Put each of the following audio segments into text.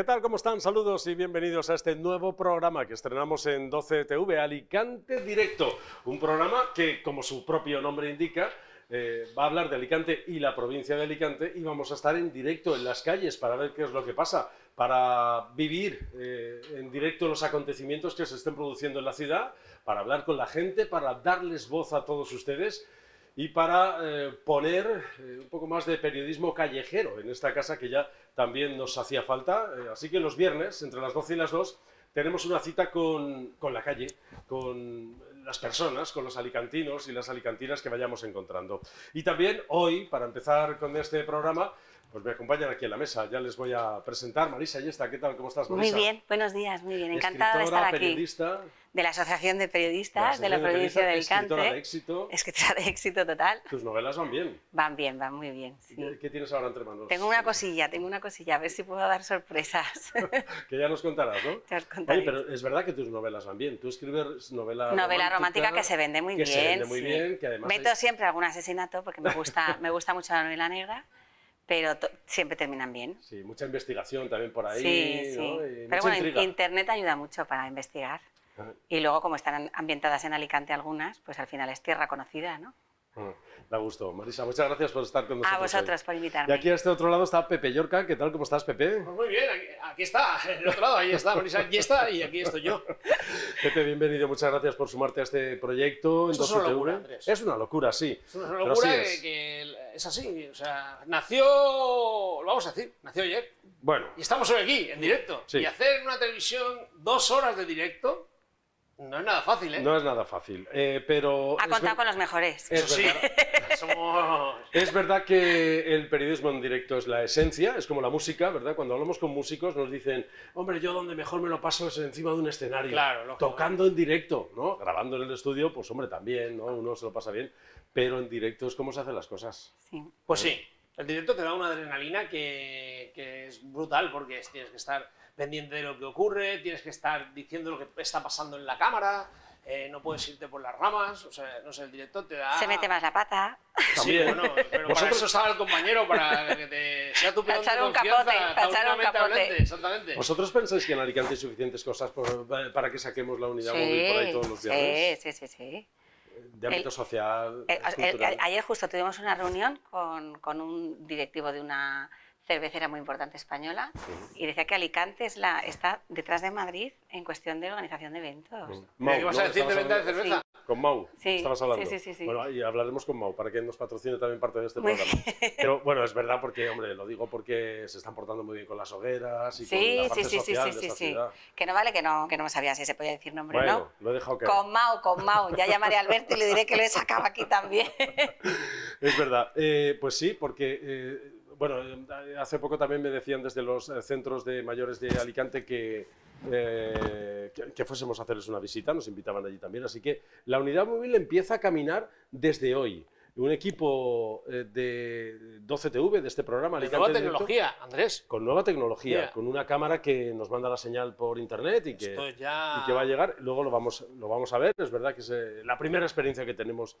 ¿Qué tal? ¿Cómo están? Saludos y bienvenidos a este nuevo programa que estrenamos en 12TV Alicante Directo. Un programa que, como su propio nombre indica, eh, va a hablar de Alicante y la provincia de Alicante y vamos a estar en directo en las calles para ver qué es lo que pasa, para vivir eh, en directo los acontecimientos que se estén produciendo en la ciudad, para hablar con la gente, para darles voz a todos ustedes y para eh, poner eh, un poco más de periodismo callejero en esta casa que ya también nos hacía falta. Eh, así que los viernes, entre las 12 y las 2, tenemos una cita con, con la calle, con las personas, con los alicantinos y las alicantinas que vayamos encontrando. Y también hoy, para empezar con este programa, pues me acompañan aquí en la mesa. Ya les voy a presentar. Marisa está. ¿qué tal? ¿Cómo estás, Marisa? Muy bien, buenos días, muy bien. Encantada de estar aquí. periodista. De la Asociación de Periodistas de la, provincia de, Alicante. Escritora de éxito. Escritora de éxito total. Tus novelas van bien. Van bien, van muy bien. Sí. ¿Qué, tienes ahora entre manos? Tengo una cosilla, tengo una cosilla, a ver si puedo dar sorpresas. que ya nos contarás, ¿no? Te os. Oye, pero es verdad que tus novelas van bien. Tú escribes novela Novela romántica, que se vende muy que bien. Se vende muy bien, que además. Meto siempre algún asesinato porque me gusta, me gusta mucho la novela negra pero siempre terminan bien. Sí, mucha investigación también por ahí. Sí, sí. pero bueno, Internet ayuda mucho para investigar. Y luego, como están ambientadas en Alicante algunas, pues al final es tierra conocida, ¿no? Ah, da gusto. Marisa, muchas gracias por estar con nosotros. A vosotros por invitarme. Y aquí a este otro lado está Pepe Yorca. ¿Qué tal? ¿Cómo estás, Pepe? Pues muy bien, aquí, está, en el otro lado, ahí está, Marisa, aquí está y aquí estoy yo. Pepe, bienvenido, muchas gracias por sumarte a este proyecto. Esto es una locura, Andrés. Es una locura, sí. Es una locura es. Que, es así, o sea, nació, lo vamos a decir, nació ayer. Bueno. Y estamos hoy aquí, en directo. Y hacer en una televisión dos horas de directo no es nada fácil, ¿eh? No es nada fácil, eh, pero... Ha contado con los mejores. Es sí. Es verdad que el periodismo en directo es la esencia, es como la música, ¿verdad? Cuando hablamos con músicos nos dicen, hombre, yo donde mejor me lo paso es encima de un escenario, claro, tocando en directo, ¿no? Grabando en el estudio, pues hombre, también, ¿no? Uno se lo pasa bien, pero en directo es como se hacen las cosas. Sí. Pues sí, el directo te da una adrenalina que, que es brutal porque tienes que estar pendiente de lo que ocurre, tienes que estar diciendo lo que está pasando en la cámara, eh, no puedes irte por las ramas, o sea, no sé, el director te da... Se mete más la pata. Sí, bueno, pero ¿Vosotros? para eso estaba el compañero, para que te sea tu peón de un capote, echar un capote. exactamente. ¿Vosotros pensáis que en Alicante hay suficientes cosas para que saquemos la unidad móvil por ahí todos los días? Sí, sí, sí, sí. De ámbito social, el, el, Ayer justo tuvimos una reunión con, con un directivo de una cervecera muy importante española, y decía que Alicante es la, está detrás de Madrid en cuestión de organización de eventos. Mau, ¿Qué vas a decir de venta de cerveza? Con Mau, sí. estabas hablando. Sí, sí, sí, Bueno, y hablaremos con Mau para que nos patrocine también parte de este programa. Pero bueno, es verdad porque, hombre, lo digo porque se están portando muy bien con las hogueras y con la parte sí, social sí, de sí, sí. ciudad. Que no vale que no, que no me sabía si se podía decir nombre bueno, no. lo he dejado caer. Con Mau, con Mau. Ya llamaré a Alberto y le diré que lo he sacado aquí también. es verdad. Eh, pues sí, porque... Eh, bueno, hace poco también me decían desde los eh, centros de mayores de Alicante eh, que, que, fuésemos a hacerles una visita, nos invitaban allí también, así que la unidad móvil empieza a caminar desde hoy un equipo eh, de 12TV, de este programa. Con nueva tecnología, Andrés. Con nueva tecnología, yeah. con una cámara que nos manda la señal por internet y que, ya... y que va a llegar. Luego lo vamos, lo vamos a ver, es verdad que es eh, la primera experiencia que tenemos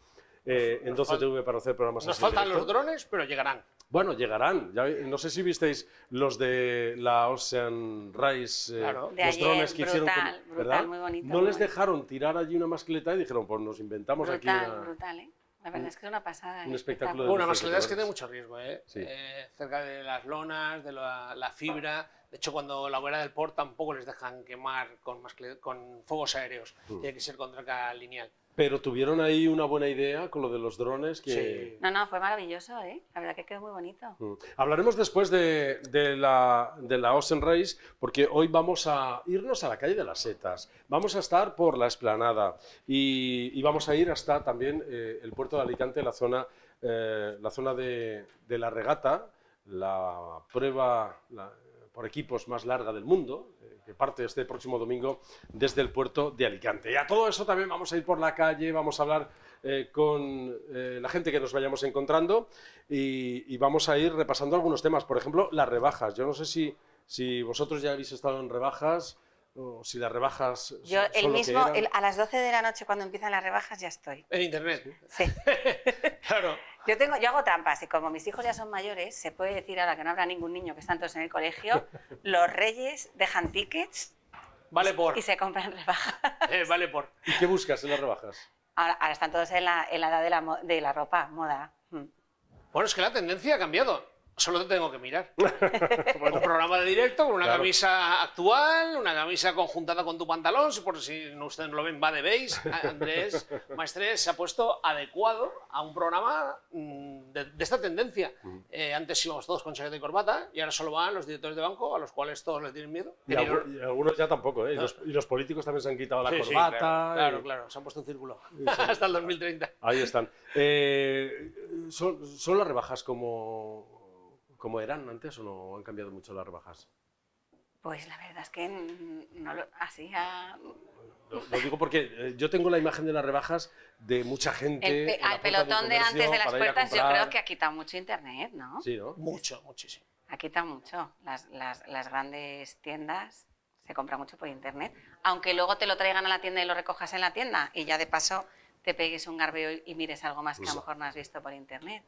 eh, en 12TV para hacer programas Nos así faltan los drones, pero llegarán. Bueno, llegarán. Ya, no sé si visteis los de la Ocean Rise, claro. los drones que brutal, hicieron. Con, brutal, ¿verdad? Muy bonito, no muy les bonito. dejaron tirar allí una mascleta y dijeron, pues nos inventamos brutal, aquí una... Brutal, ¿eh? La verdad es que es una pasada. Un ¿eh? espectáculo Bueno, una mascleta es que tiene mucho riesgo, ¿eh? Sí. eh cerca de las lonas, de la, la, fibra. De hecho, cuando la hoguera del port tampoco les dejan quemar con, con fuegos aéreos. Mm. Tiene que ser con traca lineal. Pero tuvieron ahí una buena idea con lo de los drones que... Sí. No, no, fue maravilloso, ¿eh? La verdad que quedó muy bonito. Mm. Hablaremos después de, de, la, de la Ocean Race, porque hoy vamos a irnos a la calle de las Setas. Vamos a estar por la esplanada y, y vamos a ir hasta también eh, el puerto de Alicante, la zona, eh, la zona de, de, la regata, la prueba la, por equipos más larga del mundo, eh, que parte este próximo domingo desde el puerto de Alicante. Y a todo eso también vamos a ir por la calle, vamos a hablar eh, con eh, la gente que nos vayamos encontrando y, y, vamos a ir repasando algunos temas. Por ejemplo, las rebajas. Yo no sé si, si vosotros ya habéis estado en rebajas o si las rebajas Yo son el lo que mismo, eran. el- a las 12 de la noche cuando empiezan las rebajas ya estoy. En internet. Sí. claro. Yo, tengo, yo hago trampas y como mis hijos ya son mayores, se puede decir ahora que no habrá ningún niño que están todos en el colegio, los reyes dejan tickets Vale por. y se compran rebajas. Eh, vale por. ¿Y qué buscas en las rebajas? Ahora, ahora están todos en la, en la edad de la, de la ropa, moda. Mm. Bueno, es que la tendencia ha cambiado. Solo te tengo que mirar. un programa de directo con una Claro. camisa actual, una camisa conjuntada con tu pantalón, si por si no ustedes no lo ven, va de beige. Andrés Maestres se ha puesto adecuado a un programa mm, de, de esta tendencia. Eh, antes íbamos todos con chaqueta y corbata y ahora solo van los directores de banco, a los cuales todos les tienen miedo. Y, algunos ya tampoco, ¿eh? Y los, y los políticos también se han quitado la Sí, corbata. claro, claro, y- claro, se han puesto un círculo Sí. hasta el 2030. Ahí están. Eh, ¿son, son las rebajas como, como eran antes o no han cambiado mucho las rebajas? Pues la verdad es que no lo, así a- Lo, lo digo porque eh, yo tengo la imagen de las rebajas de mucha gente. el pe- al pelotón de antes de las puertas yo creo que ha quitado mucho internet, ¿no? Sí, ¿no? Mucho, muchísimo. Ha quitado mucho. Las, las- las grandes tiendas se compra mucho por internet, aunque luego te lo traigan a la tienda y lo recojas en la tienda y ya de paso te pegues un garbeo y- y mires algo más que a lo mejor no has visto por internet.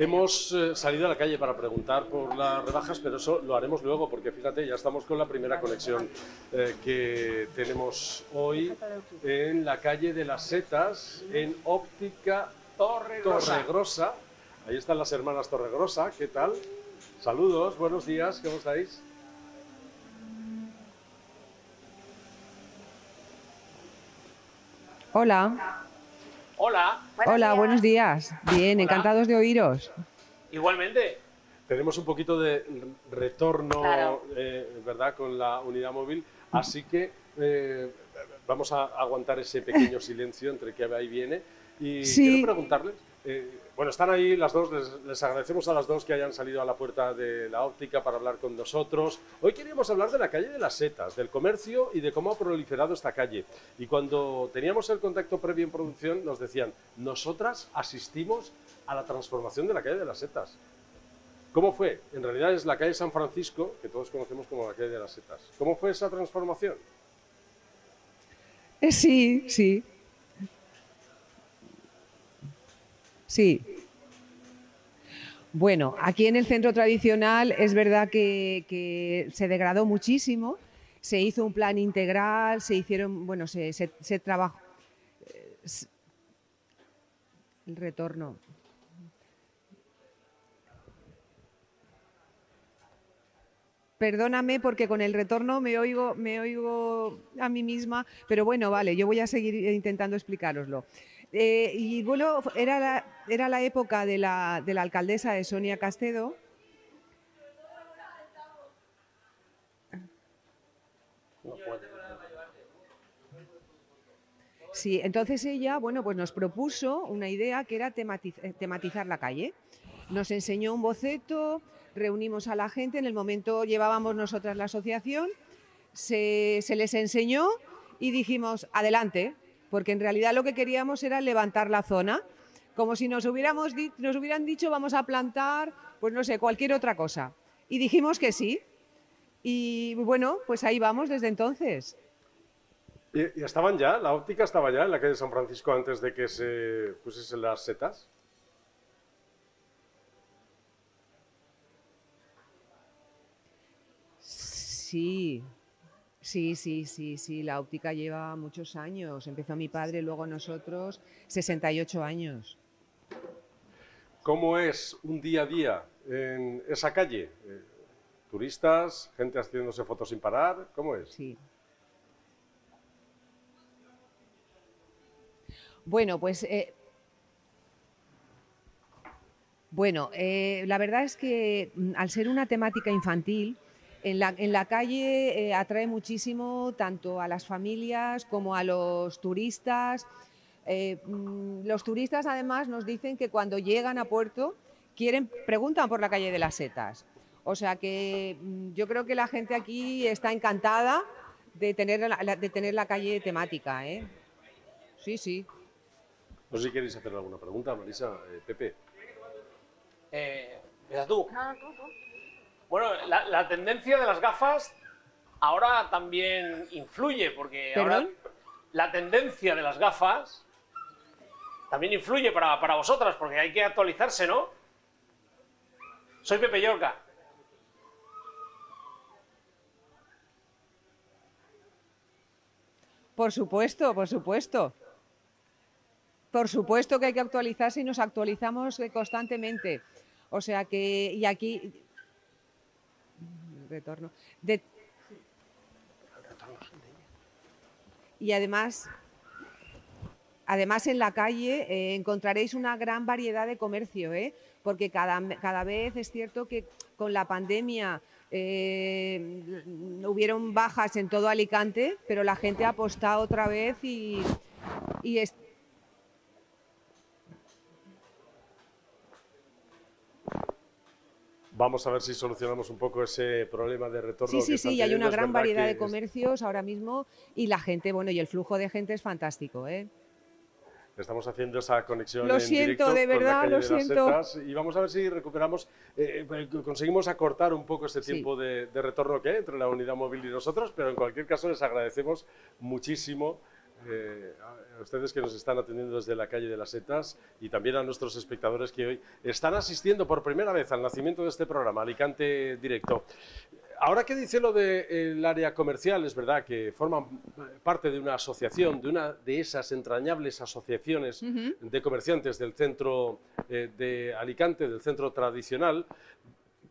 Hemos eh, salido a la calle para preguntar por las rebajas, pero eso lo haremos luego, porque fíjate, ya estamos con la primera conexión eh, que tenemos hoy en la calle de las Setas, en óptica Torregrosa. Torregrosa. Ahí están las hermanas Torregrosa, ¿qué tal? Saludos, buenos días, ¿cómo estáis? Hola, Hola, Buenos hola, días. buenos días. Bien, Hola. encantados de oíros. igualmente. Tenemos un poquito de retorno, Claro. eh, ¿verdad?, con la unidad móvil, así que eh, vamos a aguantar ese pequeño silencio entre que va y viene. Y Sí. quiero preguntarles, eh, bueno, están ahí las dos, les, les agradecemos a las dos que hayan salido a la puerta de la óptica para hablar con nosotros. Hoy queríamos hablar de la calle de las setas, del comercio y de cómo ha proliferado esta calle. Y cuando teníamos el contacto previo en producción, nos decían, nosotras asistimos a la transformación de la calle de las setas. ¿Cómo fue? En realidad es la calle San Francisco, que todos conocemos como la calle de las setas. ¿Cómo fue esa transformación? Eh, Sí, sí. Sí. Bueno, aquí en el centro tradicional es verdad que, se degradó muchísimo. Se hizo un plan integral, se hicieron, bueno, se, se, trabajó. eh, El retorno. Perdóname porque con el retorno me oigo, me oigo a mí misma, pero bueno, vale, yo voy a seguir intentando explicároslo. Eh, y bueno, era la, era la época de la, de la alcaldesa de Sonia Castedo. Sí, entonces ella, bueno, pues nos propuso una idea que era eh, tematizar la calle. Nos enseñó un boceto, reunimos a la gente, en el momento llevábamos nosotras la asociación, se, se les enseñó y dijimos, adelante, porque en realidad lo que queríamos era levantar la zona, como si nos, hubiéramos di- nos hubieran dicho vamos a plantar, pues no sé, cualquier otra cosa. Y dijimos que sí. Y bueno, pues ahí vamos desde entonces. ¿Y, y estaban ya? ¿La óptica estaba ya en la calle San Francisco antes de que se pusiesen las setas? Sí, sí, sí, sí, sí. La óptica lleva muchos años. Empezó mi padre, luego nosotros, 68 años. ¿Cómo es un día a día en esa calle? Eh, ¿Turistas? ¿Gente haciéndose fotos sin parar? ¿Cómo es? Sí. Bueno, pues eh, bueno, eh, la verdad es que mm, al ser una temática infantil, en la, en la calle eh, atrae muchísimo tanto a las familias como a los turistas. Eh, mm, los turistas además nos dicen que cuando llegan a Puerto quieren, preguntan por la calle de las setas. O sea que mm, yo creo que la gente aquí está encantada de tener la, de tener la calle temática. ¿eh? Sí, sí. No sé si queréis hacer alguna pregunta, Marisa, eh, Pepe. Eh, mira tú. No, no, tú. Bueno, la, la tendencia de las gafas ahora también influye, porque ahora la tendencia de las gafas también influye para, para vosotras, porque hay que actualizarse, ¿no? Soy Pepe Yorca. Por supuesto, por supuesto. Por supuesto que hay que actualizarse y nos actualizamos eh, constantemente. O sea que, y aquí. Retorno. De- y además, además en la calle eh, encontraréis una gran variedad de comercio, ¿eh? porque cada, cada vez es cierto que con la pandemia eh, hubieron bajas en todo Alicante, pero la gente ha apostado otra vez y, y Vamos a ver si solucionamos un poco ese problema de retorno. Sí, sí, sí, y hay una gran variedad de es- comercios ahora mismo y la gente, bueno, y el flujo de gente es fantástico, ¿eh? Estamos haciendo esa conexión Lo en siento, directo de con la verdad, calle lo de las siento. Setas y vamos a ver si recuperamos, eh, eh, conseguimos acortar un poco ese Sí. tiempo de, de retorno que hay entre la unidad móvil y nosotros, pero en cualquier caso les agradecemos muchísimo eh, a ustedes que nos están atendiendo desde la calle de las Setas y también a nuestros espectadores que hoy están asistiendo por primera vez al nacimiento de este programa, Alicante Directo. Ahora que dice lo del área comercial, es verdad que forman parte de una asociación, de una de esas entrañables asociaciones de comerciantes del centro eh, de Alicante, del centro tradicional,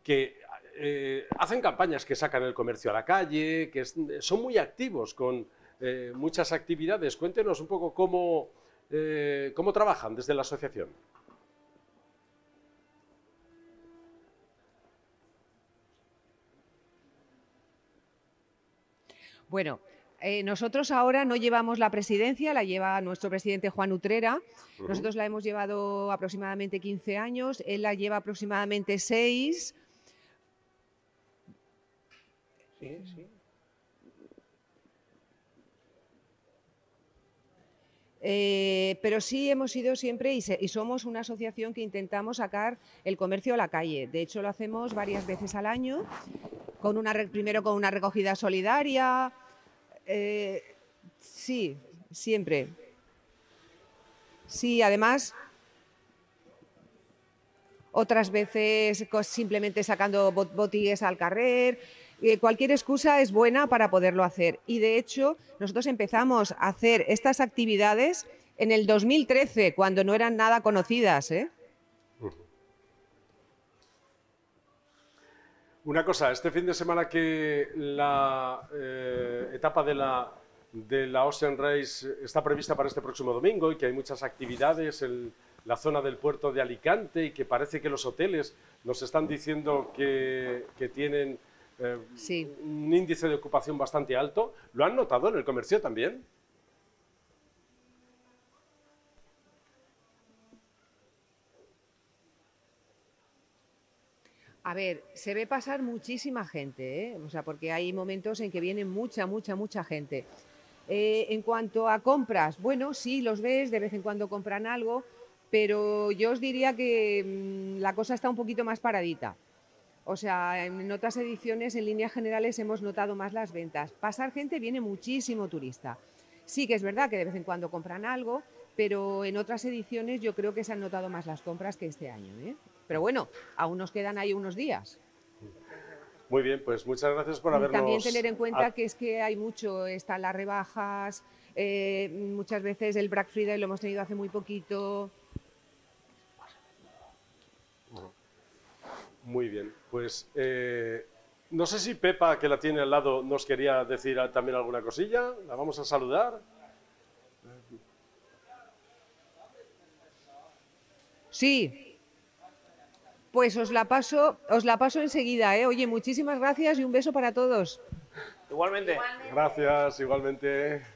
que eh, hacen campañas que sacan el comercio a la calle, que son muy activos con eh, muchas actividades. Cuéntenos un poco cómo, eh, cómo trabajan desde la asociación. Bueno, eh, nosotros ahora no llevamos la presidencia, la lleva nuestro presidente Juan Utrera. Nosotros la hemos llevado aproximadamente 15 años, él la lleva aproximadamente 6. Sí, sí. Eh, pero sí hemos sido siempre y, somos una asociación que intentamos sacar el comercio a la calle. De hecho, lo hacemos varias veces al año, con una primero con una recogida solidaria. eh, sí, siempre. Sí, además, otras veces simplemente sacando bot- botigues al carrer. Eh, cualquier excusa es buena para poderlo hacer. Y de hecho, nosotros empezamos a hacer estas actividades en el 2013, cuando no eran nada conocidas. ¿eh? Una cosa, este fin de semana que la eh, etapa de la, de la Ocean Race está prevista para este próximo domingo y que hay muchas actividades en la zona del puerto de Alicante y que parece que los hoteles nos están diciendo que, que tienen eh, Sí. un índice de ocupación bastante alto. ¿Lo han notado en el comercio también? A ver, se ve pasar muchísima gente, ¿eh? o sea, porque hay momentos en que viene mucha, mucha, mucha gente. Eh, en cuanto a compras, bueno, sí, los ves, de vez en cuando compran algo, pero yo os diría que mm, la cosa está un poquito más paradita. O sea, en otras ediciones, en líneas generales, hemos notado más las ventas. Pasar gente viene muchísimo turista. Sí que es verdad que de vez en cuando compran algo, pero en otras ediciones yo creo que se han notado más las compras que este año. ¿eh? Pero bueno, aún nos quedan ahí unos días. Muy bien, pues muchas gracias por habernos... También tener en cuenta a- que es que hay mucho, están las rebajas, eh, muchas veces el Black Friday lo hemos tenido hace muy poquito. Muy bien, pues eh, no sé si Pepa, que la tiene al lado, nos quería decir también alguna cosilla. La vamos a saludar. Sí. Pues os la paso, os la paso enseguida, ¿eh? Oye, muchísimas gracias y un beso para todos. Igualmente. Gracias, igualmente.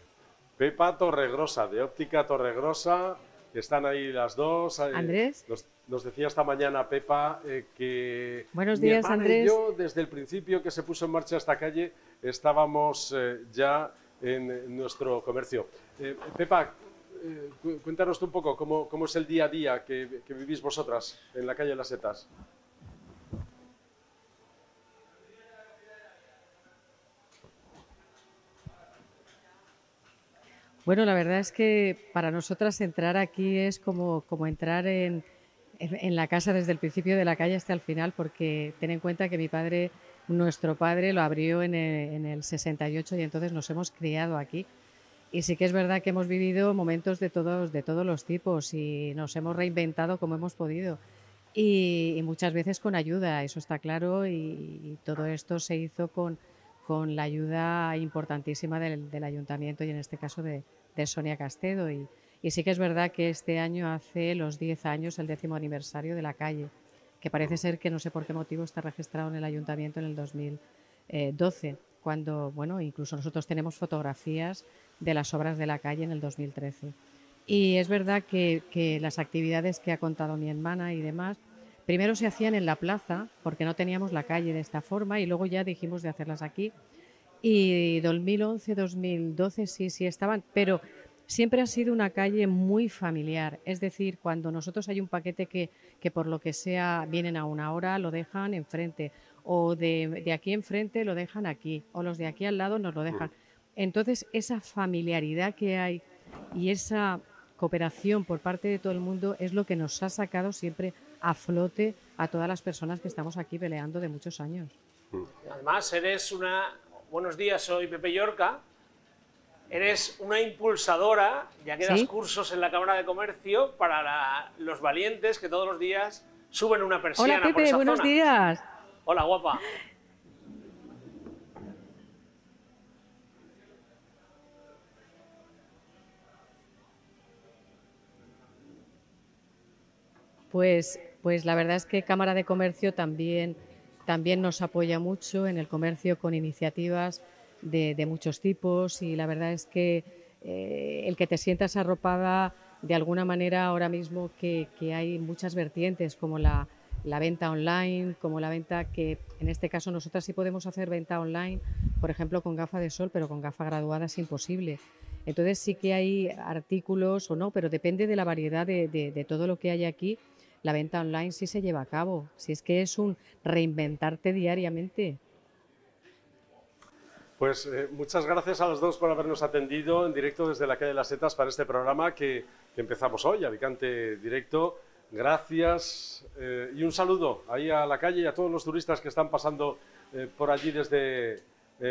Pepa Torregrosa, de Óptica Torregrosa, están ahí las dos. Eh, Andrés. Nos, nos decía esta mañana Pepa eh, que Buenos mi días, Andrés. y yo, desde el principio que se puso en marcha esta calle, estábamos eh, ya en, nuestro comercio. Eh, Pepa, cu- cuéntanos tú un poco cómo, cómo es el día a día que, que vivís vosotras en la calle Las Setas. Bueno, la verdad es que para nosotras entrar aquí es como, como entrar en, en, la casa desde el principio de la calle hasta el final, porque ten en cuenta que mi padre, nuestro padre, lo abrió en el, en el 68 y entonces nos hemos criado aquí. Y sí que es verdad que hemos vivido momentos de todos, de todos los tipos y nos hemos reinventado como hemos podido. Y, muchas veces con ayuda, eso está claro, y, todo esto se hizo con, con la ayuda importantísima del, ayuntamiento y en este caso de, Sonia Castedo. Y, sí que es verdad que este año hace los 10 años, el décimo aniversario de la calle, que parece ser que no sé por qué motivo está registrado en el ayuntamiento en el 2012, cuando, bueno, incluso nosotros tenemos fotografías de las obras de la calle en el 2013. Y es verdad que, las actividades que ha contado mi hermana y demás, primero se hacían en la plaza, porque no teníamos la calle de esta forma, y luego ya dijimos de hacerlas aquí. Y 2011, 2012 sí, sí estaban, pero siempre ha sido una calle muy familiar. Es decir, cuando nosotros hay un paquete que, que por lo que sea vienen a una hora, lo dejan enfrente, o de, de aquí enfrente lo dejan aquí, o los de aquí al lado nos lo dejan. Entonces, esa familiaridad que hay y esa cooperación por parte de todo el mundo es lo que nos ha sacado siempre a flote a todas las personas que estamos aquí peleando de muchos años. Además, eres una... Buenos días, soy Pepe Yorca. Eres una impulsadora, ya que das cursos en la Cámara de Comercio para los valientes que todos los días suben una persiana Hola Pepe, buenos días. Hola guapa. Pues, pues la verdad es que Cámara de Comercio también, también nos apoya mucho en el comercio con iniciativas de, muchos tipos y la verdad es que eh, el que te sientas arropada de alguna manera ahora mismo que, hay muchas vertientes como la, la, venta online, como la venta que en este caso nosotras sí podemos hacer venta online, por ejemplo con gafa de sol, pero con gafa graduada es imposible. Entonces sí que hay artículos o no, pero depende de la variedad de, de todo lo que hay aquí la venta online sí se lleva a cabo, si es que es un reinventarte diariamente. Pues eh, muchas gracias a los dos por habernos atendido en directo desde la calle de las Setas para este programa que, empezamos hoy, Alicante Directo. Gracias eh, y un saludo ahí a la calle y a todos los turistas que están pasando eh, por allí desde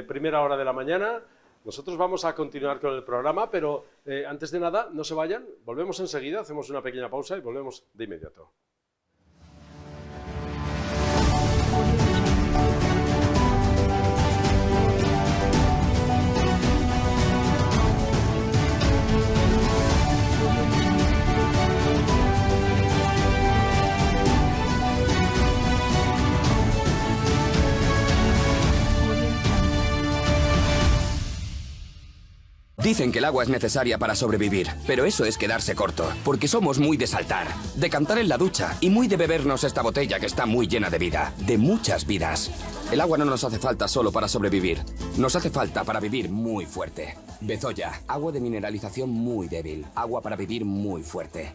primera hora de la mañana. Nosotros vamos a continuar con el programa, pero antes de nada, no se vayan, volvemos enseguida, hacemos una pequeña pausa y volvemos de inmediato. Dicen que el agua es necesaria para sobrevivir, pero eso es quedarse corto, porque somos muy de saltar, de cantar en la ducha y muy de bebernos esta botella que está muy llena de vida, de muchas vidas. El agua no nos hace falta solo para sobrevivir, nos hace falta para vivir muy fuerte. Bezoya, agua de mineralización muy débil, agua para vivir muy fuerte.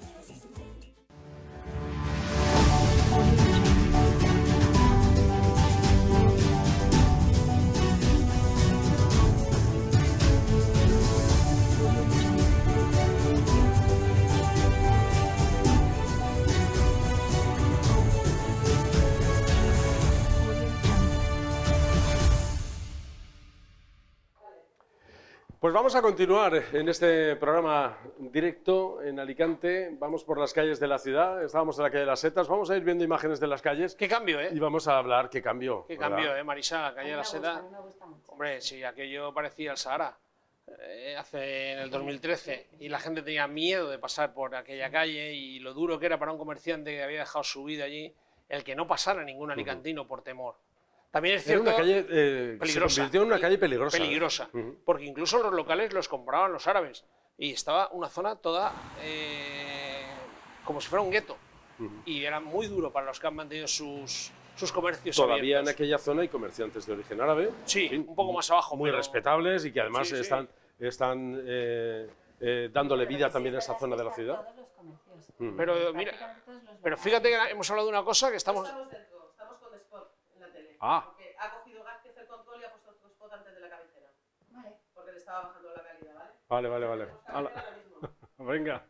Pues vamos a continuar en este programa directo en Alicante. Vamos por las calles de la ciudad. Estábamos en la calle de las Setas. Vamos a ir viendo imágenes de las calles. Qué cambio, ¿eh? Y vamos a hablar qué cambio. Qué cambio, ¿eh, Marisa? Calle de la Setas. Hombre, sí, aquello parecía el Sahara. Eh, hace en el 2013 y la gente tenía miedo de pasar por aquella calle y lo duro que era para un comerciante que había dejado su vida allí el que no pasara ningún alicantino por temor. También es cierto. Era una calle eh, peligrosa. Se convirtió en una calle peligrosa. Peligrosa. Porque incluso los locales los compraban los árabes. Y estaba una zona toda eh, como si fuera un gueto. Y era muy duro para los que han mantenido sus, sus comercios Todavía en aquella zona hay comerciantes de origen árabe. Sí, un poco más abajo. Muy respetables y que además están, están eh, dándole vida también a esa zona de la ciudad. Pero mira, pero fíjate que hemos hablado de una cosa que estamos Ah. Porque ha cogido gas que hace el control y ha puesto otro spot antes de la cabecera. Vale. Porque le estaba bajando la calidad, ¿vale? Vale, vale, vale. Venga.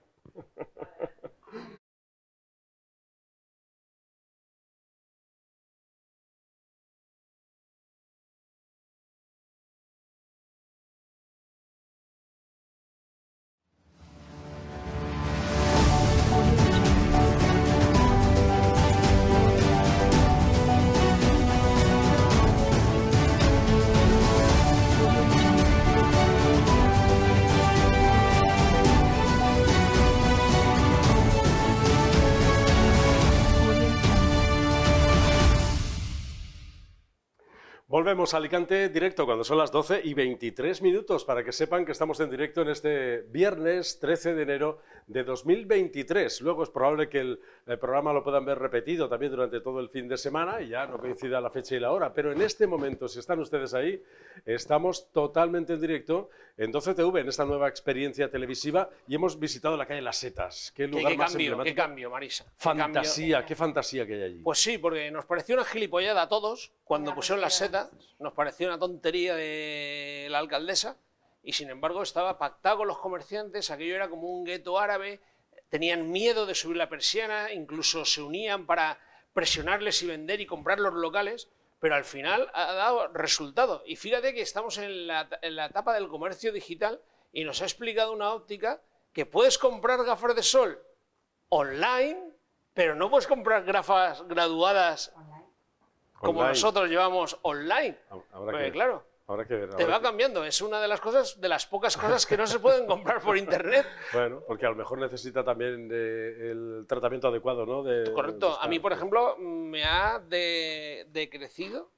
Volvemos a Alicante directo cuando son las 12 y 23 minutos para que sepan que estamos en directo en este viernes 13 de enero de 2023. Luego es probable que el, el, programa lo puedan ver repetido también durante todo el fin de semana y ya no coincida la fecha y la hora. Pero en este momento, si están ustedes ahí, estamos totalmente en directo en 12TV, en esta nueva experiencia televisiva y hemos visitado la calle Las Setas. Qué lugar ¿Qué, qué más cambio, qué cambio, Marisa. Fantasía, qué, qué fantasía que hay allí. Pues sí, porque nos pareció una gilipollada a todos cuando pusieron Las Setas nos pareció una tontería de la alcaldesa y sin embargo estaba pactado con los comerciantes, aquello era como un gueto árabe, tenían miedo de subir la persiana, incluso se unían para presionarles y vender y comprar los locales, pero al final ha dado resultado. Y fíjate que estamos en la, en la etapa del comercio digital y nos ha explicado una óptica que puedes comprar gafas de sol online, pero no puedes comprar gafas graduadas como nosotros llevamos online. Pues, claro, te va cambiando. Es una de las cosas, de las pocas cosas que no se pueden comprar por internet. Bueno, porque a lo mejor necesita también el tratamiento adecuado, ¿no? De, Correcto. a mí, por ejemplo, me ha decrecido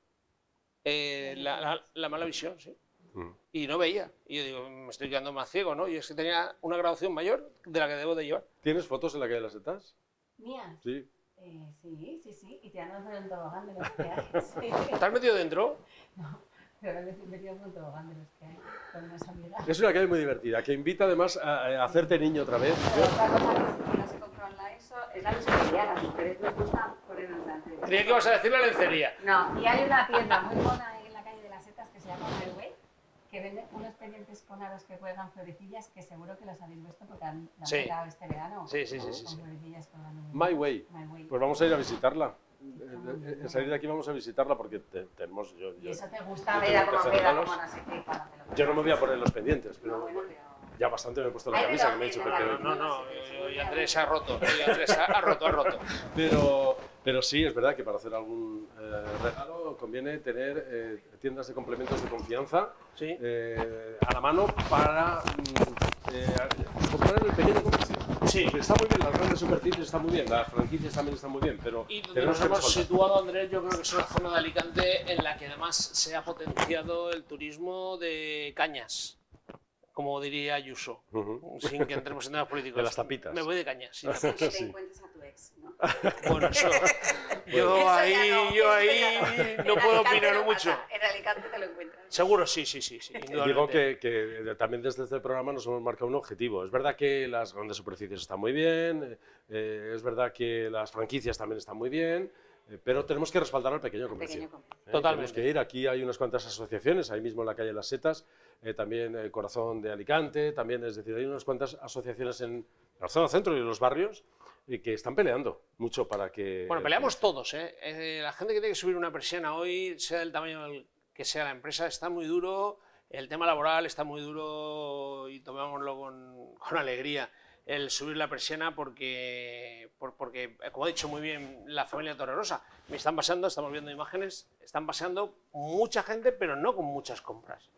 eh, la, mala visión, sí. Mm. Y no veía. Y yo digo, me estoy quedando más ciego, ¿no? Y es que tenía una graduación mayor de la que debo de llevar. ¿Tienes fotos en la calle de las setas? ¿Mías? Sí. Eh, sí, sí, sí, y tirando por el tobogán de los que hay. Sí. ¿Estás metido dentro? No, pero me he metido por el tobogán de los que hay, con unas amigas. Es una calle muy divertida, que invita además a, a hacerte niño otra vez. Pero otra cosa que si no se compra online es la lencería, las mujeres les gusta correr en Creía que ibas a decir la lencería. No, y hay una tienda muy buena en la calle de las Setas que se llama Fairway, que vende unos pendientes con aros que cuelgan florecillas que seguro que los habéis visto porque han, han Sí. este verano. Sí, sí, sí, sí, Con sí. florecillas colgando My. Way. My Way. Pues vamos a ir a visitarla. Eh, En salir de aquí vamos a visitarla porque te- tenemos... Yo, Y yo- eso te gusta yo ver a cómo queda, como no sé qué, cuando te lo Yo no me voy a poner los pendientes, No, pero bueno, pero- ya bastante me he puesto la Ay, camisa que me ha dicho pero-. No, no, no, y Andrés ha roto. y Andrés ha, ha roto, ha roto. Pero, pero sí, es verdad que para hacer algún eh, regalo conviene tener eh, tiendas de complementos de confianza Sí. eh, a la mano para mm, eh, comprar en el pequeño comercio. Sí. Porque Está muy bien, las grandes superficies están muy bien, las franquicias también están muy bien, pero Y donde tenemos nos hemos situado, Andrés, yo creo que es una zona de Alicante en la que además se ha potenciado el turismo de cañas, como diría Ayuso, Ujú. sin que entremos en temas políticos. De las tapitas. Me voy de cañas. sí. Que te Sí. encuentres a tu ex, ¿no? Bueno, eso. Yo Eso ahí, no, yo ahí no En puedo opinar no mucho. pasa, En Alicante te lo encuentras. Seguro, sí, sí, sí. sí Digo que, que también desde este programa nos hemos marcado un objetivo. Es verdad que las grandes superficies están muy bien, eh, es verdad que las franquicias también están muy bien, eh, pero tenemos que respaldar al pequeño comercio. Pequeño comercio. ¿eh? Totalmente. Tenemos que ir. Aquí hay unas cuantas asociaciones, ahí mismo en la calle Las Setas, eh, también eh, Corazón de Alicante, también, es decir, hay unas cuantas asociaciones en la zona centro y en los barrios y que están peleando mucho para que... Bueno, peleamos todos, ¿eh? Eh, La gente que tiene que subir una persiana hoy, sea del tamaño del que sea la empresa, está muy duro. El tema laboral está muy duro y tomémoslo con, con alegría el subir la persiana porque, por- porque, eh, como ha dicho muy bien la familia Torrerosa, me están pasando, estamos viendo imágenes, están paseando mucha gente, pero no con muchas compras.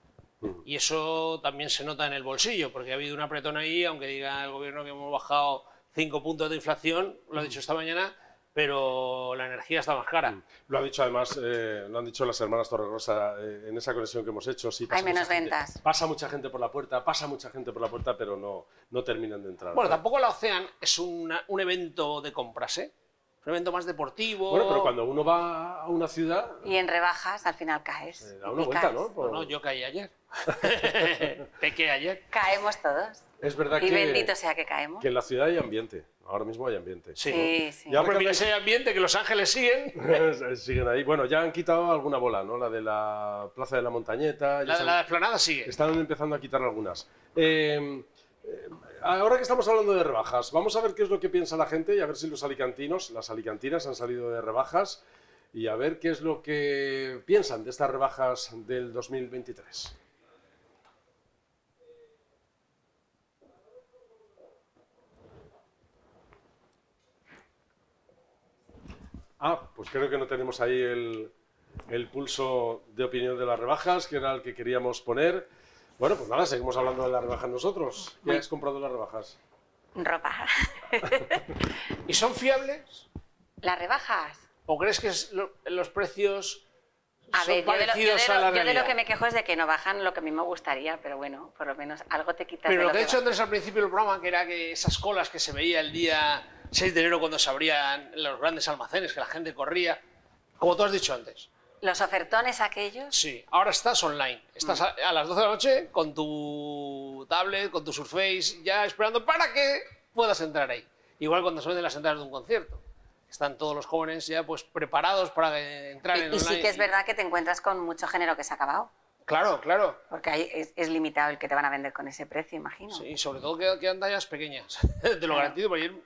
Y eso también se nota en el bolsillo, porque ha habido un apretón ahí, aunque diga el gobierno que hemos bajado 5 puntos de inflación, lo ha dicho esta mañana, pero la energía está más cara. Lo ha dicho además, eh, lo han dicho las hermanas Torregrosa eh, en esa conexión que hemos hecho. Sí, pasa Hay menos gente. ventas. Pasa mucha gente por la puerta, pasa mucha gente por la puerta, pero no, no terminan de entrar. Bueno, tampoco la Ocean es una- un evento de compras, ¿eh? Es un evento más deportivo. Bueno, pero cuando uno va a una ciudad, Y en rebajas al final caes. se da una vuelta, caes. ¿no? Por- Bueno, yo caí ayer. Pequé ayer. Caemos todos. Es verdad Y que, bendito sea que caemos. que en la ciudad hay ambiente. Ahora mismo hay ambiente. Sí. Ya porque mira ese ambiente que Los Ángeles siguen. Siguen ahí. Bueno, ya han quitado alguna bola, ¿no? La de la Plaza de la Montañeta. ya La, han- la esplanada sigue. Están empezando a quitar algunas. Eh, eh, ahora que estamos hablando de rebajas, vamos a ver qué es lo que piensa la gente y a ver si los alicantinos, las alicantinas han salido de rebajas y a ver qué es lo que piensan de estas rebajas del 2023. Ah, pues creo que no tenemos ahí el, el pulso de opinión de las rebajas, que era el que queríamos poner. Bueno, pues nada, seguimos hablando de las rebajas nosotros. ¿Qué has comprado en las rebajas? Ropa. ¿Y son fiables? Las rebajas. ¿O crees que es lo- los precios A son ver, yo de, lo, yo parecidos de a la yo de lo que me quejo es de que no bajan lo que a mí me gustaría, pero bueno, por lo menos algo te quitas Pero de lo que ha dicho. Andrés al principio del programa, que era que esas colas que se veía el día 6 de enero cuando se abrían los grandes almacenes, que la gente corría, como tú has dicho antes. Los ofertones aquellos, Sí, ahora estás online. Estás a, a las 12 de la noche con tu tablet, con tu Surface, ya esperando para que puedas entrar ahí. Igual cuando se venden las entradas de un concierto. Están todos los jóvenes ya pues preparados para entrar en y, y sí que es verdad que te encuentras con mucho género que se ha acabado, Claro, claro. porque ahí es, es limitado el que te van a vender con ese precio, imagino. Sí, y sobre todo que quedan tallas pequeñas. Te lo garantizo, porque ayer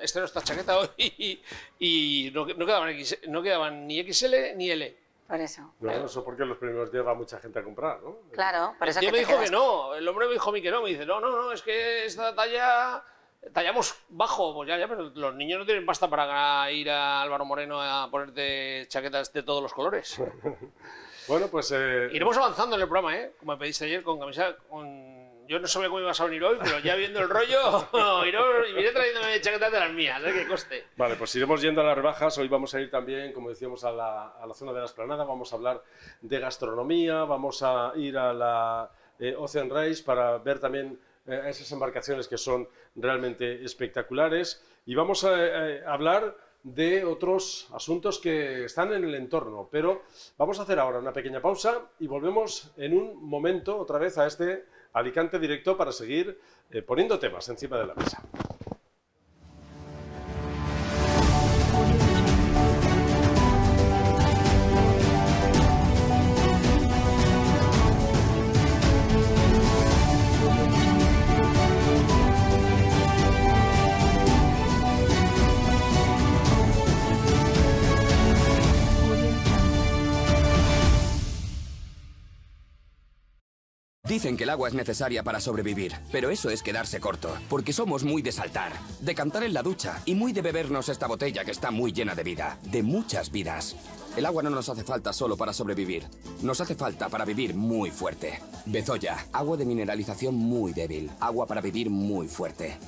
estrenó esta chaqueta hoy y, y no, no quedaban X- no quedaban ni XL ni L. Por eso. No, eso porque los primeros días va mucha gente a comprar, ¿no? Claro, por eso que me te dijo quedas- que no, el hombre me dijo a mí que no, me dice, no, no, no, es que esta talla tallamos bajo, pues ya, ya, pero los niños no tienen pasta para ir a Álvaro Moreno a ponerte chaquetas de todos los colores. Bueno, pues... eh, Iremos avanzando en el programa, ¿eh? Como me pediste ayer con camisa, con... Yo no sabía cómo ibas a venir hoy, pero ya viendo el rollo, iré, trayéndome chaquetas de las mías, ¿eh? Que coste. Vale, pues iremos yendo a las rebajas. Hoy vamos a ir también, como decíamos, a la, a la zona de la esplanada. Vamos a hablar de gastronomía, vamos a ir a la eh, Ocean Race para ver también eh, esas embarcaciones que son realmente espectaculares. Y vamos a eh, hablar de otros asuntos que están en el entorno. Pero vamos a hacer ahora una pequeña pausa y volvemos en un momento otra vez a este Alicante directo para seguir eh, poniendo temas encima de la mesa. Dicen que el agua es necesaria para sobrevivir, pero eso es quedarse corto, porque somos muy de saltar, de cantar en la ducha y muy de bebernos esta botella que está muy llena de vida, de muchas vidas. El agua no nos hace falta solo para sobrevivir, nos hace falta para vivir muy fuerte. Bezoya, agua de mineralización muy débil, agua para vivir muy fuerte.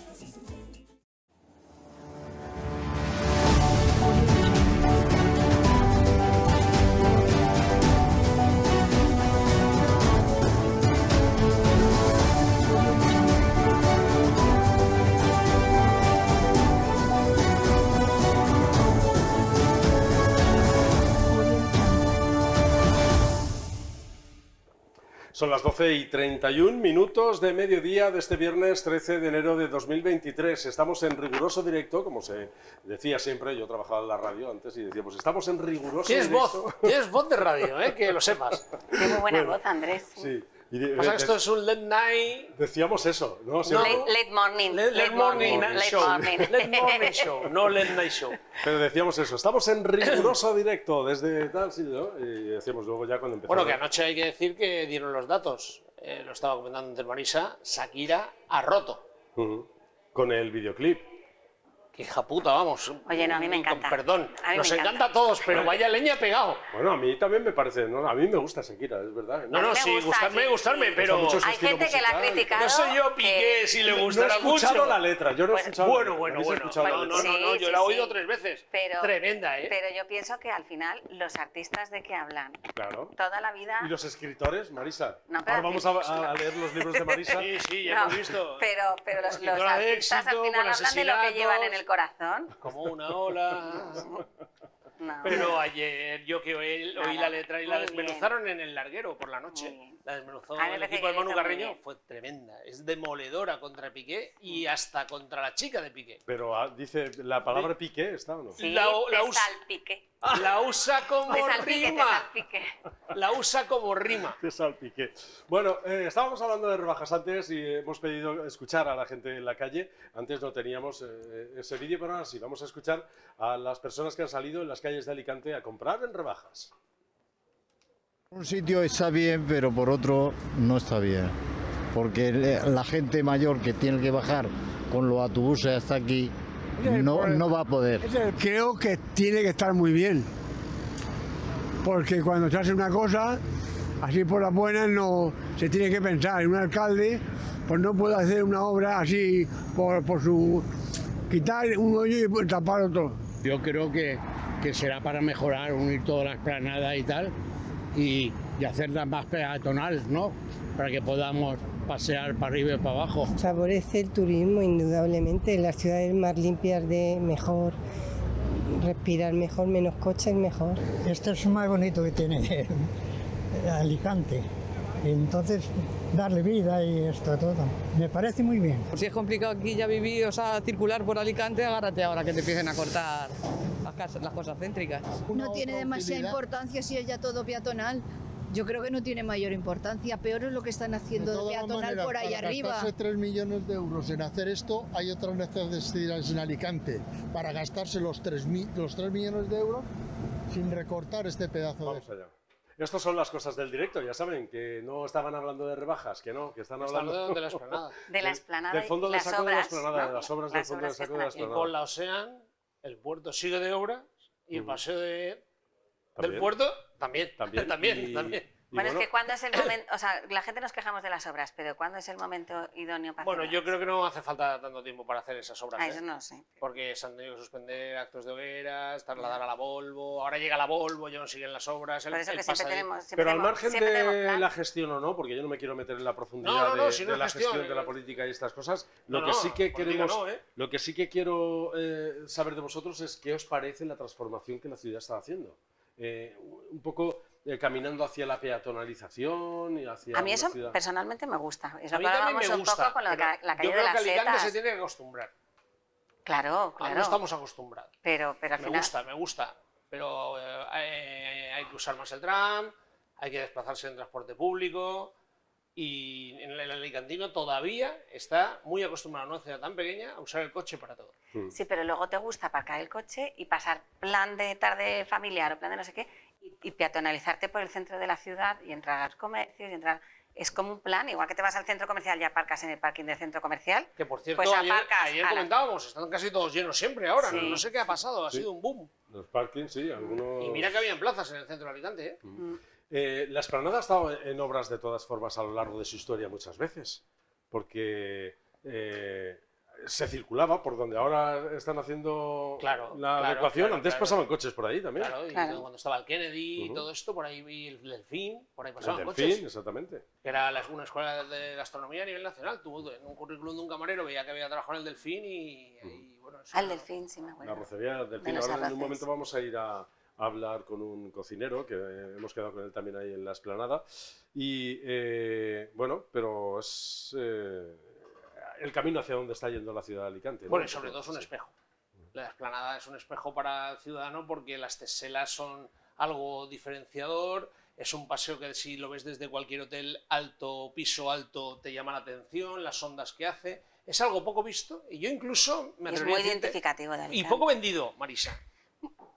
Son las 12 y 31 minutos de mediodía de este viernes 13 de enero de 2023. Estamos en riguroso directo, como se decía siempre, yo trabajaba en la radio antes y decíamos, estamos en riguroso Tienes directo. voz, tienes voz de radio, ¿eh? Que lo sepas. Tiene muy buena voz, Andrés. Sí. Y de- de- que esto es un late night Decíamos eso, ¿no? Siempre- Late, late morning. Late, late morning, late show. morning. Late morning show, no late night show. Pero decíamos eso, estamos en riguroso directo desde tal sitio, ¿no? Y decíamos luego ya cuando empezamos. Bueno, que anoche hay que decir que dieron los datos. Eh, lo estaba comentando antes Marisa. Shakira ha roto. Con el videoclip. Hija puta, vamos. Oye, no, a mí me Con encanta. Perdón, A mí me nos encanta. encanta a todos, pero vaya leña pegado. Bueno, a mí también me parece, ¿no? A mí me gusta Shakira, es verdad. No, no, me sí, gusta, gustarme, sí, gustarme, sí. pero. Gusta mucho Hay gente que la ha musical. criticado. No sé yo, Piqué, que- si le No he gustará escuchado mucho. la letra, yo no he escuchado la Bueno, bueno, ¿Habéis bueno. la No, no, no, no, Sí, yo sí, la he oído sí. tres veces. Pero, Tremenda, ¿eh? Pero yo pienso que al final los artistas de qué hablan Claro. toda la vida. ¿Y los escritores, Marisa? No, pero Ahora vamos a, a leer los libros de Marisa. Sí, sí, ya No, hemos visto. Pero, pero los, artistas al final hablan de lo que llevan en el corazón. Como una ola. No. Pero ayer yo que oí, la letra y la muy desmenuzaron en el larguero por la noche. La desmenuzó el equipo de Manu Carreño, fue tremenda. Es demoledora contra Piqué y hasta contra la chica de Piqué. Pero ah, dice, ¿la palabra piqué está o no? Sí, La- la usa- salpique. La usa como Te salpique, te rima. salpique. La usa como rima. Te salpiqué. Bueno, eh, estábamos hablando de rebajas antes y hemos pedido escuchar a la gente en la calle. Antes no teníamos eh, ese vídeo, pero ahora sí, vamos a escuchar a las personas que han salido en las calles de Alicante a comprar en rebajas. Un sitio está bien, pero por otro no está bien. Porque la gente mayor que tiene que bajar con los autobuses hasta aquí no, no va a poder. Creo que tiene que estar muy bien. Porque cuando se hace una cosa, así por las buenas, no se tiene que pensar. Un alcalde pues no puede hacer una obra así por, por su... quitar un hoyo y tapar otro. Yo creo que, que será para mejorar, unir todas las planadas y tal, y, y hacerlas más peatonal, ¿no? Para que podamos pasear para arriba y para abajo. Favorece el turismo, indudablemente. Las ciudades más limpias de mejor, respirar mejor, menos coches, mejor. Esto es más bonito que tiene Alicante. Entonces, darle vida y esto todo. Me parece muy bien. Si es complicado aquí ya vivir, o sea, circular por Alicante, agárrate ahora que te empiecen a cortar las, casas- las cosas céntricas. No tiene demasiada importancia si es ya todo peatonal. Yo creo que no tiene mayor importancia. Peor es lo que están haciendo de, peatonal por ahí arriba. gastarse 3 millones de euros en hacer esto, hay otras necesidades en Alicante para gastarse los 3, los 3 millones de euros sin recortar este pedazo Vamos allá. Estas son las cosas del directo, ya saben, que no estaban hablando de rebajas, que no, que están Están hablando hablando de la esplanada. De la esplanada del fondo de las saco de la obras, esplanada, ¿no? de las obras del fondo obras que saco de la están Y esplanada. con la Ocean, el puerto sigue de obras y el paseo de- También. del puerto también. También, también, y- también. y Bueno, es que cuando es el momento, o sea, la gente nos quejamos de las obras, pero ¿cuándo es el momento idóneo para Bueno, hacerlas? yo creo que no hace falta tanto tiempo para hacer esas obras. Ah, ¿eh? eso no sé. Porque se han tenido que suspender actos de hogueras, trasladar a la Volvo, ahora llega la Volvo, ya no siguen las obras. El, Por eso el que siempre tenemos... siempre Pero al tenemos- margen siempre tenemos de la gestión o no, porque yo no me quiero meter en la profundidad No, no, no, de, si no de la gestión, gestión de la eh. política y estas cosas, No, lo que sí que queremos, no, ¿eh? lo que sí que quiero eh, saber de vosotros es qué os parece la transformación que la ciudad está haciendo. Eh, un poco eh, caminando hacia la peatonalización y hacia A mí eso ciudad- personalmente me gusta. Es A mí también me un gusta. poco con la, la calle yo de creo las que Alicante setas. se tiene que acostumbrar. Claro, claro. No estamos acostumbrados. Pero, pero al Me final... gusta, me gusta. Pero eh, hay, hay que usar más el tram, hay que desplazarse en transporte público. Y en el alicantino todavía está muy acostumbrado a una ciudad tan pequeña a usar el coche para todo. Sí, pero luego te gusta aparcar el coche y pasar plan de tarde familiar o plan de no sé qué y, y peatonalizarte por el centro de la ciudad y entrar a los comercios y entrar... Es como un plan, igual que te vas al centro comercial y aparcas en el parking del centro comercial. Que por cierto, Pues ayer, aparcas ayer la- comentábamos, están casi todos llenos siempre ahora. No, Sí. no sé qué ha pasado, ha Sí. sido un boom. Los parkings, sí, algunos... Y mira que habían plazas en el centro de Alicante. ¿eh? Eh, la Esplanada ha estado en obras de todas formas a lo largo de su historia muchas veces, porque eh, se circulaba por donde ahora están haciendo Claro, la claro, adecuación. claro, Antes claro. pasaban coches por ahí también. Claro, y Claro. cuando estaba el Kennedy y Ujú. todo esto, por ahí vi el Delfín, por ahí El pasaban Delfín, coches. exactamente. Que era la- una escuela de gastronomía a nivel nacional. Tuvo en un currículum de un camarero, veía que había trabajado en el Delfín y, y, bueno, eso Al delfín, sí me La acuerdo. rocería del Delfín. Ahora en un momento vamos a ir a hablar con un cocinero, que eh, hemos quedado con él también ahí en la Esplanada. Y eh, bueno, pero es eh, el camino hacia donde está yendo la ciudad de Alicante. ¿no? Bueno, y sobre todo es un espejo. La explanada es un espejo para el ciudadano porque las teselas son algo diferenciador. Es un paseo que si lo ves desde cualquier hotel alto, piso alto, te llama la atención, las ondas que hace. Es algo poco visto y yo incluso me Y es muy identificativo de Y Alicante. poco vendido, Marisa.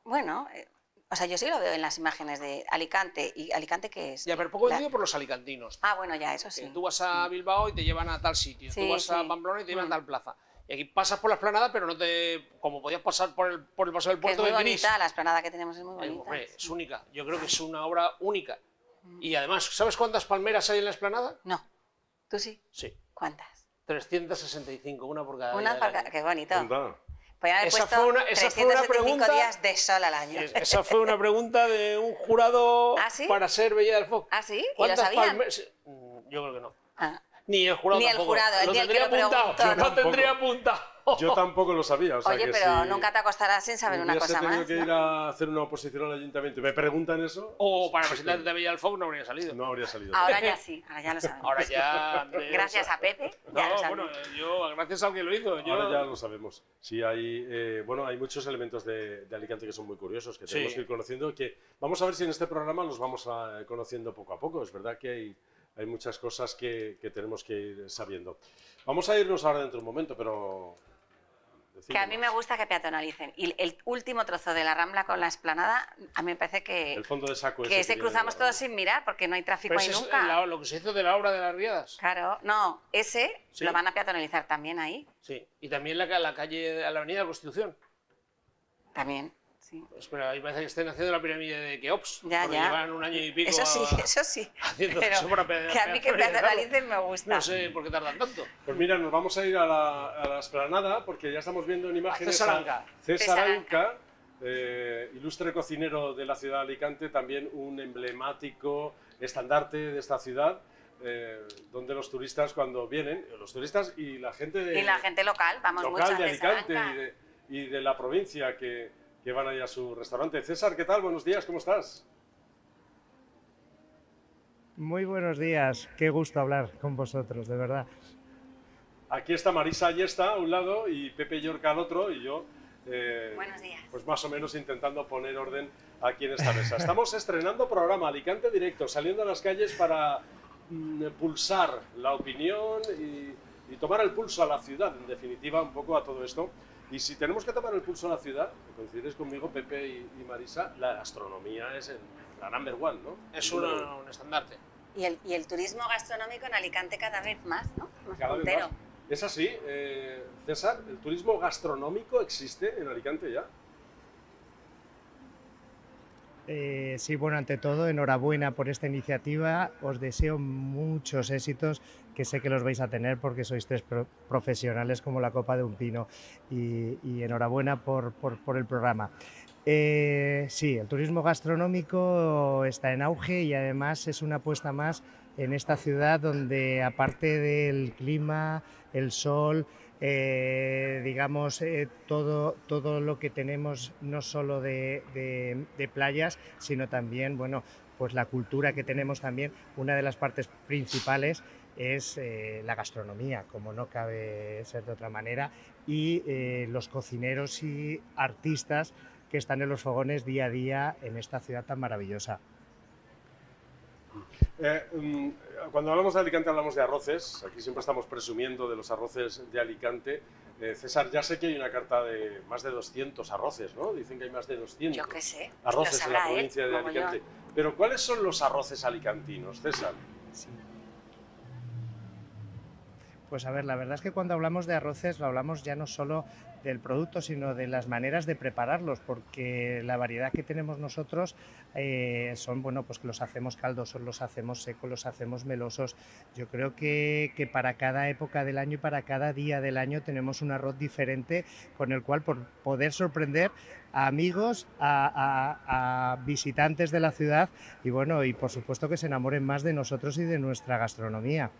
Bueno, eh, o sea, yo sí lo veo en las imágenes de Alicante. ¿Y Alicante qué es? Ya, pero poco La- vendido por los alicantinos. Ah, bueno, ya, eso sí. Tú vas a Bilbao y te llevan a tal sitio, Sí, tú vas a sí. Pamplona y te llevan a Mm. tal plaza. Y aquí pasas por la esplanada, pero no te. Como podías pasar por el, por el paso del Que es puerto muy de Gris. bonita, la esplanada que tenemos es muy Ay, bonita. hombre, es única. Yo creo que es una obra única. Y además, ¿sabes cuántas palmeras hay en la esplanada? No, tú sí. Sí. ¿Cuántas? 365, una por cada Una día del para ca- año. Qué bonito. Anda. Podrían haber Esa puesto fue una- esa fue una 375 pregunta- días de sol al año. Es- Esa fue una pregunta de un jurado ¿Ah, sí? para ser Bella del Foc. ¿Ah, sí? ¿Y Yo creo que no. Ah. Ni el jurado Ni el tampoco. jurado, lo tendría lo apuntado. preguntó, Lo no. tendría apuntado. Yo tampoco lo sabía. O sea Oye, que pero si nunca te acostarás sin saber una cosa tenido más. que ¿no? ir a hacer una oposición al ayuntamiento y me preguntan eso, O para presentarte a Villa del Foc no habría salido. no habría salido. Ahora ya sí, ahora ya lo sabemos. Ahora ya. Gracias a Pepe, ya lo No, sabemos. bueno, yo, gracias al que lo hizo. Yo, Ahora ya lo sabemos. Sí, hay, eh, bueno, hay muchos elementos de, de Alicante que son muy curiosos, que tenemos Sí. que ir conociendo, que vamos a ver si en este programa los vamos a- conociendo poco a poco. Es verdad que hay, hay muchas cosas que, que tenemos que ir sabiendo. Vamos a irnos ahora dentro de un momento, pero... Que a mí me gusta que peatonalicen. Y el último trozo de la Rambla con la esplanada, a mí me parece que, El fondo de saco que ese ese que cruzamos todos sin mirar porque no hay tráfico Pero ahí ese es nunca. la- lo que se hizo de la obra de las riadas. Claro, no, ese Sí. lo van a peatonalizar también ahí. Sí. Y también la, la calle, la avenida de la Constitución. También, sí. Pues, pero ahí parece que estén haciendo la pirámide de Keops. Ya, ya. llevan un año y pico. Eso sí, a- eso sí. haciendo Pero eso para que a mí que peatonalizarlo. peatonalicen me gusta. No sé por qué tardan tanto. Pues mira, nos vamos a ir a la, a la esplanada porque ya estamos viendo en imágenes César Anca. César Anca, eh, ilustre cocinero de la ciudad de Alicante, también un emblemático estandarte de esta ciudad, eh, donde los turistas cuando vienen, los turistas y la gente de, Y la gente local, vamos mucho local a de Alicante y de, y de la provincia que, que van ahí a su restaurante. César, ¿qué tal? Buenos días, ¿cómo estás? Muy buenos días, qué gusto hablar con vosotros, de verdad. Aquí está Marisa Ayesta a un lado y Pepe Yorca al otro y yo. eh, Buenos días. Pues más o menos intentando poner orden aquí en esta mesa. Estamos estrenando programa Alicante Directo, saliendo a las calles para mm, pulsar la opinión y, y tomar el pulso a la ciudad, en definitiva, un poco a todo esto. Y si tenemos que tomar el pulso a la ciudad, coincidiréis conmigo, Pepe y, y Marisa, la gastronomía es el- la number one, ¿no? Es uno. un estandarte. Y el, y el turismo gastronómico en Alicante cada vez más, ¿no? Más Cada vez más. Es así, eh, César, ¿el turismo gastronómico existe en Alicante ya? Eh, sí, bueno, ante todo, enhorabuena por esta iniciativa. Os deseo muchos éxitos, que sé que los vais a tener porque sois tres pro- profesionales como la copa de un pino. Y, enhorabuena por el programa. Eh, sí, el turismo gastronómico está en auge y además es una apuesta más en esta ciudad donde aparte del clima, el sol, eh, digamos, eh, todo, todo lo que tenemos, no solo de, playas, sino también, bueno, pues la cultura que tenemos también, una de las partes principales es eh, la gastronomía, como no cabe ser de otra manera, y los cocineros y artistas que están en los fogones día a día en esta ciudad tan maravillosa. Eh, mm, cuando hablamos de Alicante hablamos de arroces. Aquí siempre estamos presumiendo de los arroces de Alicante. Eh, César, ya sé que hay una carta de más de 200 arroces, ¿no? Dicen que hay más de 200 Yo qué sé. arroces en la él, provincia de. Alicante. Pero ¿cuáles son los arroces alicantinos, César? Pues a ver, la verdad es que cuando hablamos de arroces lo hablamos ya no solo del producto, sino de las maneras de prepararlos, porque la variedad que tenemos nosotros eh, son, bueno, pues que los hacemos caldosos, los hacemos secos, los hacemos melosos. Yo creo que, que para cada época del año y para cada día del año tenemos un arroz diferente con el cual por poder sorprender a amigos, a, a- a visitantes de la ciudad y bueno, y por supuesto que se enamoren más de nosotros y de nuestra gastronomía.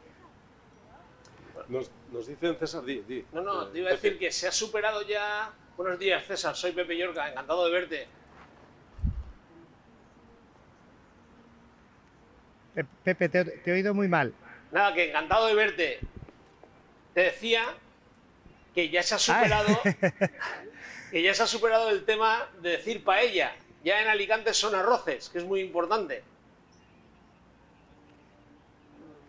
Nos, nos dicen, César, di, di. No, no, Eh, te iba a decir que se ha superado ya. Buenos días, César. Soy Pepe Yorca. Encantado de verte. Pe- Pepe, te, te he oído muy mal. Nada, que encantado de verte. Te decía que ya se ha superado. que ya se ha superado el tema de decir paella. Ya en Alicante son arroces, que es muy importante.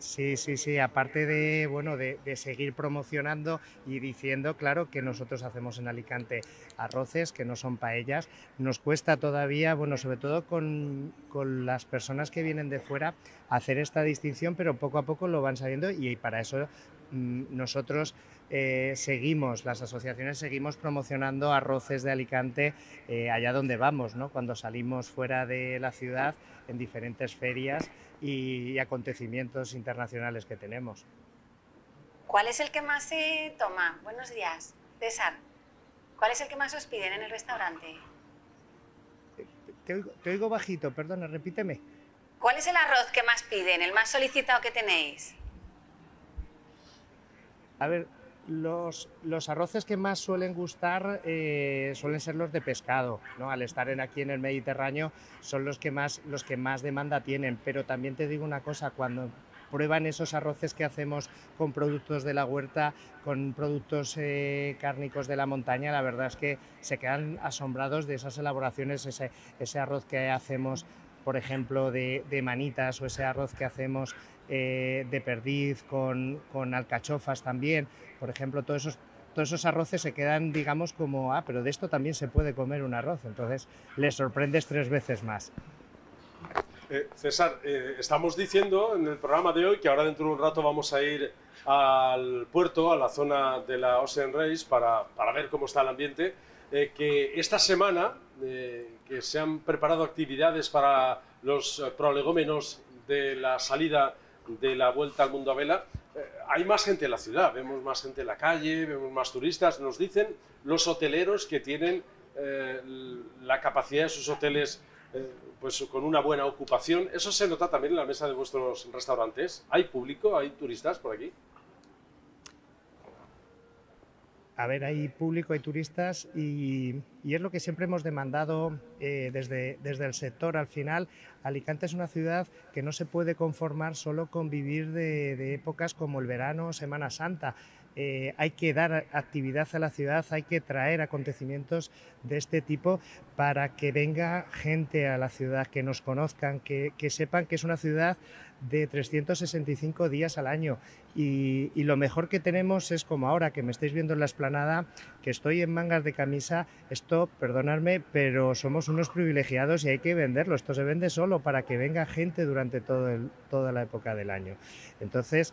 Sí, sí, sí. Aparte de, bueno, de, seguir promocionando y diciendo, claro, que nosotros hacemos en Alicante arroces, que no son paellas, nos cuesta todavía, bueno, sobre todo con, con las personas que vienen de fuera, hacer esta distinción, pero poco a poco lo van sabiendo y para eso mm, nosotros eh, seguimos, las asociaciones seguimos promocionando arroces de Alicante eh, allá donde vamos, ¿no? Cuando salimos fuera de la ciudad en diferentes ferias y acontecimientos internacionales que tenemos. ¿Cuál es el que más se toma? Buenos días, César. ¿Cuál es el que más os piden en el restaurante? Te oigo, te oigo bajito, perdona, repíteme. ¿Cuál es el arroz que más piden, el más solicitado que tenéis? A ver, Los, arroces que más suelen gustar eh, suelen ser los de pescado, ¿no? Al estar en, aquí en el Mediterráneo son los que, más, los que más demanda tienen, pero también te digo una cosa, cuando prueban esos arroces que hacemos con productos de la huerta, con productos eh, cárnicos de la montaña, la verdad es que se quedan asombrados de esas elaboraciones, ese, arroz que hacemos, por ejemplo, de manitas o ese arroz que hacemos eh, de perdiz, con, con, alcachofas también. Por ejemplo, todos esos, todos esos arroces se quedan, digamos, como, ah, pero de esto también se puede comer un arroz. Entonces, les sorprendes tres veces más. Eh, César, eh, estamos diciendo en el programa de hoy que ahora dentro de un rato vamos a ir al puerto, a la zona de la Ocean Race, para, para ver cómo está el ambiente. Que esta semana que se han preparado actividades para los prolegómenos de la salida de la vuelta al mundo a vela, eh, hay más gente en la ciudad, vemos más gente en la calle, vemos más turistas. Nos dicen los hoteleros que tienen eh, la capacidad de sus hoteles eh, pues con una buena ocupación. ¿Eso se nota también en la mesa de vuestros restaurantes? ¿Hay público? ¿Hay turistas por aquí? A ver, hay público, hay turistas y, y es lo que siempre hemos demandado eh, desde, desde el sector. Al final, Alicante es una ciudad que no se puede conformar solo con vivir de, épocas como el verano Semana Santa. Eh, hay que dar actividad a la ciudad, hay que traer acontecimientos de este tipo para que venga gente a la ciudad, que nos conozcan, que, sepan que es una ciudad de 365 días al año. Y, lo mejor que tenemos es como ahora que me estáis viendo en la esplanada, que estoy en mangas de camisa, esto, perdonadme, pero somos unos privilegiados y hay que venderlo. Esto se vende solo para que venga gente durante toda la época del año. Entonces,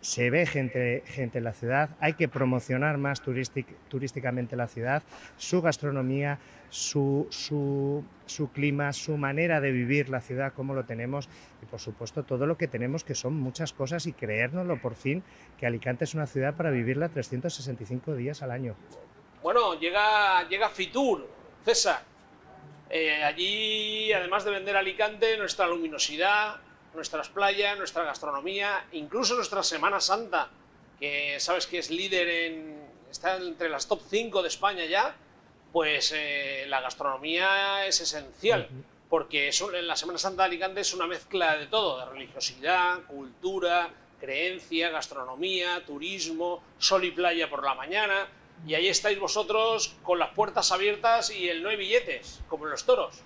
se ve gente, gente en la ciudad, hay que promocionar más turístic, turísticamente la ciudad, su gastronomía, su, su, su, clima, su manera de vivir la ciudad, como lo tenemos, y por supuesto todo lo que tenemos, que son muchas cosas, y creérnoslo por fin, que Alicante es una ciudad para vivirla 365 días al año. Bueno, llega, llega Fitur, César. Eh, allí, además de vender Alicante, nuestra luminosidad, nuestras playas, nuestra gastronomía, incluso nuestra Semana Santa, que sabes que es líder en. está entre las top 5 de España ya, pues eh, la gastronomía es esencial, porque en la Semana Santa de Alicante es una mezcla de todo, de religiosidad, cultura, creencia, gastronomía, turismo, sol y playa por la mañana, y ahí estáis vosotros con las puertas abiertas y el no hay billetes, como en los toros.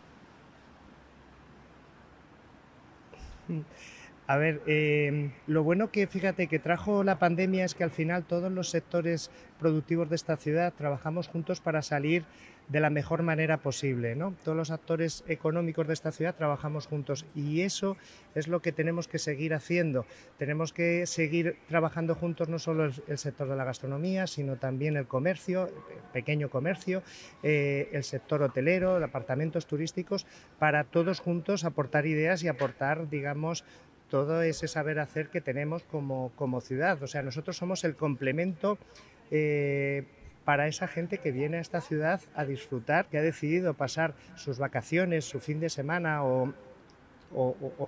A ver, eh, lo bueno que fíjate que trajo la pandemia es que al final todos los sectores productivos de esta ciudad trabajamos juntos para salir de la mejor manera posible, ¿no? Todos los actores económicos de esta ciudad trabajamos juntos y eso es lo que tenemos que seguir haciendo. Tenemos que seguir trabajando juntos no solo el, sector de la gastronomía, sino también el comercio, el pequeño comercio, eh, el sector hotelero, apartamentos turísticos, para todos juntos aportar ideas y aportar, digamos, todo ese saber hacer que tenemos como, como ciudad. O sea, nosotros somos el complemento eh, para esa gente que viene a esta ciudad a disfrutar, que ha decidido pasar sus vacaciones, su fin de semana o,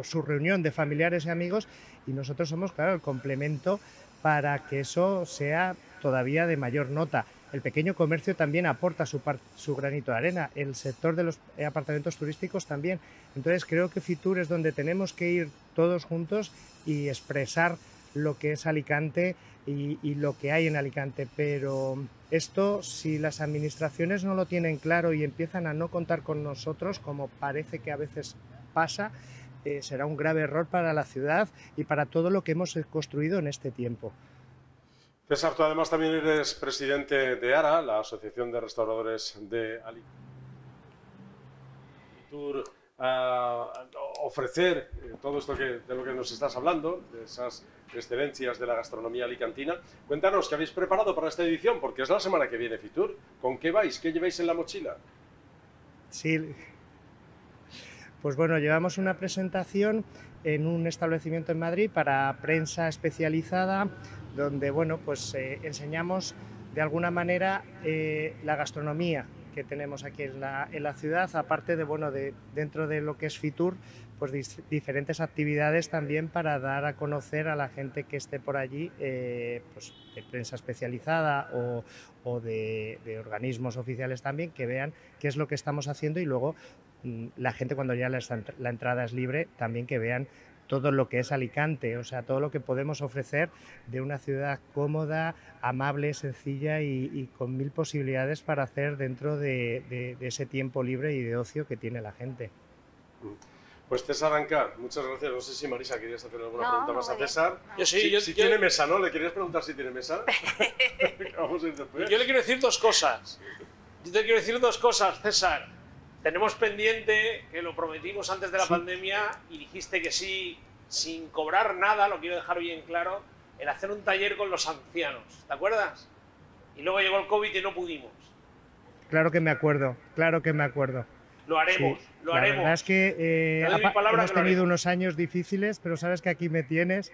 su reunión de familiares y amigos y nosotros somos, claro, el complemento para que eso sea todavía de mayor nota. El pequeño comercio también aporta su, su, granito de arena, el sector de los apartamentos turísticos también. Entonces creo que Fitur es donde tenemos que ir todos juntos y expresar lo que es Alicante y, lo que hay en Alicante. Pero esto, si las administraciones no lo tienen claro y empiezan a no contar con nosotros, como parece que a veces pasa, eh, será un grave error para la ciudad y para todo lo que hemos construido en este tiempo. César, tú además también eres presidente de ARA, la Asociación de Restauradores de Alicante. Uh, ofrecer eh, todo esto de lo que nos estás hablando, de esas excelencias de la gastronomía alicantina. Cuéntanos, ¿qué habéis preparado para esta edición? Porque es la semana que viene Fitur. ¿Con qué vais? ¿Qué lleváis en la mochila? Sí, pues bueno, llevamos una presentación en un establecimiento en Madrid para prensa especializada, donde bueno, pues eh, enseñamos de alguna manera eh, la gastronomía que tenemos aquí en la, ciudad, aparte de, bueno, de, dentro de lo que es Fitur, pues diferentes actividades también para dar a conocer a la gente que esté por allí, eh, pues de prensa especializada o, o de, organismos oficiales también, que vean qué es lo que estamos haciendo y luego mm, la gente cuando ya la entrada es libre, también que vean todo lo que es Alicante, o sea, todo lo que podemos ofrecer de una ciudad cómoda, amable, sencilla y, y con mil posibilidades para hacer dentro de, de, de, ese tiempo libre y de ocio que tiene la gente. Pues César Ancar, muchas gracias. No sé si Marisa querías hacer alguna no, pregunta más a César. Yo sí, si, yo, si yo, tiene mesa, ¿no? ¿Le querías preguntar si tiene mesa? Vamos a ir después. Yo le quiero decir dos cosas. Yo te quiero decir dos cosas, César. Tenemos pendiente, que lo prometimos antes de la sí. pandemia y dijiste que sí, sin cobrar nada, lo quiero dejar bien claro, el hacer un taller con los ancianos. ¿Te acuerdas? Y luego llegó el COVID y no pudimos. Claro que me acuerdo, claro que me acuerdo. Lo haremos, sí, lo la haremos. verdad es que eh, hemos tenido unos años difíciles, pero sabes que aquí me tienes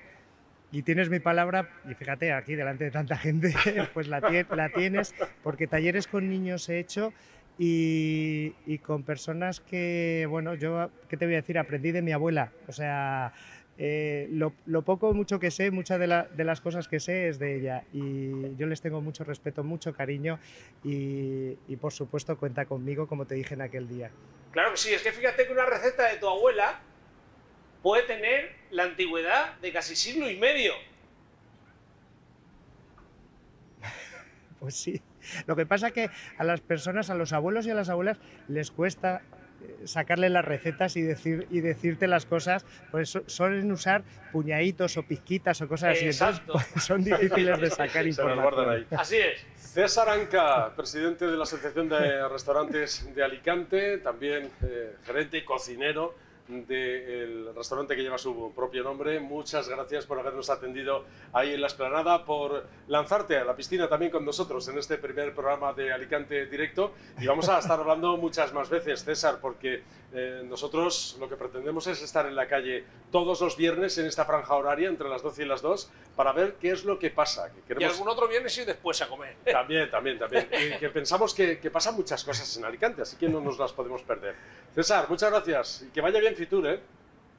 y tienes mi palabra, y fíjate, aquí delante de tanta gente, pues la, la tienes, porque talleres con niños he hecho y, y, con personas que, bueno, yo, ¿qué te voy a decir? Aprendí de mi abuela, o sea, eh, lo, lo, poco o mucho que sé, muchas de, la, de, las cosas que sé es de ella y yo les tengo mucho respeto, mucho cariño y, y, por supuesto cuenta conmigo como te dije en aquel día. Claro que sí, es que fíjate que una receta de tu abuela puede tener la antigüedad de casi siglo y medio. Pues sí. Lo que pasa es que a las personas, a los abuelos y a las abuelas les cuesta sacarle las recetas y, decir, y decirte las cosas, pues suelen usar puñaditos o pizquitas o cosas así, entonces pues, son difíciles de sacar información. Ahí. Así es. César Anca, presidente de la Asociación de Restaurantes de Alicante, también eh, gerente y cocinero del restaurante que lleva su propio nombre. Muchas gracias por habernos atendido ahí en la esplanada, por lanzarte a la piscina también con nosotros en este primer programa de Alicante Directo. Y vamos a estar hablando muchas más veces, César, porque eh, nosotros lo que pretendemos es estar en la calle todos los viernes en esta franja horaria entre las 12 y las 2 para ver qué es lo que pasa. Que queremos... Y algún otro viernes y después a comer. También, también, también. y que pensamos que, que pasan muchas cosas en Alicante, así que no nos las podemos perder. César, muchas gracias y que vaya bien ¿eh?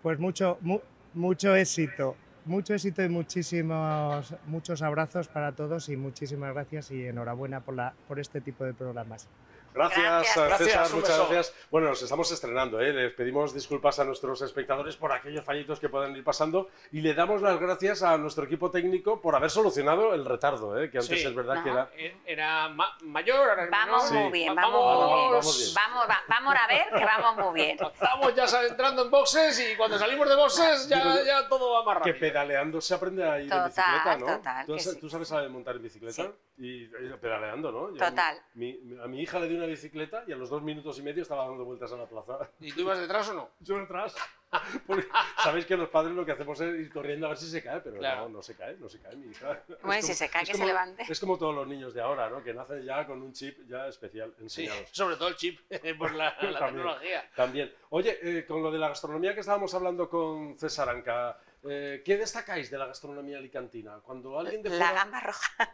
Pues mucho, mu mucho éxito, mucho éxito y muchísimos, muchos abrazos para todos y muchísimas gracias y enhorabuena por, la, por este tipo de programas. Gracias, gracias César, gracias, muchas gracias. Bueno, nos estamos estrenando, ¿eh? les pedimos disculpas a nuestros espectadores por aquellos fallitos que puedan ir pasando y le damos las gracias a nuestro equipo técnico por haber solucionado el retardo, ¿eh? que antes sí, es verdad no, que era... Era ma mayor, ahora Vamos menor. muy bien, vamos, vamos, muy bien. vamos bien. Vamos, va, vamos a ver que vamos muy bien. Estamos ya entrando en boxes y cuando salimos de boxes ya, ya todo va más rápido. Pedaleando se aprende a ir Total, en bicicleta, ¿no? total, ¿Tú, has- sí. tú sabes saber montar en bicicleta? Sí. Y, y pedaleando, ¿no? Yo- Total. mi- mi- a mi hija le di una bicicleta y a los dos minutos y medio estaba dando vueltas a la plaza. ¿Y tú ibas detrás o no? Yo detrás. Porque sabéis que los padres lo que hacemos es ir corriendo a ver si se cae, pero Claro. no, no se cae, no se cae mi hija. Bueno, Es si como- se cae, que se como- levante. Es como todos los niños de ahora, ¿no? Que nacen ya con un chip ya especial Sí, enseñados. sobre todo el chip, por la, la También. tecnología. También. Oye, eh, con lo de la gastronomía que estábamos hablando con César Anca, eh, ¿qué destacáis de la gastronomía alicantina? Cuando alguien de La fuera... gamba roja.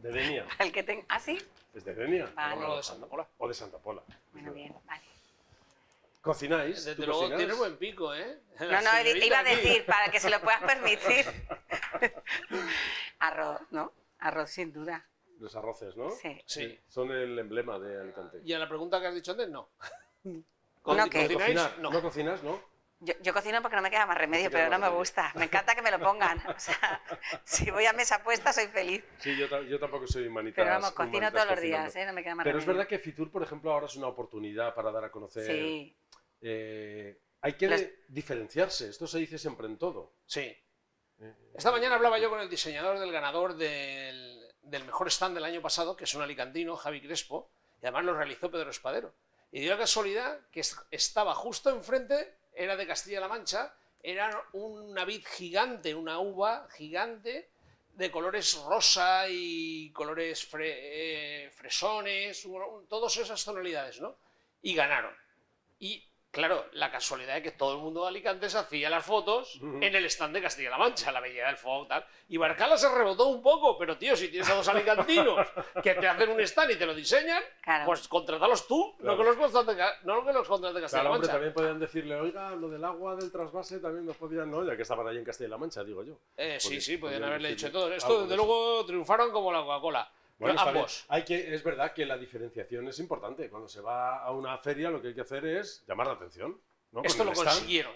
De Denia. El que tenga. ¿Ah, sí? ¿Es de Denia? Vale. O de Santa Pola. O de Santa Pola. Bueno, bien, vale. ¿Cocináis? Desde ¿Tú luego cocinas? tiene buen pico, ¿eh? No, La no, iba a decir, para que se lo puedas permitir. Arroz, ¿no? Arroz sin duda. Los arroces, ¿no? Sí. Sí. Son el emblema de Alicante. Y a la pregunta que has dicho antes, no. ¿No qué? ¿No. No. ¿No cocinas? ¿No? Yo, yo cocino porque no me queda más remedio, pero no me gusta. Me encanta que me lo pongan. O sea, si voy a mesa puesta, soy feliz. Sí, yo, yo tampoco soy manita. Pero vamos, cocino todos los días, ¿eh? No me queda más Pero es remedio. verdad que Fitur, por ejemplo, ahora es una oportunidad para dar a conocer. Sí. eh, hay que de- diferenciarse. Esto se dice siempre en todo. Sí. Eh, Esta mañana hablaba yo con el diseñador del ganador del, del mejor stand del año pasado, que es un alicantino, Javi Crespo, y además lo realizó Pedro Espadero. Y dio la casualidad que es- estaba justo enfrente, era de Castilla-La Mancha, era una vid gigante, una uva gigante, de colores rosa y colores eh, fresones, todas esas tonalidades, ¿no? Y ganaron. Y Claro, la casualidad de que todo el mundo de Alicante se hacía las fotos en el stand de Castilla-La Mancha, la belleza del fuego, tal. Y Barcala se rebotó un poco, pero tío, si tienes a dos alicantinos que te hacen un stand y te lo diseñan, pues contratalos tú, no Claro. que los contrate, Ca- no que los contrate Claro, Castilla-La hombre, Mancha. también podían decirle, oiga, lo del agua del trasvase también nos podían, ¿no? Ya que estaban allí en Castilla-La Mancha, digo yo. Eh, sí, sí, podían podían haberle dicho todo. Esto, desde luego, triunfaron como la Coca-Cola. Bueno, ambos. Hay que, es verdad que la diferenciación es importante. Cuando se va a una feria, lo que hay que hacer es llamar la atención. ¿no? Esto lo stand. consiguieron.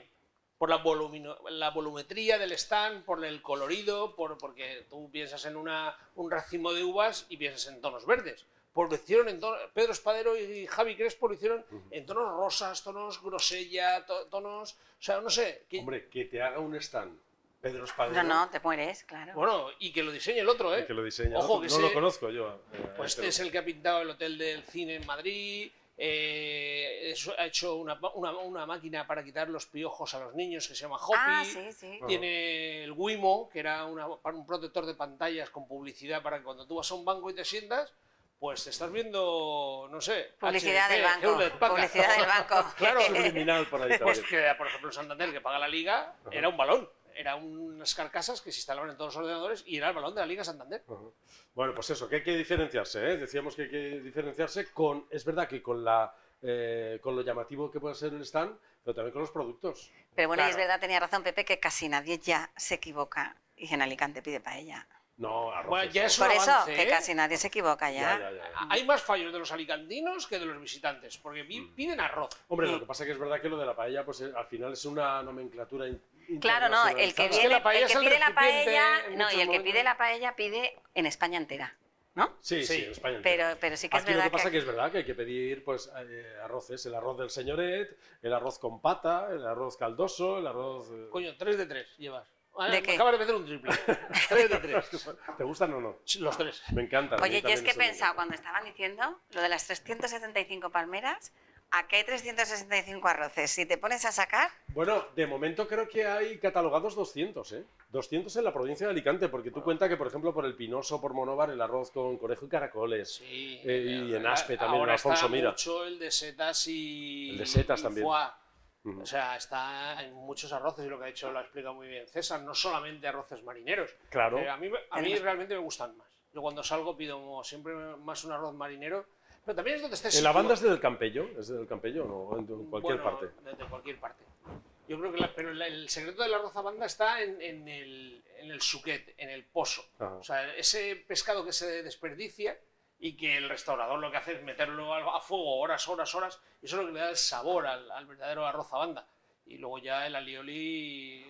Por la, volumino- la volumetría del stand, por el colorido, por, porque tú piensas en una, un racimo de uvas y piensas en tonos verdes. Porque hicieron en tono- Pedro Espadero y Javi Crespo lo hicieron en tonos rosas, tonos grosella, to- tonos. O sea, no sé. que- Hombre, que te haga un stand Pedro Espadero. No, no, te mueres, claro. bueno, y que lo diseñe el otro, ¿eh? y que lo diseña. Ojo, no que no lo conozco yo. eh, Pues este pero- es el que ha pintado el Hotel del Cine en Madrid. eh, eso- ha hecho una, una- una máquina para quitar los piojos a los niños que se llama Hopi. Ah, sí, sí. Tiene el Wimo, que era una- un protector de pantallas con publicidad para que cuando tú vas a un banco y te sientas, pues te estás viendo, no sé, Publicidad HP, del banco, Hewlett publicidad del banco. claro, Subliminal por ahí Pues que, por ejemplo, el Santander, que paga la liga, era un balón. Era unas carcasas que se instalaban en todos los ordenadores y era el balón de la Liga Santander. Bueno, pues eso, que hay que diferenciarse, ¿eh? Decíamos que hay que diferenciarse con, es verdad que con la eh, con lo llamativo que puede ser el stand, pero también con los productos. Pero bueno, y es Claro. verdad, tenía razón Pepe, que casi nadie ya se equivoca y en Alicante pide paella. No, arroces, Bueno, ya es un Por eso, avance, que ¿eh? casi nadie se equivoca ya. Ya, ya, ya. Hay más fallos de los alicantinos que de los visitantes, porque pi- piden arroz. Hombre, lo que pasa que es verdad que lo de la paella, pues eh, al final es una nomenclatura Claro, no, el que viene, la paella el es que pide la paella, no, y el que pide la paella pide en España entera, ¿no? Sí, sí, Sí, en España. Pero, pero sí que es Aquí lo verdad que pasa que, que es verdad que hay que pedir pues eh, arroces, el arroz del señoret, el arroz con pata, el arroz caldoso, el arroz... eh, Coño, 3 de 3 llevas. Ah, ¿De qué? Acabas de meter un triple. 3 de 3. ¿Te gustan o no? Los tres. Me encantan. Oye, yo es que he pensado, cuando estaban diciendo lo de las 375 palmeras, aquí hay 365 arroces. Si te pones a sacar, Bueno, de momento creo que hay catalogados 200, ¿eh? 200 en la provincia de Alicante, porque tú cuentas que, por ejemplo, por el Pinoso, por Monóvar, el arroz con conejo y caracoles. Sí, Eh, y en Aspe también, Ahora en Alfonso está Mira. mucho el de setas y. El de setas y también. O sea, está en muchos arroces y lo que ha dicho lo ha explicado muy bien César, no solamente arroces marineros. Claro. Eh, a mí, a mí realmente me gustan más. Yo cuando salgo pido siempre más un arroz marinero, pero también es donde estés. ¿En la banda es del Campello? ¿Es del Campello o en cualquier Bueno, parte? De, de cualquier parte. Yo creo que la- pero la- el secreto del arroz a banda está en, en el, en el suquet, en el pozo. Ajá. O sea, ese pescado que se desperdicia y que el restaurador lo que hace es meterlo a, a fuego horas, horas, horas, y eso es lo que le da el sabor al, al verdadero arroz a banda. Y luego ya el alioli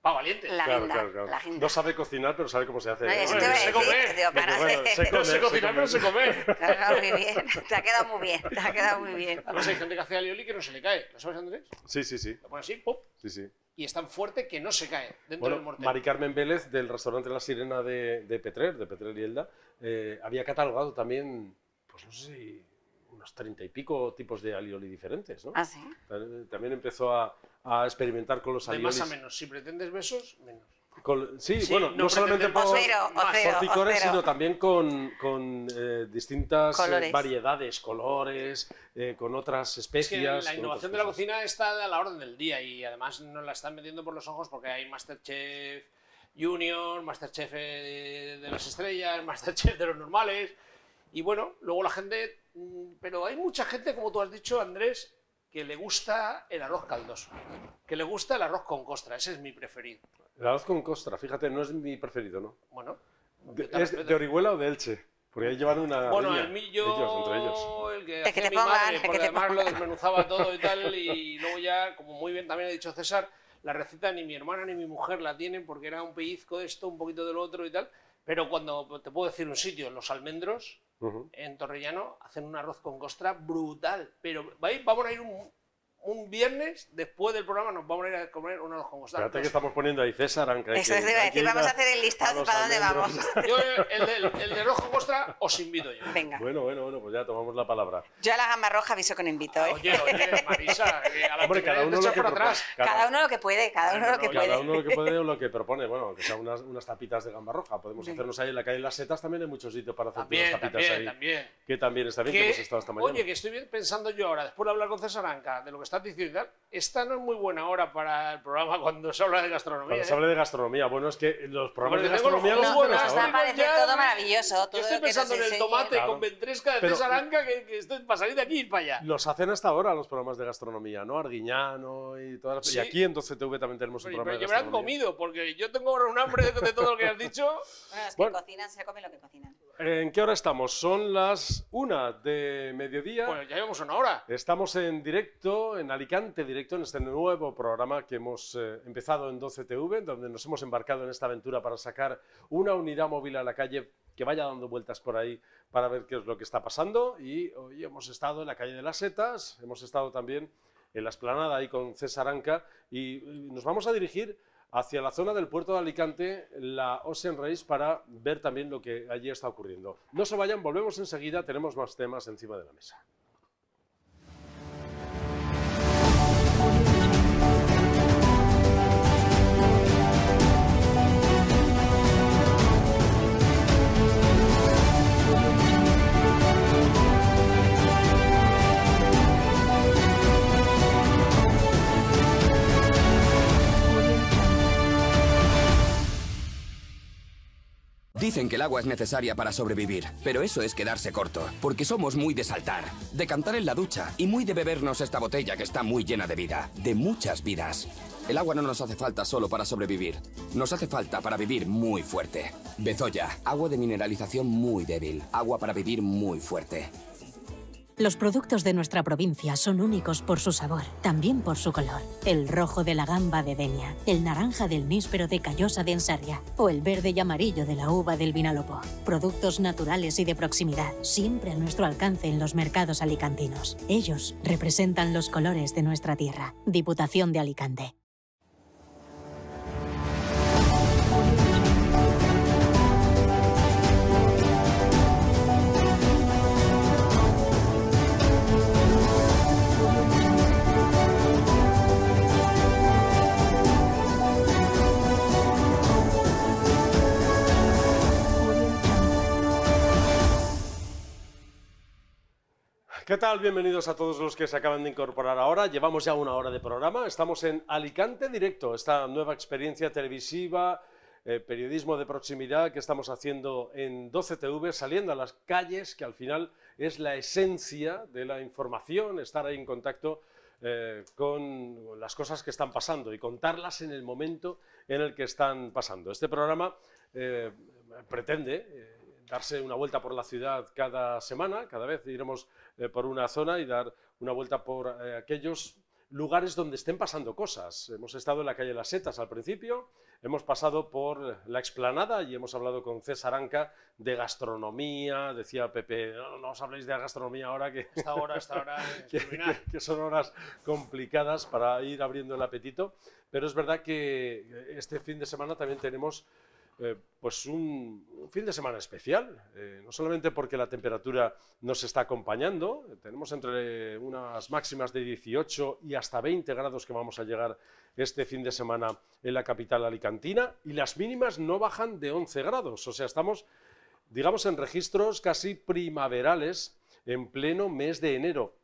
pa' valiente. La Claro, guinda, claro, claro. la guinda. No sabe cocinar, pero sabe cómo se hace. No, digo, para Bueno, no come, se se cocina, come. pero se come. te ha quedado muy bien, te ha quedado muy bien, te ha quedado muy bien. Además hay gente que hace alioli que no se le cae. ¿Lo sabes, Andrés? Sí, sí, sí. Lo pone así, ¡pum! sí, sí. y es tan fuerte que no se cae dentro del Bueno, mortero. Mari Carmen Vélez, del restaurante La Sirena de, de Petrer, de Petrer y Elda, eh, había catalogado también, pues no sé si unos treinta y pico tipos de alioli diferentes, ¿no? Ah, sí. También- También empezó a, a experimentar con los De más a menos. Si pretendes besos, menos. Con- sí, Sí, bueno, no no, solamente por, más. Cero, por cero. sino también con, con, eh, distintas eh, variedades, colores, eh, con otras Es que especias. la innovación de la cocina está a la orden del día y además nos la están metiendo por los ojos porque hay Masterchef Junior, Masterchef de las estrellas, Masterchef de los normales. Y bueno, luego la gente. mm, Pero hay mucha gente, como tú has dicho, Andrés, que le gusta el arroz caldoso, que le gusta el arroz con costra. Ese es mi preferido. El arroz con costra, fíjate, no es mi preferido, ¿no? Bueno, De- ¿Es de Orihuela o de Elche? Porque ahí llevan una. Bueno, el millo, ellos, entre ellos. el que El que hacía te mi pongan, madre, el que porque te además lo desmenuzaba todo y tal, y luego ya, como muy bien también ha dicho César, la receta ni mi hermana ni mi mujer la tienen porque era un pellizco de esto, un poquito de lo otro y tal, pero cuando, te puedo decir un sitio, los almendros, en Torrellano, hacen un arroz con costra brutal, pero va a ir- vamos a ir un, un viernes, después del programa, nos vamos a ir a comer unos con Espérate que estamos poniendo ahí César, aunque hay Eso que- es, iba a hay que decir, ir vamos a hacer el listado de los para dónde vamos. Yo, el, del- el de rojo costra, os invito yo. Venga. Bueno, bueno, bueno, pues ya tomamos la palabra. Yo a la gamba roja aviso con invito, ¿eh? Oye, oye, Marisa, que a la Hombre, cada uno lo que atrás. Cada uno lo que puede, cada uno lo que Cada puede. uno lo que puede o lo que propone, bueno, que sean unas, unas tapitas de gamba roja. Podemos Sí. hacernos ahí en la calle Las Setas, también hay muchos sitios para hacer También, unas tapitas también, ahí. también. Que también está bien, que, Que, hemos estado esta mañana. Oye, que estoy pensando yo ahora, después de hablar con César Anca, de lo que estás diciendo y tal, esta no es muy buena hora para el programa cuando se habla de gastronomía. Cuando ¿eh? se habla de gastronomía, bueno, es que los programas de gastronomía los buenos. Nos va a parecer todo maravilloso. Yo Todo estoy lo que nos pensando en el tomate Claro. con ventresca de Pero- César Anca, que, que estoy para salir de aquí y para allá. Los hacen hasta ahora los programas de gastronomía, ¿no? Arguiñano y todas las... Sí. Y aquí en 12TV también tenemos un Pero, programa pero de que habrán gastronomía. comido, porque yo tengo ahora un hambre de, de todo lo que has dicho. Bueno, es que Bueno. cocinan, se come lo que cocinan. ¿En qué hora estamos? Son las una de mediodía. Pues ya llevamos una hora. Estamos en directo, en Alicante, directo en este nuevo programa que hemos eh, empezado en 12TV, donde nos hemos embarcado en esta aventura para sacar una unidad móvil a la calle que vaya dando vueltas por ahí para ver qué es lo que está pasando. Y hoy hemos estado en la calle de las Setas, hemos estado también en la esplanada ahí con César Anca y nos vamos a dirigir hacia la zona del puerto de Alicante, la Ocean Race, para ver también lo que allí está ocurriendo. No se vayan, volvemos enseguida, tenemos más temas encima de la mesa. Dicen que el agua es necesaria para sobrevivir, pero eso es quedarse corto, porque somos muy de saltar, de cantar en la ducha y muy de bebernos esta botella que está muy llena de vida, de muchas vidas. El agua no nos hace falta solo para sobrevivir, nos hace falta para vivir muy fuerte. Bezoya, agua de mineralización muy débil, agua para vivir muy fuerte. Los productos de nuestra provincia son únicos por su sabor, también por su color. El rojo de la gamba de Denia, el naranja del níspero de Callosa de Ensarria o el verde y amarillo de la uva del Vinalopó. Productos naturales y de proximidad, siempre a nuestro alcance en los mercados alicantinos. Ellos representan los colores de nuestra tierra. Diputación de Alicante. ¿Qué tal? Bienvenidos a todos los que se acaban de incorporar ahora. Llevamos ya una hora de programa. Estamos en Alicante Directo, esta nueva experiencia televisiva, eh, periodismo de proximidad que estamos haciendo en 12TV, saliendo a las calles, que al final es la esencia de la información, estar ahí en contacto eh, con las cosas que están pasando y contarlas en el momento en el que están pasando. Este programa eh, pretende darse una vuelta por la ciudad cada semana, cada vez iremos eh, por una zona y dar una vuelta por eh, aquellos lugares donde estén pasando cosas. Hemos estado en la calle Las Setas al principio, hemos pasado por la explanada y hemos hablado con César Anca de gastronomía, decía Pepe, no, no os habléis de gastronomía ahora que, Esta hora, esta hora que, que- que son horas complicadas para ir abriendo el apetito, pero es verdad que este fin de semana también tenemos eh, pues un, fin de semana especial, eh, no solamente porque la temperatura nos está acompañando, eh, tenemos entre unas máximas de 18 y hasta 20 grados que vamos a llegar este fin de semana en la capital alicantina y las mínimas no bajan de 11 grados, o sea, estamos digamos en registros casi primaverales en pleno mes de enero.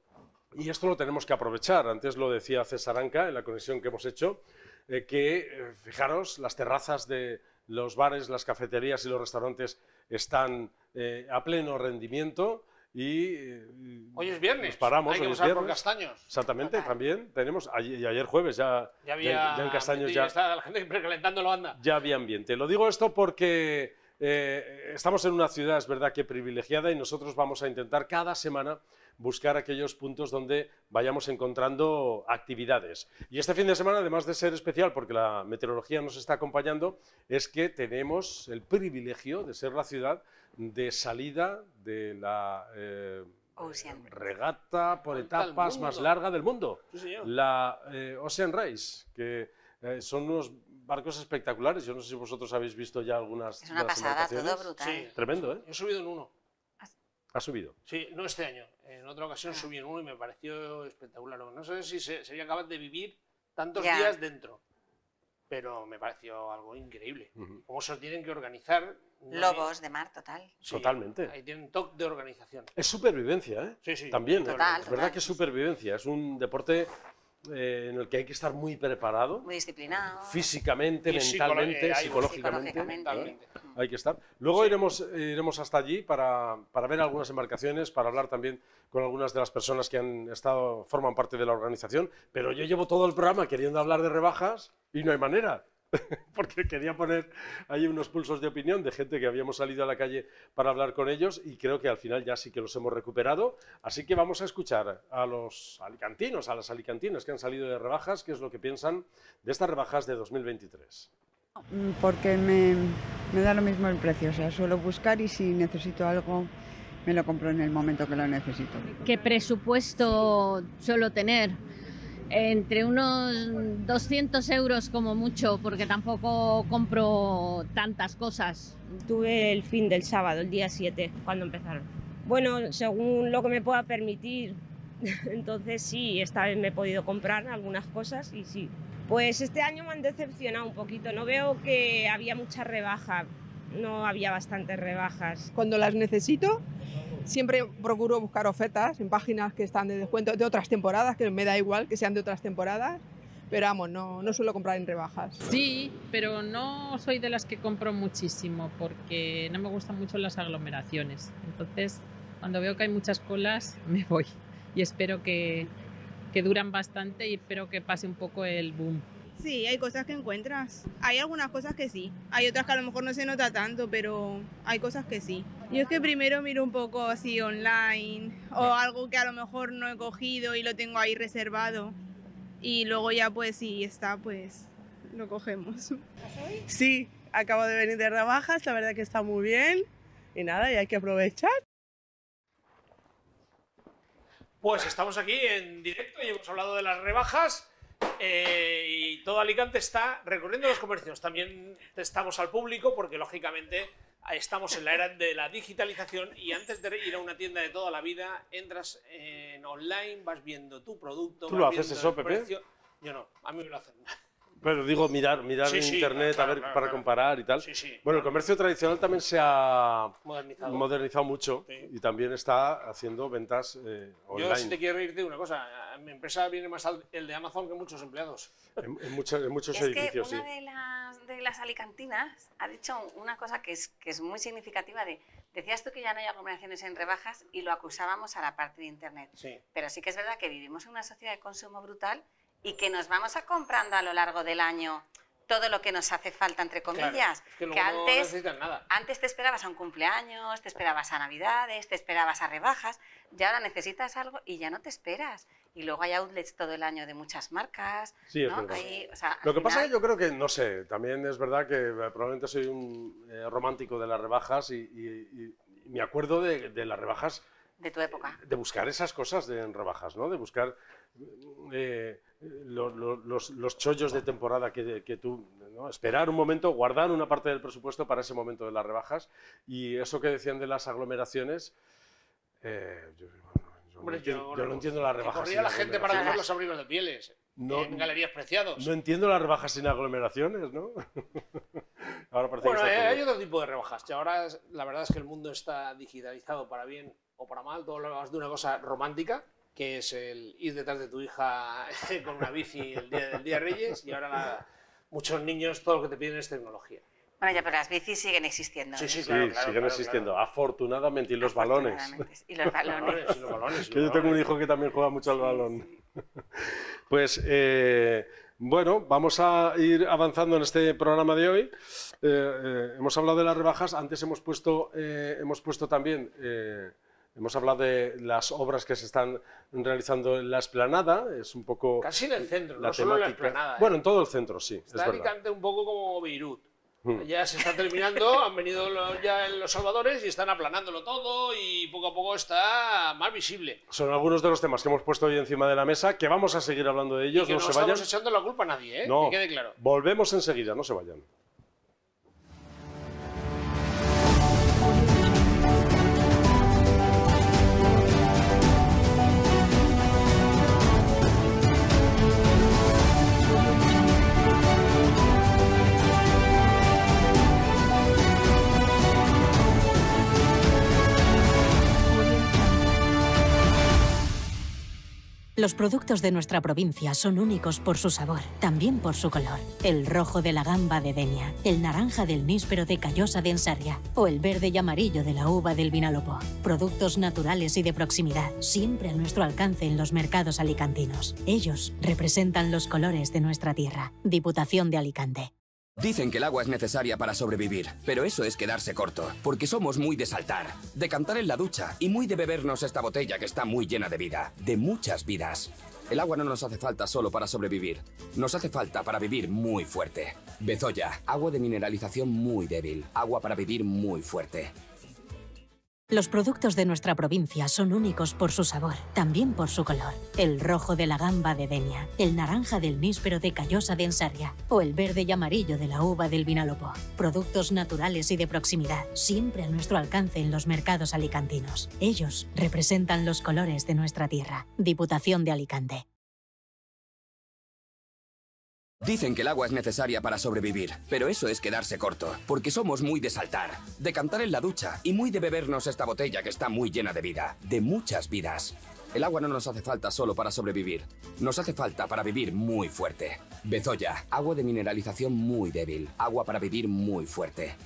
Y esto lo tenemos que aprovechar. Antes lo decía César Anca en la conexión que hemos hecho, que fijaros, las terrazas de los bares, las cafeterías y los restaurantes están eh, a pleno rendimiento y eh, Hoy es viernes. nos paramos. Hay que hoy es por castaños. Exactamente, también tenemos, ayer, y ayer jueves ya, Ya había. ya en Castaños ya, está la gente ya había ambiente. Lo digo esto porque eh, estamos en una ciudad, es verdad que privilegiada, y nosotros vamos a intentar cada semana buscar aquellos puntos donde vayamos encontrando actividades. Y este fin de semana, además de ser especial porque la meteorología nos está acompañando, es que tenemos el privilegio de ser la ciudad de salida de la, eh, Ocean Race. regata por etapas más larga del mundo. Sí, señor. La eh, Ocean Race, que eh, son unos barcos espectaculares. Yo no sé si vosotros habéis visto ya algunas Es una pasada, todo brutal. Sí. Tremendo, ¿eh? He subido en uno. Ha subido. Sí, no este año. En otra ocasión Ah. subí en uno y me pareció espectacular. No sé si se- sería capaz de vivir tantos días dentro. Pero me pareció algo increíble. Ujú. Cómo se lo tienen que organizar. no hay- Lobos de mar, total. Sí, Totalmente. Ahí tienen toque de organización. Es supervivencia, ¿eh? Sí, sí. También. ¿eh? Total, es verdad total. que es supervivencia. Es un deporte eh, en el que hay que estar muy preparado. Muy disciplinado. Físicamente, Y mentalmente, eh, psicológicamente. psicológicamente. Totalmente. Hay que estar. Luego iremos, eh, iremos hasta allí para, para ver algunas embarcaciones, para hablar también con algunas de las personas que han estado, forman parte de la organización. Pero yo llevo todo el programa queriendo hablar de rebajas y no hay manera. Porque quería poner ahí unos pulsos de opinión de gente que habíamos salido a la calle para hablar con ellos y creo que al final ya sí que los hemos recuperado. Así que vamos a escuchar a los alicantinos, a las alicantinas que han salido de rebajas, qué es lo que piensan de estas rebajas de 2023. Mm, Porque me, me da lo mismo el precio, o sea, suelo buscar y si necesito algo me lo compro en el momento que lo necesito. ¿Qué presupuesto suelo tener? Entre unos 200 euros como mucho, porque tampoco compro tantas cosas. Tuve el fin del sábado, el día 7, cuando empezaron. Bueno, según lo que me pueda permitir. Entonces sí, esta vez me he podido comprar algunas cosas y sí. Pues este año me han decepcionado un poquito. No veo que había mucha rebaja. No había bastantes rebajas. Cuando las necesito, siempre procuro buscar ofertas en páginas que están de descuento de otras temporadas, que me da igual que sean de otras temporadas, pero vamos, no, no suelo comprar en rebajas. Sí, pero no soy de las que compro muchísimo porque no me gustan mucho las aglomeraciones. Entonces, cuando veo que hay muchas colas, me voy y espero que, que duran bastante y espero que pase un poco el boom. Sí, hay cosas que encuentras. Hay algunas cosas que sí. Hay otras que a lo mejor no se nota tanto, pero hay cosas que sí. Yo es que primero miro un poco así online o algo que a lo mejor no he cogido y lo tengo ahí reservado. Y luego ya pues si está, pues lo cogemos. Sí, acabo de venir de rebajas, la verdad que está muy bien. Y nada, y hay que aprovechar. Pues estamos aquí en directo y hemos hablado de las rebajas. Eh, y todo Alicante está recorriendo los comercios. También testamos al público porque, lógicamente, estamos en la era de la digitalización y antes de ir a una tienda de toda la vida, entras en online, vas viendo tu producto. ¿Tú vas lo haces eso, Pepe? precio. Yo no, a mí me lo hacen. Pero digo, mirar, mirar Sí, en sí, internet claro, a ver claro, para claro. comparar y tal. Sí, sí. Bueno, el comercio tradicional también se ha Modernizado. modernizado mucho y también está haciendo ventas eh, online. Yo, si te quiero reírte de una cosa, a mi empresa viene más al- el de Amazon que muchos empleados. En, en muchos, en muchos Es que edificios, una sí. de las, de las alicantinas ha dicho una cosa que es, que es muy significativa de, decías tú que ya no hay aglomeraciones en rebajas y lo acusábamos a la parte de Internet. Sí. Pero sí que es verdad que vivimos en una sociedad de consumo brutal y que nos vamos a comprando a lo largo del año todo lo que nos hace falta, entre comillas. Claro, es que antes, nada. antes te esperabas a un cumpleaños, te esperabas a Navidades, te esperabas a rebajas, y ahora necesitas algo y ya no te esperas. Y luego hay outlets todo el año de muchas marcas. Sí, es ¿no? verdad. Hay- o sea, al Lo que pasa es que yo creo que, no sé, también es verdad que eh, probablemente soy un eh, romántico de las rebajas y, y- y me acuerdo de, de las rebajas, de tu época. de buscar esas cosas de, en rebajas, ¿no? De buscar eh, lo- lo- los, los chollos de temporada que, que tú, ¿no? Esperar un momento, guardar una parte del presupuesto para ese momento de las rebajas y eso que decían de las aglomeraciones, eh, yo, yo Hombre, no entiendo, yo- no entiendo las rebajas. corría la gente para comer los abrigos de pieles No- en galerías preciados. No entiendo las rebajas sin aglomeraciones, ¿no? Ahora parece Bueno, que eh, hay otro tipo de rebajas. que ahora la verdad es que el mundo está digitalizado para bien o para mal. Todo hablabas de una cosa romántica, que es el ir detrás de tu hija con una bici el día del día Reyes, y ahora la- muchos niños todo lo que te piden es tecnología. Bueno, ya, pero las bicis siguen existiendo. Sí, ¿eh? sí, Sí, claro, claro, siguen claro, existiendo, afortunadamente, y los balones. Y los balones. y los balones, y que los yo tengo un hijo que también juega mucho al balón. Pues eh, bueno, vamos a ir avanzando en este programa de hoy. Eh, eh, hemos hablado de las rebajas, antes hemos puesto, eh, hemos puesto también, eh, hemos hablado de las obras que se están realizando en la esplanada, es un poco Casi en el centro, la no solo en la explanada, ¿eh? Bueno, en todo el centro, sí, es Está verdad. Alicante un poco como Beirut. Hmm. Ya se está terminando, han venido los- ya los salvadores y están aplanándolo todo y poco a poco está más visible. Son algunos de los temas que hemos puesto hoy encima de la mesa, que vamos a seguir hablando de ellos, y que no, no, se estamos vayan. echando la culpa a nadie, ¿eh? No, que quede claro. volvemos enseguida, no se vayan. Los productos de nuestra provincia son únicos por su sabor, también por su color. El rojo de la gamba de Denia, el naranja del níspero de Callosa de Ensarria o el verde y amarillo de la uva del Vinalopó. Productos naturales y de proximidad, siempre a nuestro alcance en los mercados alicantinos. Ellos representan los colores de nuestra tierra. Diputación de Alicante. Dicen que el agua es necesaria para sobrevivir, pero eso es quedarse corto, porque somos muy de saltar, de cantar en la ducha y muy de bebernos esta botella que está muy llena de vida, de muchas vidas. El agua no nos hace falta solo para sobrevivir, nos hace falta para vivir muy fuerte. Bezoya, agua de mineralización muy débil, agua para vivir muy fuerte. Los productos de nuestra provincia son únicos por su sabor, también por su color. El rojo de la gamba de Denia, el naranja del níspero de Callosa de Ensarria o el verde y amarillo de la uva del Vinalopó. Productos naturales y de proximidad, siempre a nuestro alcance en los mercados alicantinos. Ellos representan los colores de nuestra tierra. Diputación de Alicante. Dicen que el agua es necesaria para sobrevivir, pero eso es quedarse corto, porque somos muy de saltar, de cantar en la ducha y muy de bebernos esta botella que está muy llena de vida, de muchas vidas. El agua no nos hace falta solo para sobrevivir, nos hace falta para vivir muy fuerte. Bezoya, agua de mineralización muy débil, agua para vivir muy fuerte.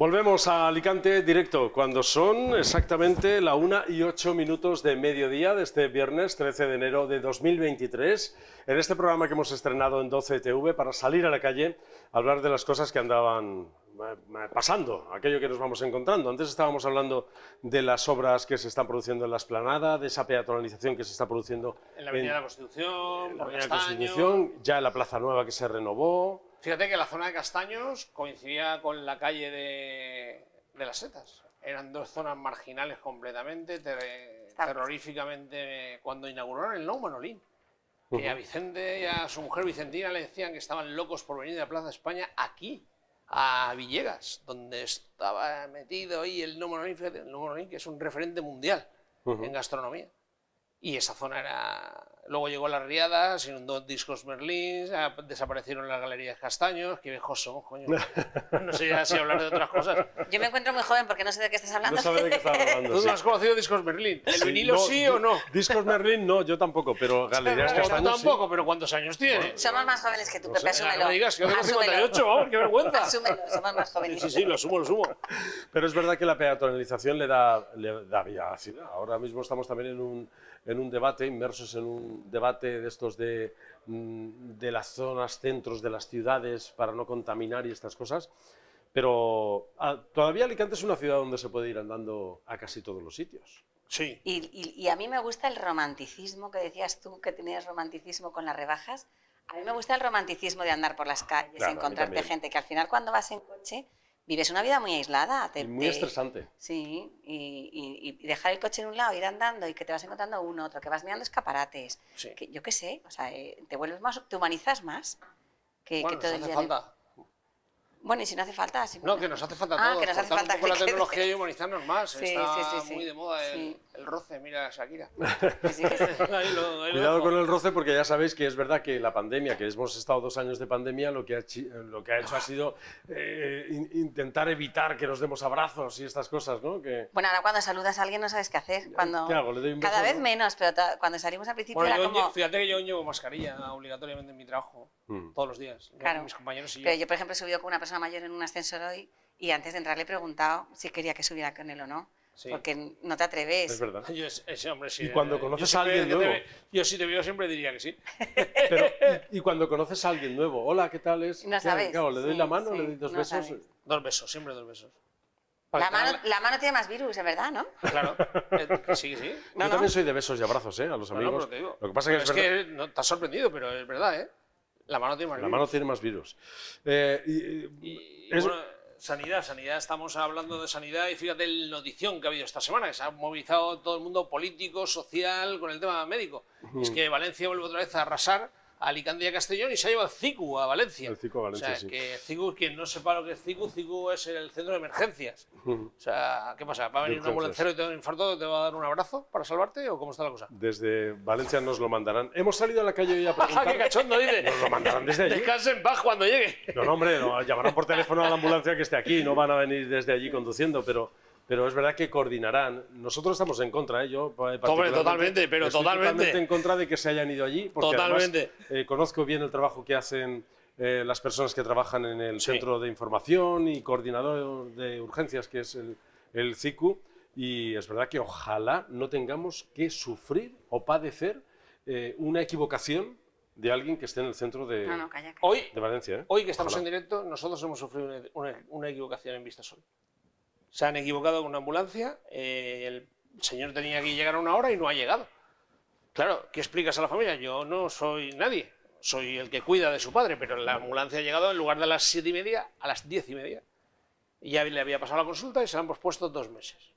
Volvemos a Alicante directo cuando son exactamente la 1 y 8 minutos de mediodía de este viernes 13 de enero de 2023 en este programa que hemos estrenado en 12 TV para salir a la calle a hablar de las cosas que andaban eh, pasando, aquello que nos vamos encontrando. Antes estábamos hablando de las obras que se están produciendo en la esplanada, de esa peatonalización que se está produciendo En la Avenida de la Constitución, en la Avenida Castaño. Constitución, ya en la Plaza Nueva que se renovó. Fíjate que la zona de Castaños coincidía con la calle de, de las Setas. Eran dos zonas marginales completamente, ter- terroríficamente, cuando inauguraron el Nou Manolín. Que a Vicente y a su mujer Vicentina le decían que estaban locos por venir de la Plaza de España aquí, a Villegas, donde estaba metido ahí el Nou Manolín, fíjate, el Nou Manolín, que es un referente mundial Ujú. en gastronomía. Y esa zona era... Luego llegó las riadas, se inundó Discos Merlín, ah, desaparecieron las galerías Castaños, qué viejos somos, coño. No sé ya si hablar de otras cosas. Yo me encuentro muy joven porque no sé de qué estás hablando. No sabe de qué estaba hablando. ¿Tú sí. no has conocido Discos Merlín? ¿El Sí, vinilo no, sí o no? Discos Merlin no, yo tampoco, pero Galerías Yo Castaños sí. tampoco, pero ¿cuántos años tiene? Somos más jóvenes que tú, No Pepe, sé, asúmelo. No digas que yo tengo Asúmelo. 58, vamos, qué vergüenza. Asúmelo, somos más Sí, jóvenes. sí, sí, lo asumo, lo asumo. Pero es verdad que la peatonalización le da, le da vida a la ciudad. Ahora mismo estamos también en un, en un debate, inmersos en un debate de estos de, mm, de las zonas, centros de las ciudades para no contaminar y estas cosas. Pero ah, todavía Alicante es una ciudad donde se puede ir andando a casi todos los sitios. Sí. Y, y- y a mí me gusta el romanticismo que decías tú, que tenías romanticismo con las rebajas. A mí me gusta el romanticismo de andar por las calles, Claro, encontrarte gente que al final cuando vas en coche vives una vida muy aislada. te- muy te- estresante. Sí, y, y- y dejar el coche en un lado, ir andando y que te vas encontrando uno, otro, que vas mirando escaparates. Sí. Que, yo qué sé, o sea, eh, te vuelves más, te humanizas más que, Bueno, que todo nos el hace día. de- falta. Bueno, y si no hace falta, si No, que nos hace falta Ah, todo. que nos hace falta, un poco la tecnología y humanizarnos más. Sí, Está sí, sí, sí. muy de moda el, Sí. el roce, mira a Shakira. sí, que sí. Ahí lo- ahí lo Cuidado con el roce porque ya sabéis que es verdad que la pandemia, que hemos estado dos años de pandemia, lo que ha, lo que ha hecho ha sido eh, in- intentar evitar que nos demos abrazos y estas cosas, ¿no? Que, Bueno, ahora cuando saludas a alguien no sabes qué hacer. Cuando... ¿Qué hago? ¿Le doy un Cada beso, vez no? menos, pero cuando salimos al principio Bueno, era yo como... fíjate que yo llevo mascarilla obligatoriamente en mi trabajo, Mm. todos los días. Yo, Claro. Mis compañeros y yo. Pero yo, por ejemplo, he subido con una persona mayor en un ascensor hoy y antes de entrar le he preguntado si quería que subiera con él o no. Sí. Porque no te atreves. Es verdad. Yo, ese hombre sí. Y cuando eh, conoces yo a alguien que te nuevo. ve- yo si te veo siempre diría que sí. Pero, y, y cuando conoces a alguien nuevo, hola, ¿qué tal es? No sabes. Claro, le doy Sí, la mano, sí, le doy dos no besos. sabes. Dos besos, siempre dos besos. La mano, la mano tiene más virus, es verdad, ¿no? Claro, eh, que sí, que sí. Yo también soy de besos y abrazos, ¿eh? A los No, no, amigos. pero te digo. Lo que pasa es que Pero es, verdad, no, te has sorprendido, pero es verdad, ¿eh? La mano tiene más la virus. mano tiene más virus. Eh, y- Y es- bueno, sanidad, sanidad, estamos hablando de sanidad y fíjate el notición que ha habido esta semana, que se ha movilizado todo el mundo político, social, con el tema médico. Es que Valencia vuelve otra vez a arrasar a Alicante y a Castellón y se ha llevado el CICU a Valencia. El CICU a Valencia, o sea, sí. que CICU, quien no sepa lo que es CICU, CICU es el centro de emergencias. O sea, ¿qué pasa? ¿Va a venir un ambulancero y te da un infarto, te va a dar un abrazo para salvarte o cómo está la cosa? Desde Valencia nos lo mandarán. Hemos salido a la calle hoy a ¡Ja, preguntar. qué cachondo dice! Nos lo mandarán desde allí. Descanse en paz cuando llegue. No, no, hombre, no, llamarán por teléfono a la ambulancia que esté aquí, no van a venir desde allí conduciendo, pero, pero es verdad que coordinarán. Nosotros estamos en contra, ¿eh? yo eh, particularmente totalmente, pero estoy totalmente. en contra de que se hayan ido allí, porque Totalmente. además, eh, conozco bien el trabajo que hacen eh, las personas que trabajan en el centro de información y coordinador de urgencias, que es el, el CICU, y es verdad que ojalá no tengamos que sufrir o padecer eh, una equivocación de alguien que esté en el centro de, No, no, calla. Hoy, de Valencia. ¿eh? Hoy que estamos Ojalá. en directo, nosotros hemos sufrido una, una- una equivocación en Vistasol. Se han equivocado con una ambulancia, eh, el señor tenía que llegar a una hora y no ha llegado. Claro, ¿qué explicas a la familia? Yo no soy nadie, soy el que cuida de su padre, pero la ambulancia ha llegado en lugar de las siete y media, a las diez y media. Y ya le había pasado la consulta y se han pospuesto dos meses.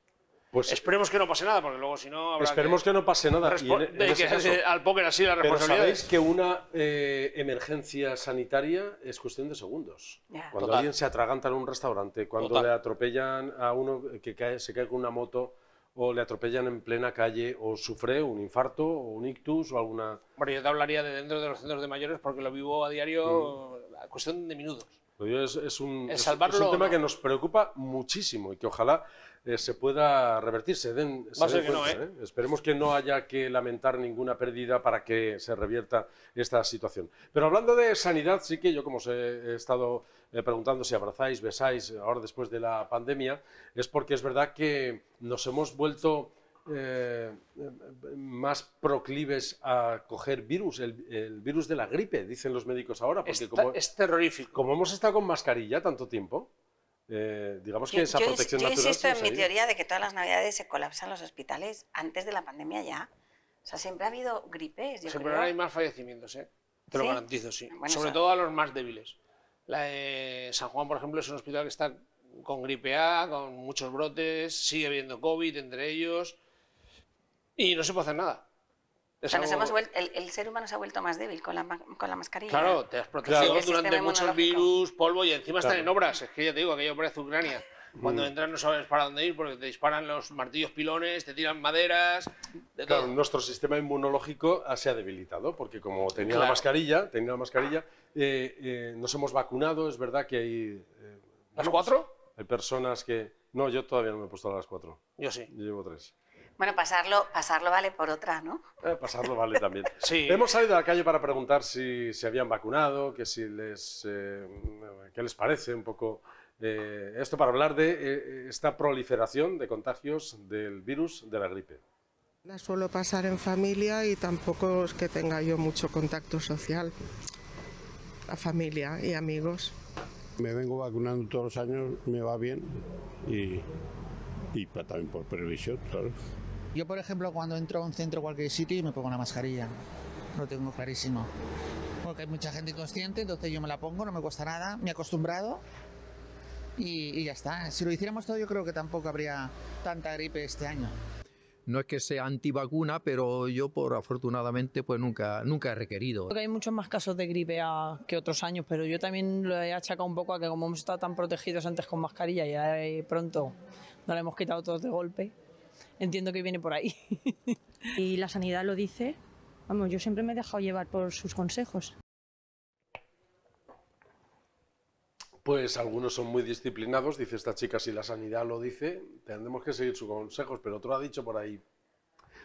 Pues Esperemos que no pase nada, porque luego si no habrá Esperemos que no pase nada. y en- en de que caso- al póker así la Pero responsabilidad. sabéis que una eh, emergencia sanitaria es cuestión de segundos. Ya. Cuando Total. alguien se atraganta en un restaurante, cuando Total. le atropellan a uno que cae, se cae con una moto, o le atropellan en plena calle, o sufre un infarto, o un ictus, o alguna... Bueno, yo te hablaría de dentro de los centros de mayores porque lo vivo a diario, Mm. a cuestión de minutos. Es, es un, es- es un tema no. que nos preocupa muchísimo y que ojalá eh, se pueda revertir, se den, se den que no, cuenta, ¿eh? Esperemos que no haya que lamentar ninguna pérdida para que se revierta esta situación. Pero hablando de sanidad, sí que yo como os he, he estado eh, preguntando si abrazáis, besáis ahora después de la pandemia, es porque es verdad que nos hemos vuelto eh, más proclives a coger virus, el, el virus de la gripe, dicen los médicos ahora, porque Está- como, es terrorífico. como hemos estado con mascarilla tanto tiempo, eh, digamos que Yo, esa protección yo natural insisto en mi teoría de que todas las navidades se colapsan los hospitales antes de la pandemia ya. O sea, siempre ha habido gripes, yo Siempre creo. hay más fallecimientos, ¿eh? Te lo garantizo, sí. Bueno, Sobre eso- todo a los más débiles. La de San Juan, por ejemplo, es un hospital que está con gripe A, con muchos brotes, sigue habiendo COVID entre ellos y no se puede hacer nada. O sea, nos hemos vuel- el, el ser humano se ha vuelto más débil con la, con la mascarilla. Claro, te has protegido Sí, el durante muchos virus, polvo y encima están en obras. Es que ya te digo, aquello parece Ucrania. Cuando Mm. entras no sabes para dónde ir porque te disparan los martillos pilones, te tiran maderas, de Claro, todo. nuestro sistema inmunológico se ha debilitado, porque como tenía la mascarilla, tenía la mascarilla, eh, eh, nos hemos vacunado, es verdad que hay... eh, ¿Las cuatro? hay personas que... No, yo todavía no me he puesto a las cuatro. Yo sí. Yo llevo tres. Bueno, pasarlo, pasarlo vale por otra, ¿no? Eh, pasarlo vale también. Sí. Hemos salido a la calle para preguntar si se habían vacunado, que si les, eh, qué les parece un poco eh, esto para hablar de eh, esta proliferación de contagios del virus de la gripe. La suelo pasar en familia y tampoco es que tenga yo mucho contacto social. La familia y amigos. Me vengo vacunando todos los años, me va bien y, y también por previsión, claro. Yo, por ejemplo, cuando entro a un centro o cualquier sitio me pongo una mascarilla. Lo tengo clarísimo. Porque hay mucha gente inconsciente, entonces yo me la pongo, no me cuesta nada, me he acostumbrado y, y ya está. Si lo hiciéramos todo, yo creo que tampoco habría tanta gripe este año. No es que sea antivacuna, pero yo por afortunadamente pues nunca, nunca he requerido. Creo que hay muchos más casos de gripe a- que otros años, pero yo también lo he achacado un poco a que como hemos estado tan protegidos antes con mascarilla y ahora de pronto no la hemos quitado todos de golpe, entiendo que viene por ahí. Y la sanidad lo dice. Vamos, yo siempre me he dejado llevar por sus consejos. Pues algunos son muy disciplinados, dice esta chica, si la sanidad lo dice, tendremos que seguir sus consejos, pero otro ha dicho por ahí,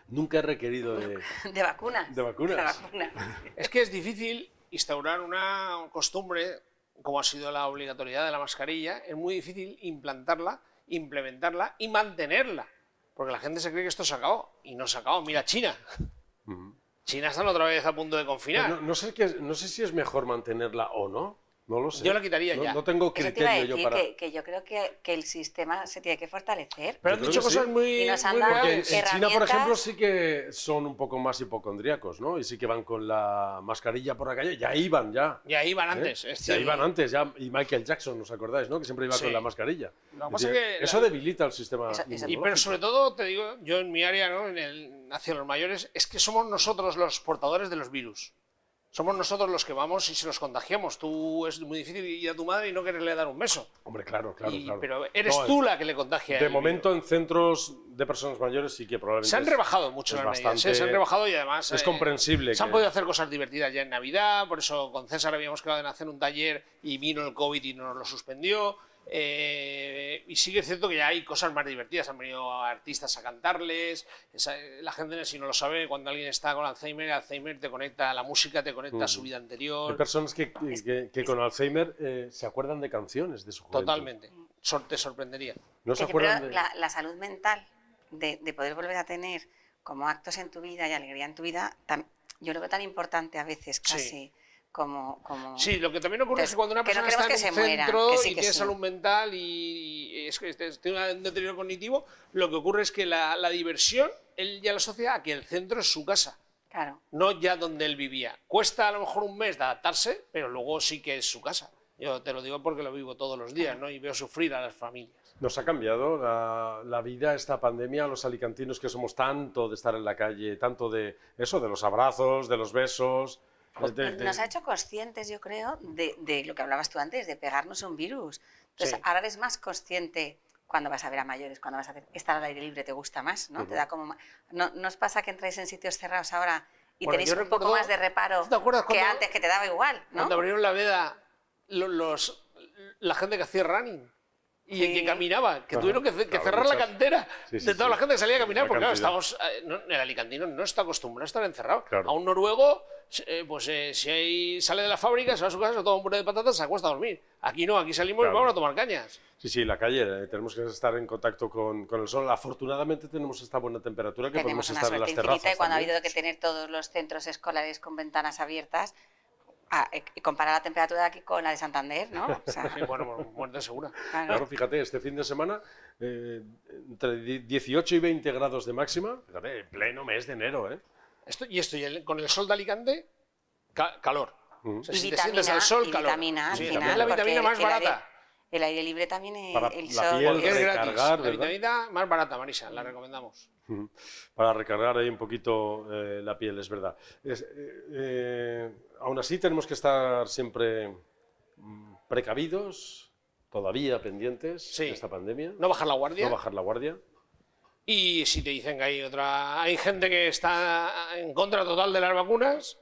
nunca he requerido de, De vacunas. de vacunas. De vacunas. Es que es difícil instaurar una costumbre como ha sido la obligatoriedad de la mascarilla, es muy difícil implantarla, implementarla y mantenerla. Porque la gente se cree que esto se acabó y no se acabó. Mira China. China está otra vez a punto de confinar. No, no sé qué- no sé si es mejor mantenerla o no. No lo sé. Yo la quitaría No- ya. No tengo Eso te iba a criterio yo para. que, que yo creo que, que el sistema se tiene que fortalecer. Pero han dicho cosas sí. muy, Y nos han muy dado Porque en, reales. en China, por herramientas- ejemplo, sí que son un poco más hipocondríacos, ¿no? Y sí que van con la mascarilla por la calle. Ya iban, ya. Ya iban ¿eh? antes, es Ya iban antes, ya. Y Michael Jackson, ¿os acordáis, no? Que siempre iba Sí. con la mascarilla. Lo pasa decir, que eso la- debilita el sistema Y pero sobre todo, te digo, yo en mi área, ¿no? en el, hacia los mayores, es que somos nosotros los portadores de los virus. Somos nosotros los que vamos y se los contagiamos. Tú es muy difícil ir a tu madre y no quererle dar un beso. Hombre, claro, claro, Y- claro. Pero eres No, tú la que le contagia. De momento, en centros de personas mayores sí que probablemente. Se han rebajado mucho las medidas, bastante- ¿eh? se han rebajado y además Es eh, comprensible. Se han que- podido hacer cosas divertidas ya en Navidad, por eso con César habíamos quedado en hacer un taller y vino el COVID y nos lo suspendió. Eh, y sí que es cierto que ya hay cosas más divertidas, han venido artistas a cantarles, esa- la gente si no lo sabe, cuando alguien está con Alzheimer, Alzheimer te conecta a la música, te conecta a su Mm. vida Hay anterior. personas que, que- que con Alzheimer eh, se acuerdan de canciones de su juventud. Totalmente, Sor- te sorprendería. No se acuerdan de... la, la salud mental de, de poder volver a tener como actos en tu vida y alegría en tu vida, tam- yo lo veo tan importante a veces casi como, como... Sí, lo que también ocurre es que cuando una que no persona queremos está en un se centro que sí, y que tiene sí. salud mental y es que tiene un deterioro cognitivo, lo que ocurre es que la, la diversión, él ya lo asocia a que el centro es su casa, Claro. no ya donde él vivía. Cuesta a lo mejor un mes de adaptarse, pero luego sí que es su casa. Yo te lo digo porque lo vivo todos los días, ¿no? Y veo sufrir a las familias. Nos ha cambiado la, la vida esta pandemia, los alicantinos que somos tanto de estar en la calle, tanto de eso, de los abrazos, de los besos. De- de- Nos ha hecho conscientes, yo creo, de, de lo que hablabas tú antes, de pegarnos un virus. Entonces, Sí. ahora eres más consciente cuando vas a ver a mayores, cuando vas a estar al aire libre te gusta más, ¿no? Te da como ¿No, ¿No os pasa que entráis en sitios cerrados ahora y Bueno, tenéis un poco más de reparo ¿Te acuerdas que cuando- antes, que te daba igual, ¿no? Cuando abrieron la veda, lo- los, la gente que hacía running y Sí. que caminaba, que Ajá, tuvieron que, que claro, cerrar la muchas. cantera Sí, sí, de toda sí. la gente que salía a caminar, porque claro, estamos, eh, no- el alicantino no está acostumbrado a estar encerrado. Claro. A un noruego, eh, pues eh, si hay- sale de la fábrica, se va a su casa, se toma un puré de patatas, se acuesta a dormir. Aquí no, aquí salimos Claro. y vamos a tomar cañas. Sí, sí, la calle, eh, tenemos que estar en contacto con, con el sol. Afortunadamente tenemos esta buena temperatura que Tenemos podemos una estar en las terrazas. y cuando ha también. habido que tener todos los centros escolares con ventanas abiertas, a- y comparar la temperatura de aquí con la de Santander, ¿no? O sea, Sí, bueno, mu- muerte segura. claro. Claro, fíjate, este fin de semana, eh, entre di- 18 y 20 grados de máxima, fíjate, en pleno mes de enero, ¿eh? Esto, y esto, y el- con el sol de Alicante, ca- calor. O sea, y si te vitamina, sientes al sol, y calor. vitamina al Sí, final, la vitamina más barata. El aire libre también, eh, Para el la sol... piel, es gratis. recargar, La vitamina más barata, Marisa, la recomendamos. Para recargar ahí un poquito eh, la piel, es verdad. Es, eh, eh, aún así tenemos que estar siempre mm, precavidos, todavía pendientes de esta pandemia. No bajar la guardia. No bajar la guardia. Y si te dicen que hay otra, hay gente que está en contra total de las vacunas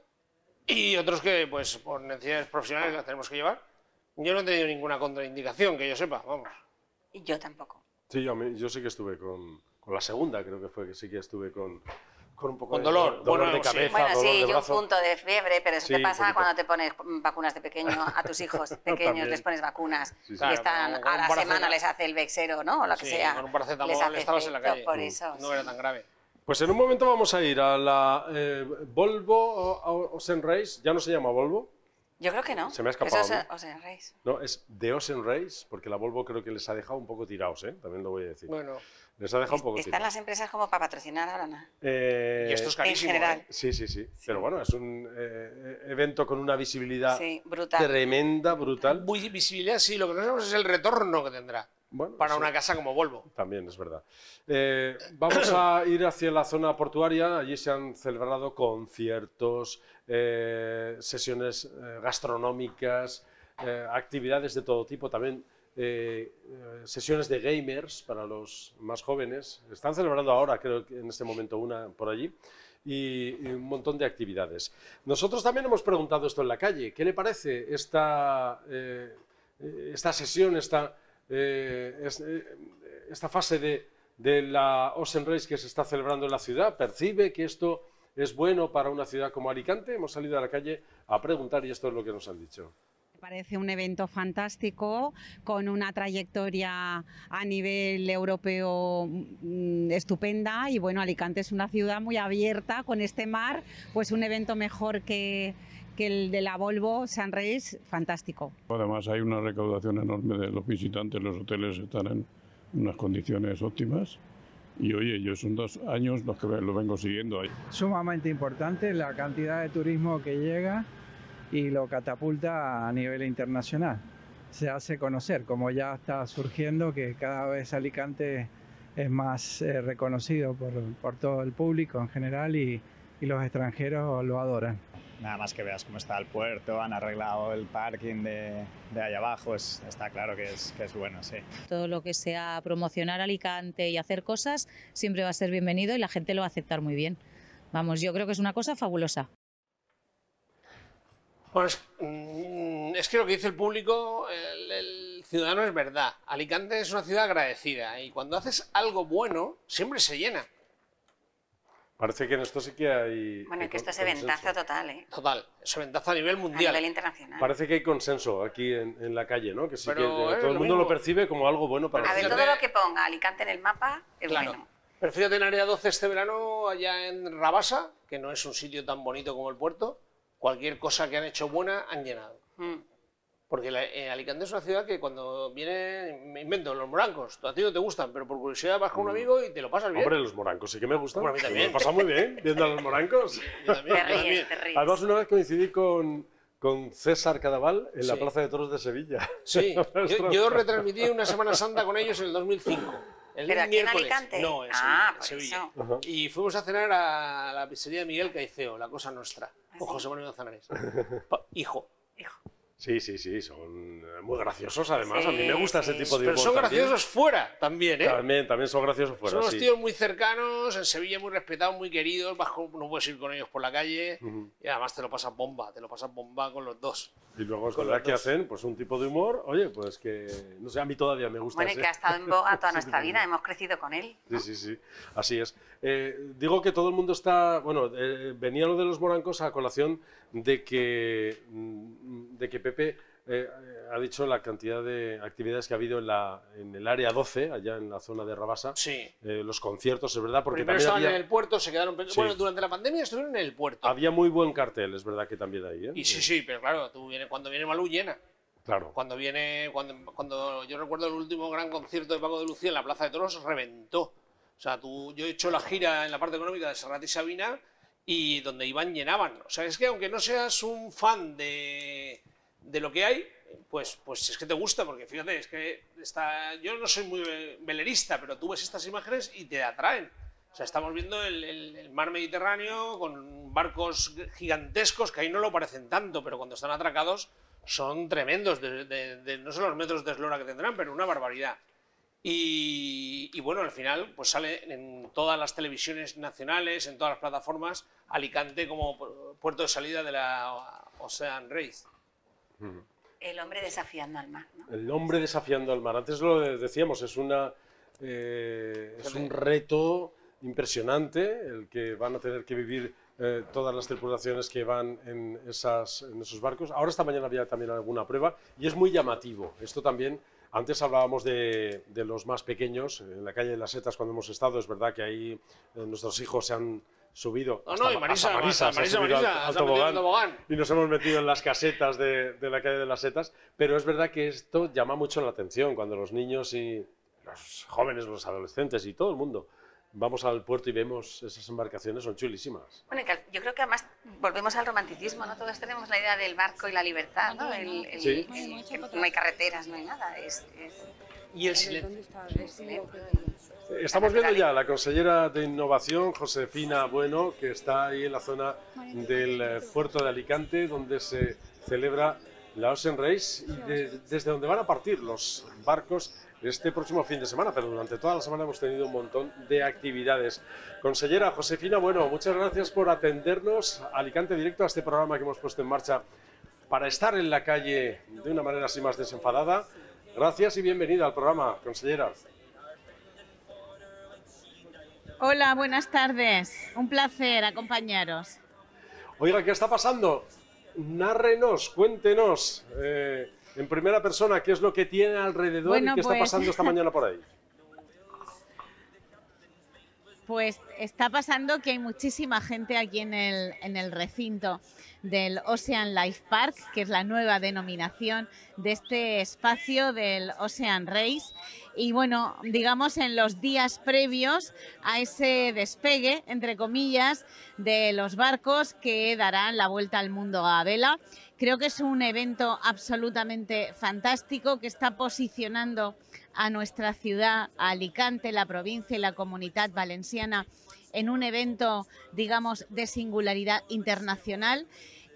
y otros que, pues, por necesidades profesionales las tenemos que llevar. Yo no he tenido ninguna contraindicación que yo sepa, vamos. Y yo tampoco. Sí, yo, yo sí que estuve con, con la segunda, creo que fue que sí que estuve con, con un poco Con de dolor. dolor Bueno, de sí. cabeza, Bueno, dolor sí, de y un brazo. punto de fiebre, pero eso Sí, te pasa cuando te pones vacunas de pequeño a tus hijos pequeños, les pones vacunas Sí, sí. y Claro, están a la semana les hace el vexero, ¿no? O lo que Sí, sea. con un paracetamol les hace estabas en la efecto, calle. Por eso. No era tan grave. Pues en un momento vamos a ir a la eh, Volvo o- Ocean Race. Ya no se llama Volvo, Yo creo que no. Se me ha Eso escapado, es, ¿no? o sea, Reis. no, es The Ocean Race, porque la Volvo creo que les ha dejado un poco tirados, ¿eh? también lo voy a decir. Bueno. Les ha dejado un poco Están tirados. las empresas como para patrocinar ahora, ¿no? Eh, Y esto es carísimo. En general. ¿eh? Sí, sí, sí, Pero bueno, es un eh, evento con una visibilidad Sí, brutal. tremenda, brutal. Muy visibilidad, sí, lo que no sabemos es el retorno que tendrá Bueno, para sí. una casa como Volvo. También es verdad. Eh, vamos a ir hacia la zona portuaria. Allí se han celebrado conciertos, eh, sesiones eh, gastronómicas, actividades de todo tipo. También sesiones de gamers para los más jóvenes. Están celebrando ahora, creo que en este momento, una por allí. Y, y un montón de actividades. Nosotros también hemos preguntado esto en la calle. ¿Qué le parece esta, esta sesión, esta, eh, eh, esta fase de, de la Ocean Race que se está celebrando en la ciudad? ¿Percibe que esto es bueno para una ciudad como Alicante? Hemos salido a la calle a preguntar y esto es lo que nos han dicho. Parece un evento fantástico, con una trayectoria a nivel europeo mm, estupenda y bueno, Alicante es una ciudad muy abierta con este mar, pues un evento mejor que, que el de la Volvo San Reis, fantástico. Además hay una recaudación enorme de los visitantes, los hoteles están en unas condiciones óptimas. Y oye, yo son dos años los que lo vengo siguiendo ahí. Sumamente importante la cantidad de turismo que llega y lo catapulta a nivel internacional. Se hace conocer, como ya está surgiendo, que cada vez Alicante es más eh, reconocido por, por todo el público en general y, y los extranjeros lo adoran. Nada más que veas cómo está el puerto, han arreglado el parking de, de ahí abajo, es- está claro que es, que es bueno, sí. Todo lo que sea promocionar Alicante y hacer cosas siempre va a ser bienvenido y la gente lo va a aceptar muy bien. Vamos, yo creo que es una cosa fabulosa. Bueno, es, mm, es que lo que dice el público, el, el ciudadano es verdad. Alicante es una ciudad agradecida y cuando haces algo bueno, siempre se llena. Parece que en esto sí que hay. Bueno, hay que esto es eventazo total, ¿eh? Total, es eventazo a nivel A mundial. nivel internacional. Parece que hay consenso aquí en, en la calle, ¿no? Que sí Pero que es todo el lo mundo lo mismo. percibe como algo bueno para A ver, todo lo que ponga Alicante en el mapa es Claro. bueno. Pero fíjate en Área 12 este verano, allá en Rabasa, que no es un sitio tan bonito como el puerto, cualquier cosa que han hecho buena han llenado. Mm. Porque la- eh, Alicante es una ciudad que cuando viene, me invento, los morancos, a ti no te gustan, pero por curiosidad vas con un amigo y te lo pasas bien. Hombre, los morancos sí que me gustan. Bueno, a mí también. Me lo he pasado muy bien viendo a los morancos. Yo también, Te ríes, también. te ríes. Además, una vez coincidí con, con César Cadaval en la Sí. Plaza de Toros de Sevilla. Sí, yo, yo retransmití una Semana Santa con ellos en el 2005. El ¿Pero aquí en. Alicante? No, en Ah, Sevilla. por en Sevilla. eso. Y fuimos a cenar a la pizzería de Miguel Caiceo, la cosa nuestra, ¿Ah, con José Manuel Manzanares. Hijo. Sí, sí, sí, son eh, muy graciosos además. a mí me gusta ese tipo de Pero humor son también. graciosos fuera también, ¿eh? También, también son graciosos fuera, Son unos sí. tíos muy cercanos, en Sevilla muy respetados, muy queridos, bajo, no puedes ir con ellos por la calle Ujú. y además te lo pasas bomba, te lo pasas bomba con los dos. Y luego es Con verdad que hacen pues un tipo de humor, oye, pues que, no sé, a mí todavía me gusta Bueno, ese- que ha estado en boga toda nuestra vida, hemos crecido con él. Sí, sí, sí, así es. Eh, digo que todo el mundo está, bueno, eh, venía lo de los morancos a colación de que, mm, de que Pepe eh, ha dicho la cantidad de actividades que ha habido en, la, en el área 12, allá en la zona de Rabasa. Sí. Eh, los conciertos, es verdad, porque Primero también estaban había, en el puerto, se quedaron... Sí. Bueno, durante la pandemia estuvieron en el puerto. había muy buen cartel, es verdad que también ahí, ¿eh? Y sí, sí, pero claro, tú viene, cuando viene Malú llena. Claro. Cuando viene, cuando, cuando yo recuerdo el último gran concierto de Paco de Lucía en la Plaza de Toros, reventó. O sea, tú, yo he hecho la gira en la parte económica de Serrat y Sabina y donde iban llenaban. O sea, es que aunque no seas un fan de, de lo que hay, pues, pues es que te gusta, porque fíjate, es que está, yo no soy muy velerista, pero tú ves estas imágenes y te atraen. O sea, estamos viendo el, el- mar Mediterráneo con barcos gigantescos que ahí no lo parecen tanto, pero cuando están atracados son tremendos, no sé los metros de eslora que tendrán, pero una barbaridad. Y, y bueno, al final pues sale en todas las televisiones nacionales, en todas las plataformas, Alicante como pu- puerto de salida de la Ocean Race. El hombre desafiando al mar, ¿no? El hombre desafiando al mar. Antes lo de- decíamos, es una eh, es un reto impresionante el que van a tener que vivir eh, todas las tripulaciones que van en, esas, en esos barcos. Ahora esta mañana había también alguna prueba y es muy llamativo. Esto también, antes hablábamos de, de los más pequeños, en la calle de las Setas cuando hemos estado, es verdad que ahí eh, nuestros hijos se han subido. No, no, y Marisa, hasta Marisa, se ha Marisa, al- Marisa, al tobogán. y nos hemos metido en las casetas de, de la calle de las setas, pero es verdad que esto llama mucho la atención cuando los niños y los jóvenes, los adolescentes y todo el mundo vamos al puerto y vemos esas embarcaciones, son chulísimas. Bueno, yo creo que además volvemos al romanticismo, ¿no? Todos tenemos la idea del barco y la libertad, ¿no? El, el- Sí. el- que no hay carreteras, no hay nada. Es, es- Y el silencio. Estamos viendo ya a la consellera de Innovación, Josefina Bueno, que está ahí en la zona del eh, puerto de Alicante, donde se celebra la Ocean Race y de- desde donde van a partir los barcos este próximo fin de semana, pero durante toda la semana hemos tenido un montón de actividades. Consellera Josefina Bueno, muchas gracias por atendernos a Alicante Directo a este programa que hemos puesto en marcha para estar en la calle de una manera así más desenfadada. Gracias y bienvenida al programa, consellera. Hola, buenas tardes. Un placer acompañaros. Oiga, ¿qué está pasando? nárrenos, cuéntenos eh, en primera persona qué es lo que tiene alrededor Bueno, y qué está pues- pasando esta mañana por ahí. Pues está pasando que hay muchísima gente aquí en el, en el recinto del Ocean Life Park, que es la nueva denominación de este espacio del Ocean Race. Y bueno, digamos en los días previos a ese despegue, entre comillas, de los barcos que darán la vuelta al mundo a vela. Creo que es un evento absolutamente fantástico que está posicionando a nuestra ciudad, a Alicante, la provincia y la comunidad valenciana en un evento, digamos, de singularidad internacional.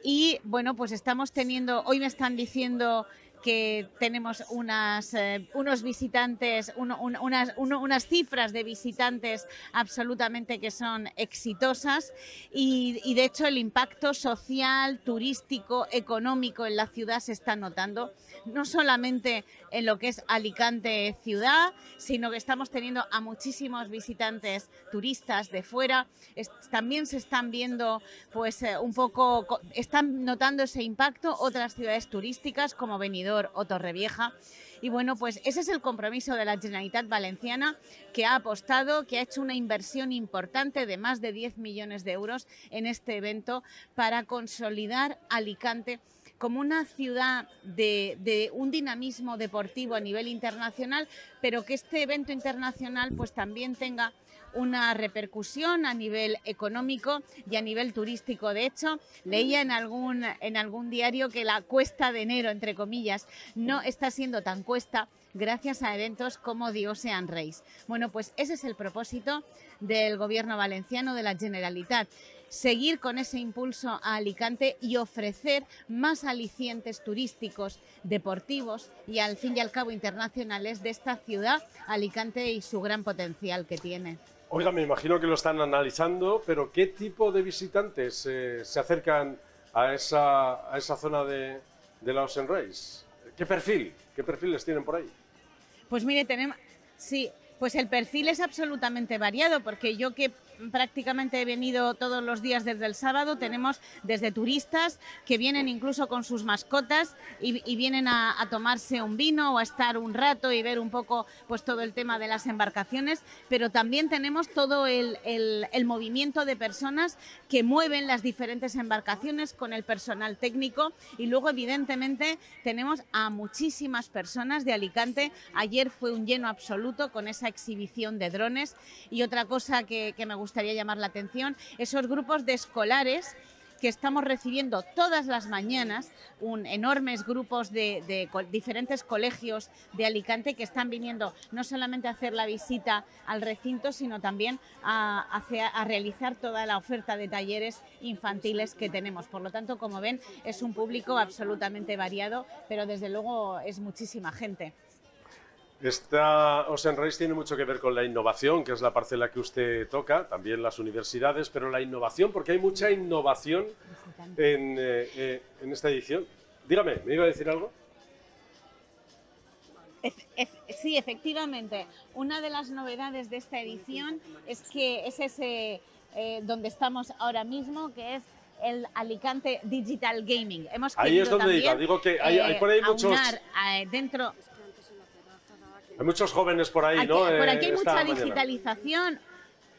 Y bueno, pues estamos teniendo, hoy me están diciendo que tenemos unas, eh, unos visitantes, uno- un- unas, uno- unas cifras de visitantes absolutamente que son exitosas y, y de hecho el impacto social, turístico, económico en la ciudad se está notando, no solamente en lo que es Alicante ciudad, sino que estamos teniendo a muchísimos visitantes turistas de fuera. Es- también se están viendo, pues, eh, un poco, co- están notando ese impacto otras ciudades turísticas como Benidorm o Torrevieja. Y bueno, pues ese es el compromiso de la Generalitat Valenciana, que ha apostado, que ha hecho una inversión importante de más de 10 millones de euros en este evento para consolidar Alicante como una ciudad de, de un dinamismo deportivo a nivel internacional, pero que este evento internacional pues también tenga una repercusión a nivel económico y a nivel turístico. De hecho, leía en algún, en algún diario que la cuesta de enero, entre comillas, no está siendo tan cuesta gracias a eventos como The Ocean Race. Bueno, pues ese es el propósito del gobierno valenciano, de la Generalitat seguir con ese impulso a Alicante y ofrecer más alicientes turísticos, deportivos y al fin y al cabo internacionales de esta ciudad, Alicante y su gran potencial que tiene. Oiga, me imagino que lo están analizando, pero ¿qué tipo de visitantes eh, se acercan a esa, a esa zona de, de la Ocean Race? ¿Qué perfil? ¿Qué perfiles tienen por ahí? Pues mire, tenemos, sí, pues el perfil es absolutamente variado, porque yo que prácticamente he venido todos los días desde el sábado, tenemos desde turistas que vienen incluso con sus mascotas y, vienen a, tomarse un vino o a estar un rato y ver un poco pues todo el tema de las embarcaciones, pero también tenemos todo el, el- movimiento de personas que mueven las diferentes embarcaciones con el personal técnico. Y luego evidentemente tenemos a muchísimas personas de Alicante. Ayer fue un lleno absoluto con esa exhibición de drones. Y otra cosa que, que me gustaría llamar la atención, esos grupos de escolares que estamos recibiendo todas las mañanas, enormes grupos de, diferentes colegios de Alicante que están viniendo no solamente a hacer la visita al recinto, sino también a realizar toda la oferta de talleres infantiles que tenemos. Por lo tanto, como ven, es un público absolutamente variado, pero desde luego es muchísima gente. Esta Ocean Race tiene mucho que ver con la innovación, que es la parcela que usted toca, también las universidades, pero la innovación, porque hay mucha innovación en, eh, eh, en esta edición. Dígame, ¿me iba a decir algo? Sí, efectivamente. Una de las novedades de esta edición es que es ese eh, donde estamos ahora mismo, que es el Alicante Digital Gaming. Hemos Ahí es donde también, iba. Digo que hay- hay por ahí muchos- aunar, eh, dentro Hay muchos jóvenes por ahí, Aquí- ¿no? por Eh, aquí hay esta mucha mañana. digitalización,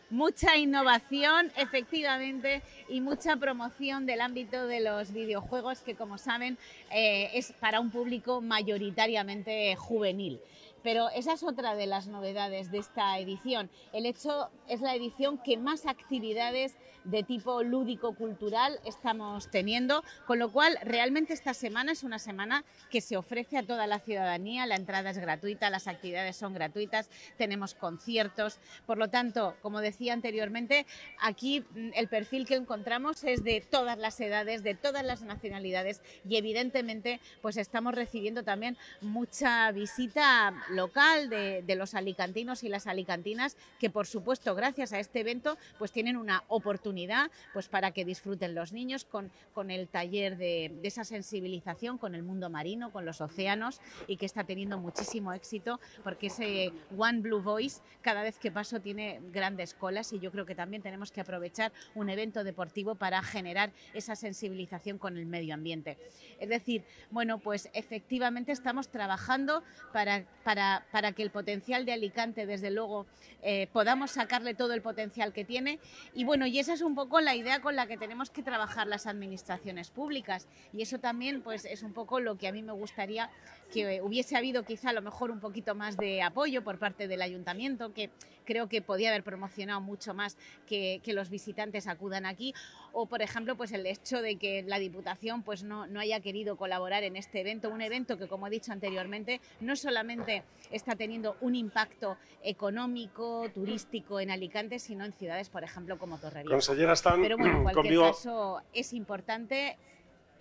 mucha innovación, efectivamente, y mucha promoción del ámbito de los videojuegos, que como saben eh, es para un público mayoritariamente juvenil. Pero esa es otra de las novedades de esta edición. El hecho es la edición que más actividades de tipo lúdico-cultural estamos teniendo, con lo cual realmente esta semana es una semana que se ofrece a toda la ciudadanía, la entrada es gratuita, las actividades son gratuitas, tenemos conciertos, por lo tanto, como decía anteriormente, aquí mm, el perfil que encontramos es de todas las edades, de todas las nacionalidades y evidentemente pues estamos recibiendo también mucha visita local de, los alicantinos y las alicantinas, que por supuesto gracias a este evento pues tienen una oportunidad pues para que disfruten los niños con, con el taller de, de esa sensibilización con el mundo marino, con los océanos y que está teniendo muchísimo éxito porque ese One Blue Voice cada vez que paso tiene grandes colas y yo creo que también tenemos que aprovechar un evento deportivo para generar esa sensibilización con el medio ambiente. Es decir, bueno, pues efectivamente estamos trabajando para, para, para que el potencial de Alicante, desde luego, eh, podamos sacarle todo el potencial que tiene. Y bueno, y esa es un poco la idea con la que tenemos que trabajar las administraciones públicas. Y eso también, pues, es un poco lo que a mí me gustaría que hubiese habido quizá a lo mejor un poquito más de apoyo por parte del ayuntamiento, que creo que podía haber promocionado mucho más que, que los visitantes acudan aquí, o por ejemplo pues el hecho de que la Diputación pues no, no haya querido colaborar en este evento, un evento que como he dicho anteriormente no solamente está teniendo un impacto económico, turístico en Alicante, sino en ciudades por ejemplo como Torrevieja. Consellera, están Pero bueno, en cualquier conmigo- caso es importante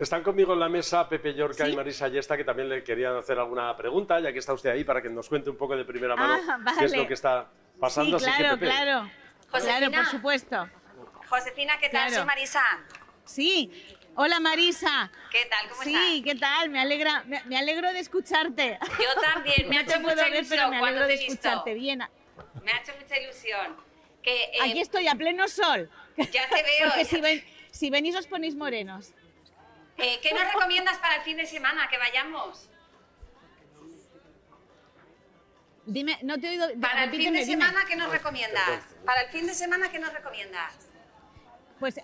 Están conmigo en la mesa Pepe Llorca ¿Sí? y Marisa Yesta, que también le querían hacer alguna pregunta, ya que está usted ahí, para que nos cuente un poco de primera mano Ah, qué es lo que está pasando. Sí, así que, claro, Pepe, claro. Josefina. Claro, por supuesto. Josefina, ¿qué tal? Claro. Soy Marisa. Sí. Hola Marisa. ¿Qué tal? ¿Cómo sí, estás? ¿qué tal? Me alegra, me, me alegro de escucharte. Yo también, me ha No hecho puedo mucha ver, ilusión pero me alegro de escucharte bien. Me ha hecho mucha ilusión. Que, eh, Aquí estoy a pleno sol. Ya te veo. Porque ya- si, ven- si venís os ponéis morenos. Eh, ¿Qué nos recomiendas para el fin de semana? Que vayamos. Dime, no te he oído. Para el fin de dime. semana, ¿qué nos recomiendas? Para el fin de semana, ¿qué nos recomiendas? Pues,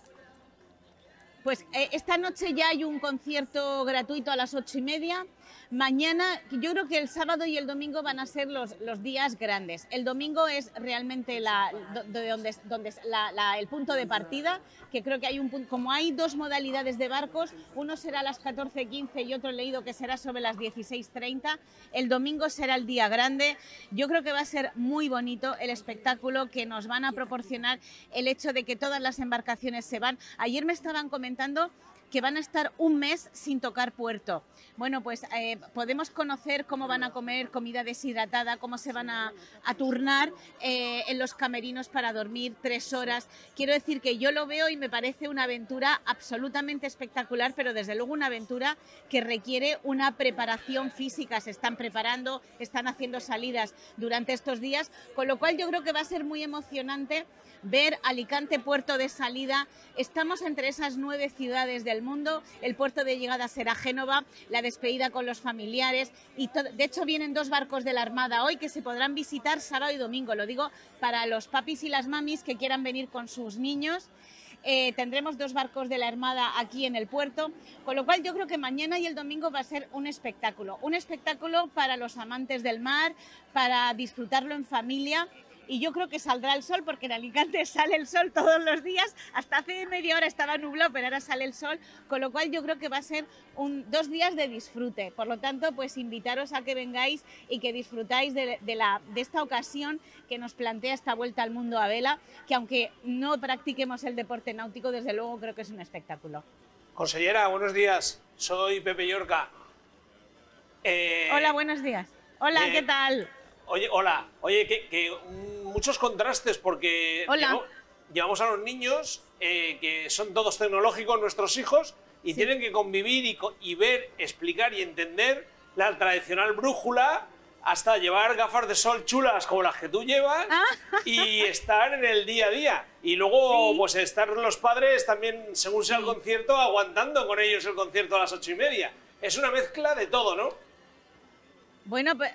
pues eh, esta noche ya hay un concierto gratuito a las ocho y media. Mañana, yo creo que el sábado y el domingo van a ser los, los días grandes. El domingo es realmente la, do- de donde, donde es la- el punto de partida, que creo que hay un como hay dos modalidades de barcos, uno será a las 14.15 y otro leído que será sobre las 16.30. El domingo será el día grande. Yo creo que va a ser muy bonito el espectáculo que nos van a proporcionar el hecho de que todas las embarcaciones se van. Ayer me estaban comentando que van a estar un mes sin tocar puerto. Bueno, pues eh, podemos conocer cómo van a comer comida deshidratada, cómo se van a, a turnar eh, en los camerinos para dormir tres horas. Quiero decir que yo lo veo y me parece una aventura absolutamente espectacular, pero desde luego una aventura que requiere una preparación física. Se están preparando, están haciendo salidas durante estos días, con lo cual yo creo que va a ser muy emocionante ver Alicante puerto de salida. Estamos entre esas nueve ciudades del mundo. El puerto de llegada será Génova, la despedida con los familiares. Y de hecho vienen dos barcos de la Armada hoy que se podrán visitar sábado y domingo. Lo digo para los papis y las mamis que quieran venir con sus niños. Eh, tendremos dos barcos de la Armada aquí en el puerto, con lo cual yo creo que mañana y el domingo va a ser un espectáculo, un espectáculo para los amantes del mar, para disfrutarlo en familia. Y yo creo que saldrá el sol, porque en Alicante sale el sol todos los días. Hasta hace media hora estaba nublado, pero ahora sale el sol. Con lo cual yo creo que va a ser un, dos días de disfrute. Por lo tanto, pues invitaros a que vengáis y que disfrutáis de, de la, de esta ocasión que nos plantea esta vuelta al mundo a vela, que aunque no practiquemos el deporte náutico, desde luego creo que es un espectáculo. Consellera, buenos días. Soy Pepe Llorca. Eh, Hola, buenos días. Hola, eh, ¿qué tal? Oye, hola. Oye, que, que, muchos contrastes porque llevo- llevamos a los niños eh, que son todos tecnológicos, nuestros hijos, y tienen que convivir y, y ver, explicar y entender la tradicional brújula hasta llevar gafas de sol chulas como las que tú llevas Ah. y estar en el día a día. Y luego, pues estar los padres también, según sea el concierto, aguantando con ellos el concierto a las ocho y media. Es una mezcla de todo, ¿no? Bueno, pues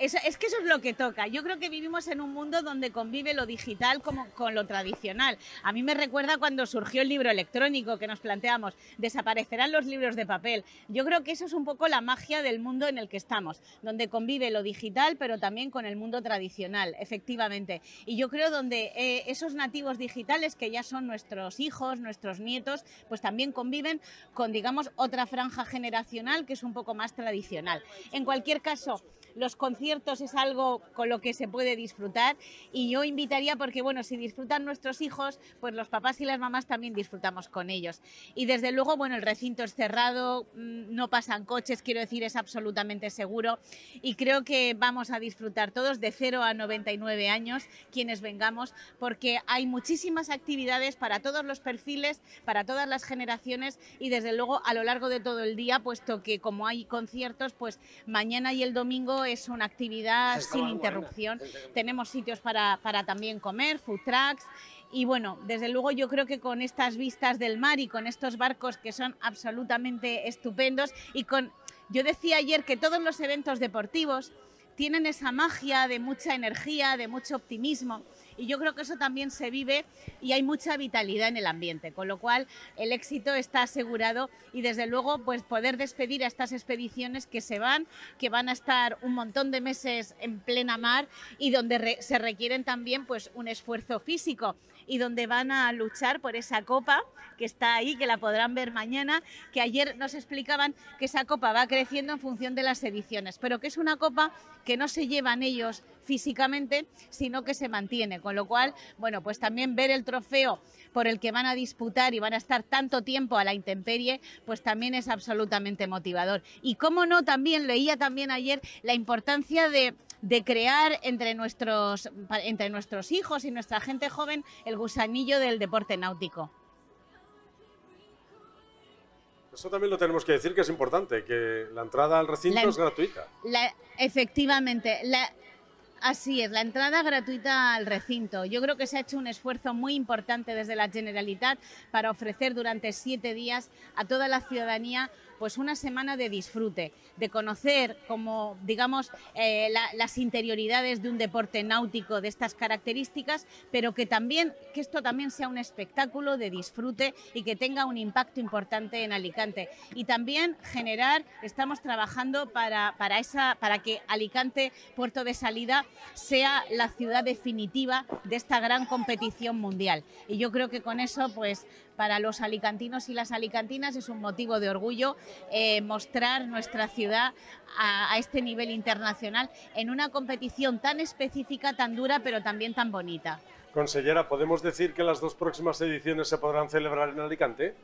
es que eso es lo que toca. Yo creo que vivimos en un mundo donde convive lo digital como con lo tradicional. A mí me recuerda cuando surgió el libro electrónico que nos planteamos, desaparecerán los libros de papel. Yo creo que eso es un poco la magia del mundo en el que estamos, donde convive lo digital pero también con el mundo tradicional, efectivamente. Y yo creo donde eh, esos nativos digitales que ya son nuestros hijos, nuestros nietos, pues también conviven con, digamos, otra franja generacional que es un poco más tradicional. En cualquier caso, los conciertos es algo con lo que se puede disfrutar y yo invitaría porque, bueno, si disfrutan nuestros hijos, pues los papás y las mamás también disfrutamos con ellos. Y desde luego, bueno, el recinto es cerrado, mm, no pasan coches, quiero decir, es absolutamente seguro y creo que vamos a disfrutar todos de 0 a 99 años quienes vengamos porque hay muchísimas actividades para todos los perfiles, para todas las generaciones y desde luego a lo largo de todo el día, puesto que como hay conciertos, pues mañana y el domingo es una actividad sin interrupción. Tenemos sitios para, para también comer, food trucks. Y bueno, desde luego yo creo que con estas vistas del mar y con estos barcos que son absolutamente estupendos y con, yo decía ayer que todos los eventos deportivos tienen esa magia de mucha energía, de mucho optimismo y yo creo que eso también se vive y hay mucha vitalidad en el ambiente, con lo cual el éxito está asegurado y desde luego pues poder despedir a estas expediciones que se van, que van a estar un montón de meses en plena mar y donde se requieren también pues un esfuerzo físico y donde van a luchar por esa copa que está ahí, que la podrán ver mañana, que ayer nos explicaban que esa copa va creciendo en función de las ediciones, pero que es una copa que no se llevan ellos físicamente, sino que se mantiene, con lo cual, bueno, pues también ver el trofeo por el que van a disputar y van a estar tanto tiempo a la intemperie, pues también es absolutamente motivador. Y cómo no, también leía también ayer la importancia de de crear entre nuestros, entre nuestros hijos y nuestra gente joven el gusanillo del deporte náutico. Eso también lo tenemos que decir que es importante, que la entrada al recinto es gratuita. efectivamente, la, Así es, la entrada gratuita al recinto. Yo creo que se ha hecho un esfuerzo muy importante desde la Generalitat para ofrecer durante siete días a toda la ciudadanía pues una semana de disfrute, de conocer como, digamos, eh, las interioridades de un deporte náutico de estas características, pero que también, que esto también sea un espectáculo de disfrute y que tenga un impacto importante en Alicante. Y también generar, estamos trabajando para, para, que Alicante, puerto de salida, sea la ciudad definitiva de esta gran competición mundial. Y yo creo que con eso, pues, para los alicantinos y las alicantinas es un motivo de orgullo eh, mostrar nuestra ciudad a, este nivel internacional en una competición tan específica, tan dura, pero también tan bonita. Consellera, ¿podemos decir que las dos próximas ediciones se podrán celebrar en Alicante?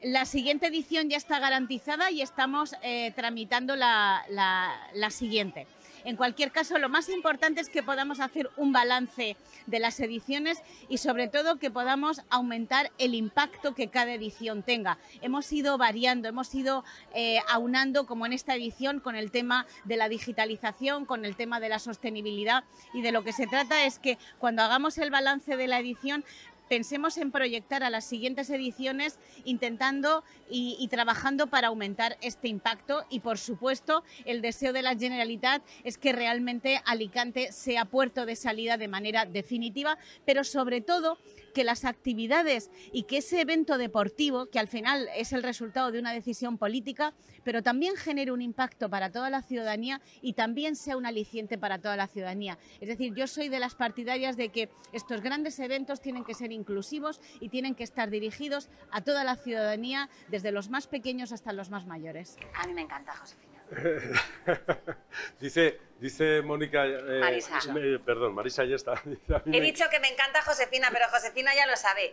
La siguiente edición ya está garantizada y estamos eh, tramitando la siguiente. En cualquier caso, lo más importante es que podamos hacer un balance de las ediciones y sobre todo que podamos aumentar el impacto que cada edición tenga. Hemos ido variando, hemos ido eh, aunando, como en esta edición, con el tema de la digitalización, con el tema de la sostenibilidad y de lo que se trata es que cuando hagamos el balance de la edición pensemos en proyectar a las siguientes ediciones intentando y, trabajando para aumentar este impacto y por supuesto el deseo de la Generalitat es que realmente Alicante sea puerto de salida de manera definitiva, pero sobre todo que las actividades y que ese evento deportivo, que al final es el resultado de una decisión política, pero también genere un impacto para toda la ciudadanía y también sea un aliciente para toda la ciudadanía. Es decir, yo soy de las partidarias de que estos grandes eventos tienen que ser inclusivos y tienen que estar dirigidos a toda la ciudadanía, desde los más pequeños hasta los más mayores. A mí me encanta, Josefina. dice, dice Mónica. Eh, Marisa. perdón, Marisa ya está. He dicho que me encanta Josefina, pero Josefina ya lo sabe.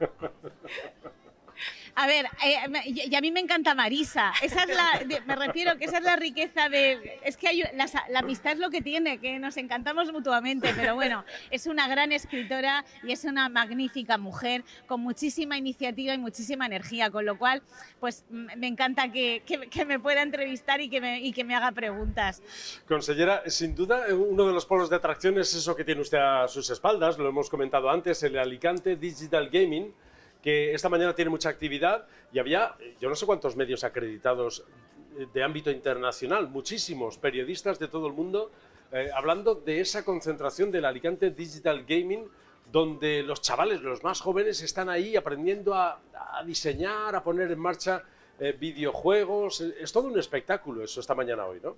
A ver, eh, y a mí me encanta Marisa. Esa es la, me refiero que esa es la riqueza de. Es que hay, la, amistad es lo que tiene, que nos encantamos mutuamente, pero bueno, es una gran escritora y es una magnífica mujer con muchísima iniciativa y muchísima energía, con lo cual, pues me encanta que, que, me pueda entrevistar y que me, y que me haga preguntas. Consellera, sin duda, uno de los polos de atracción es eso que tiene usted a sus espaldas, lo hemos comentado antes, el Alicante Digital Gaming que esta mañana tiene mucha actividad y había, yo no sé cuántos medios acreditados de ámbito internacional, muchísimos periodistas de todo el mundo, eh, hablando de esa concentración del Alicante Digital Gaming, donde los chavales, los más jóvenes, están ahí aprendiendo a, diseñar, a poner en marcha eh, videojuegos. Es todo un espectáculo eso esta mañana hoy, ¿no?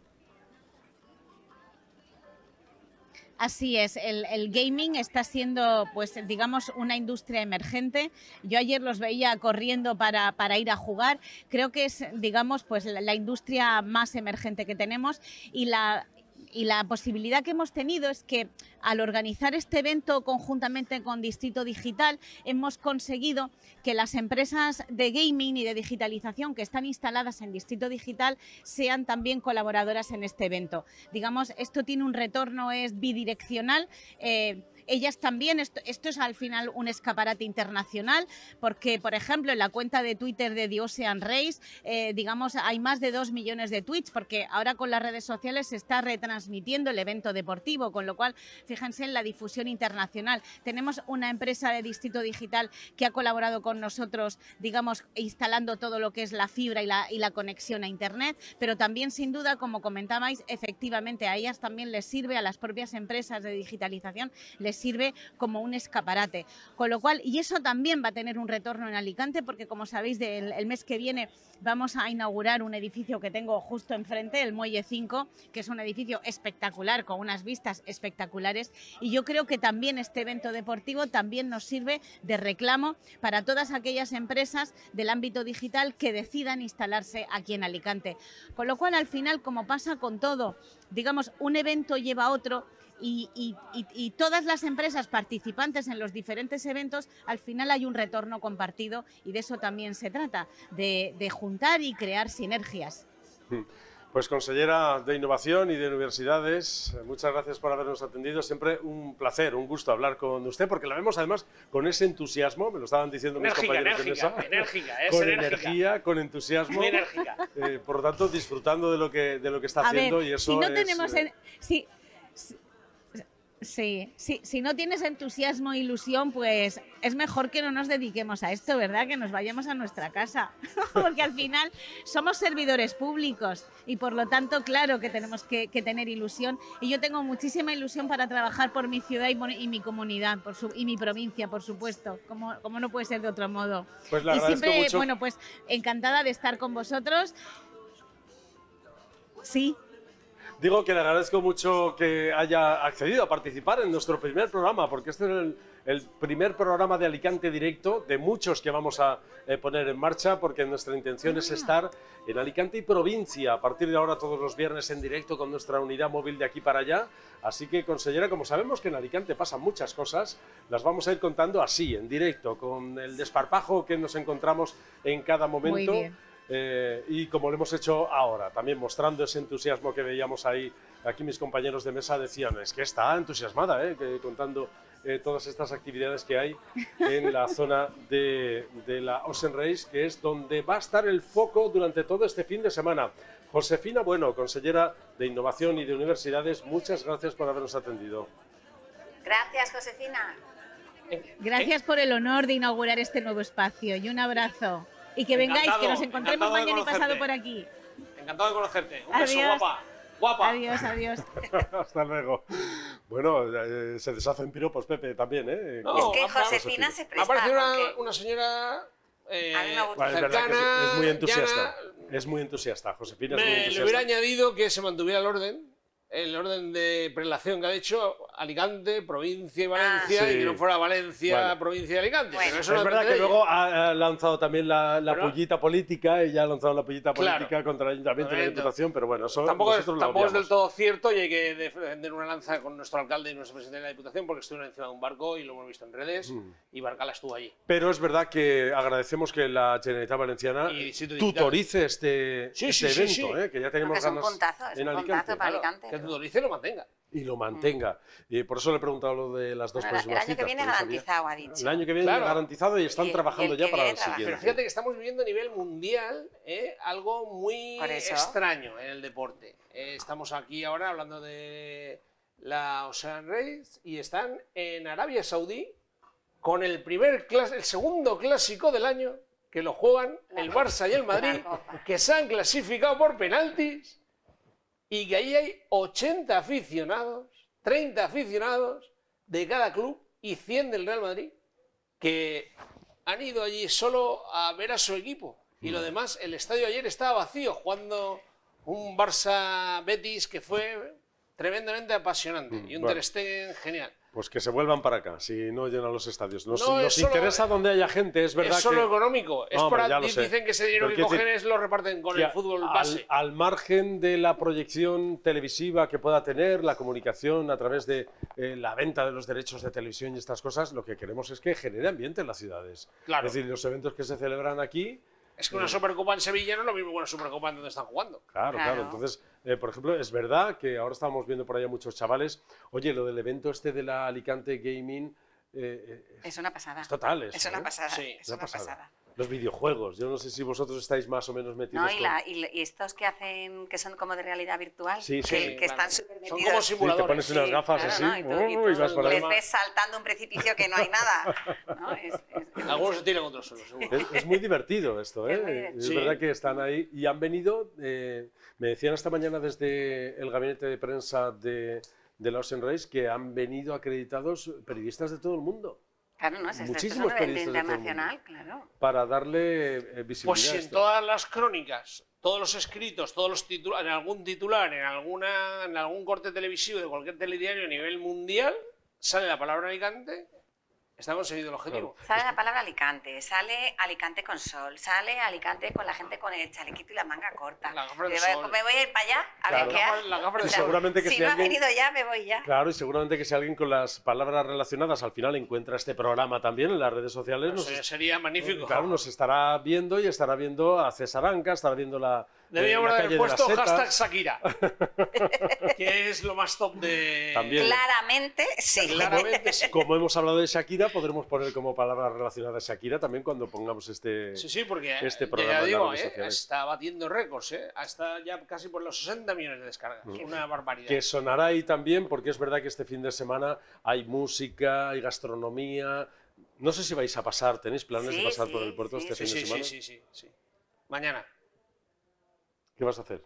Así es, el, el, gaming está siendo, pues, digamos, una industria emergente. Yo ayer los veía corriendo para, para ir a jugar. Creo que es, digamos, pues la, la industria más emergente que tenemos y la, y la posibilidad que hemos tenido es que al organizar este evento conjuntamente con Distrito Digital hemos conseguido que las empresas de gaming y de digitalización que están instaladas en Distrito Digital sean también colaboradoras en este evento. Digamos, esto tiene un retorno, es bidireccional. Eh, ellas también, esto, es al final un escaparate internacional, porque, por ejemplo, en la cuenta de Twitter de The Ocean Race, eh, digamos, hay más de dos millones de tweets, porque ahora con las redes sociales se está retransmitiendo el evento deportivo, con lo cual, fíjense en la difusión internacional. Tenemos una empresa de Distrito Digital que ha colaborado con nosotros, digamos, instalando todo lo que es la fibra y la, y la conexión a Internet, pero también, sin duda, como comentabais, efectivamente a ellas también les sirve, a las propias empresas de digitalización, les sirve como un escaparate. Con lo cual, y eso también va a tener un retorno en Alicante, porque como sabéis, el mes que viene vamos a inaugurar un edificio que tengo justo enfrente, el Muelle 5, que es un edificio espectacular, con unas vistas espectaculares. Y yo creo que también este evento deportivo también nos sirve de reclamo para todas aquellas empresas del ámbito digital que decidan instalarse aquí en Alicante. Con lo cual, al final, como pasa con todo, digamos, un evento lleva a otro y, y, y, y, todas las empresas participantes en los diferentes eventos, al final hay un retorno compartido y de eso también se trata, de, de juntar y crear sinergias. Pues consellera de Innovación y de Universidades, muchas gracias por habernos atendido. Siempre un placer, un gusto hablar con usted, porque la vemos además con ese entusiasmo, me lo estaban diciendo mis compañeros enérgica, de mesa. enérgica, es con enérgica. energía, con entusiasmo. Enérgica. Eh, por lo tanto, disfrutando de lo que, de lo que está A haciendo ver, y eso si no es, tenemos... eh, en- si- Sí, sí, si no tienes entusiasmo e ilusión, pues es mejor que no nos dediquemos a esto, ¿verdad? Que nos vayamos a nuestra casa, porque al final somos servidores públicos y por lo tanto, claro que tenemos que, que tener ilusión. Y yo tengo muchísima ilusión para trabajar por mi ciudad y, por- y mi comunidad por su- y mi provincia, por supuesto, como, como no puede ser de otro modo. Pues le y siempre, mucho. bueno, pues encantada de estar con vosotros. Sí, Digo que le agradezco mucho que haya accedido a participar en nuestro primer programa, porque este es el, el primer programa de Alicante Directo, de muchos que vamos a eh, poner en marcha, porque nuestra intención es estar en Alicante y provincia, a partir de ahora todos los viernes en directo con nuestra unidad móvil de aquí para allá. Así que, consellera, como sabemos que en Alicante pasan muchas cosas, las vamos a ir contando así, en directo, con el desparpajo que nos encontramos en cada momento. bien. Eh, y como lo hemos hecho ahora, también mostrando ese entusiasmo que veíamos ahí, aquí mis compañeros de mesa decían, es que está entusiasmada, ¿eh? que, contando eh, todas estas actividades que hay en la zona de, de la Ocean Race, que es donde va a estar el foco durante todo este fin de semana. Josefina Bueno, consellera de Innovación y de Universidades, muchas gracias por habernos atendido. Gracias, Josefina. Gracias por el honor de inaugurar este nuevo espacio y un abrazo. Y que vengáis, Encantado, que nos encontremos mañana y pasado por aquí. Encantado de conocerte. Un beso, Adiós. guapa. Guapa. Adiós, adiós. Hasta luego. Bueno, eh, se deshacen piropos, Pepe, también, ¿eh? No, Es que Josefina se presta. parecido una, porque- una señora eh, A mí me gusta. Vale, cercana, es, es muy entusiasta. llana. Es muy entusiasta, Josefina es muy Me, le entusiasta. hubiera añadido que se mantuviera el orden, el orden de prelación que ha dicho Alicante, provincia y Valencia, Ah. y que no Sí. fuera Valencia, Bueno. provincia y Alicante. Pero eso es no verdad que de luego ha, ha lanzado también la, la Pero- pullita política, ella ha lanzado la pullita Claro. política contra el Ayuntamiento y la. Diputación, pero bueno, eso Tampoco, es, tampoco es del todo cierto y hay que defender una lanza con nuestro alcalde y nuestro presidente de la Diputación porque estuvieron encima de un barco y lo hemos visto en redes Mm. y Barcala estuvo allí. Pero es verdad que agradecemos que la Generalitat Valenciana Y tutorice este, Sí, este sí, sí, evento, sí. ¿eh? que ya tenemos Porque es un ganas puntazo, es en un puntazo para Alicante. Y lo mantenga. Y lo mantenga. Y por eso le he preguntado lo de las dos Bueno, el año que viene garantizado, ha dicho. El año que viene Claro. garantizado y están Y- trabajando ya para el siguiente. Pero fíjate que estamos viviendo a nivel mundial ¿eh? algo muy extraño en el deporte. Eh, estamos aquí ahora hablando de la Ocean Race y están en Arabia Saudí con el primer clas- el segundo clásico del año que lo juegan el Barça y el Madrid, que se han clasificado por penaltis y que ahí hay 80 aficionados, 30 aficionados de cada club y 100 del Real Madrid que han ido allí solo a ver a su equipo. Y lo demás, el estadio ayer estaba vacío, jugando un Barça Betis que fue tremendamente apasionante y un bueno. Ter Stegen genial. Pues que se vuelvan para acá, si no llenan los estadios. Nos, No, es solo- interesa donde haya gente, es verdad es solo que... económico. Es No, hombre, para- dicen que ese dinero Pero que cogen es lo reparten con el fútbol al, base. al margen de la proyección televisiva que pueda tener, la comunicación a través de eh, la venta de los derechos de televisión y estas cosas, lo que queremos es que genere ambiente en las ciudades. Claro. Es decir, los eventos que se celebran aquí... Es que una Supercopa en Sevilla no es lo mismo que una Supercopa en donde están jugando. Claro, claro. Entonces, eh, por ejemplo, es verdad que ahora estamos viendo por ahí a muchos chavales, oye, lo del evento este de la Alicante Gaming... eh, eh, Es una pasada. Es total eso, Es una ¿eh? pasada. Sí, es una una pasada. pasada. Los videojuegos, yo no sé si vosotros estáis más o menos metidos No, y, con- la- y- y estos que hacen, que son como de realidad virtual, Sí, que, sí. que Sí, están súper Son metidos. como Sí, te simuladores. pones unas gafas claro, así, ¿no? Y tú, y ¡uh! y tú vas por ahí. les ves saltando un precipicio que no hay nada. ¿no? Es- es- Algunos se tiran contra el suelo, seguro. Es, es muy divertido esto, ¿eh? Es verdad que están ahí y han venido, eh, me decían esta mañana desde el gabinete de prensa de, de la Ocean Race que han venido acreditados periodistas de todo el mundo Claro, no, es, esto es Muchísimos de claro. para darle eh, visibilidad. Pues si a en todas las crónicas, todos los escritos, todos los en algún titular, en, alguna, en algún corte televisivo de cualquier telediario a nivel mundial, sale la palabra Alicante, está conseguido el objetivo. Sale la palabra Alicante, sale Alicante con sol, sale Alicante con la gente con el chalequito y la manga corta. La me, voy, sol. me voy a ir para allá a Claro. ver qué hay. La gafa del Y seguramente que si si no alguien- ha venido ya, me voy ya. Claro, y seguramente que si alguien con las palabras relacionadas al final encuentra este programa también en las redes sociales, nos, Eso sería magnífico. claro, nos estará viendo y estará viendo a César Anca, estará viendo la, Deberíamos eh, haber puesto hashtag. Shakira, que es lo más top de... También. Claramente sí. Claramente sí. Como hemos hablado de Shakira, podremos poner como palabra relacionada a Shakira también cuando pongamos este, Sí, sí, porque este ya programa en digo, eh, sociales. está batiendo récords, ¿eh? Está ya casi por los 60 millones de descargas. Mm. Una barbaridad. Que sonará ahí también, porque es verdad que este fin de semana hay música, hay gastronomía. No sé si vais a pasar, ¿tenéis planes de Sí, pasar sí, por el puerto sí, este sí, fin sí, de semana? sí, sí, sí. Mañana, ¿Qué vas a hacer?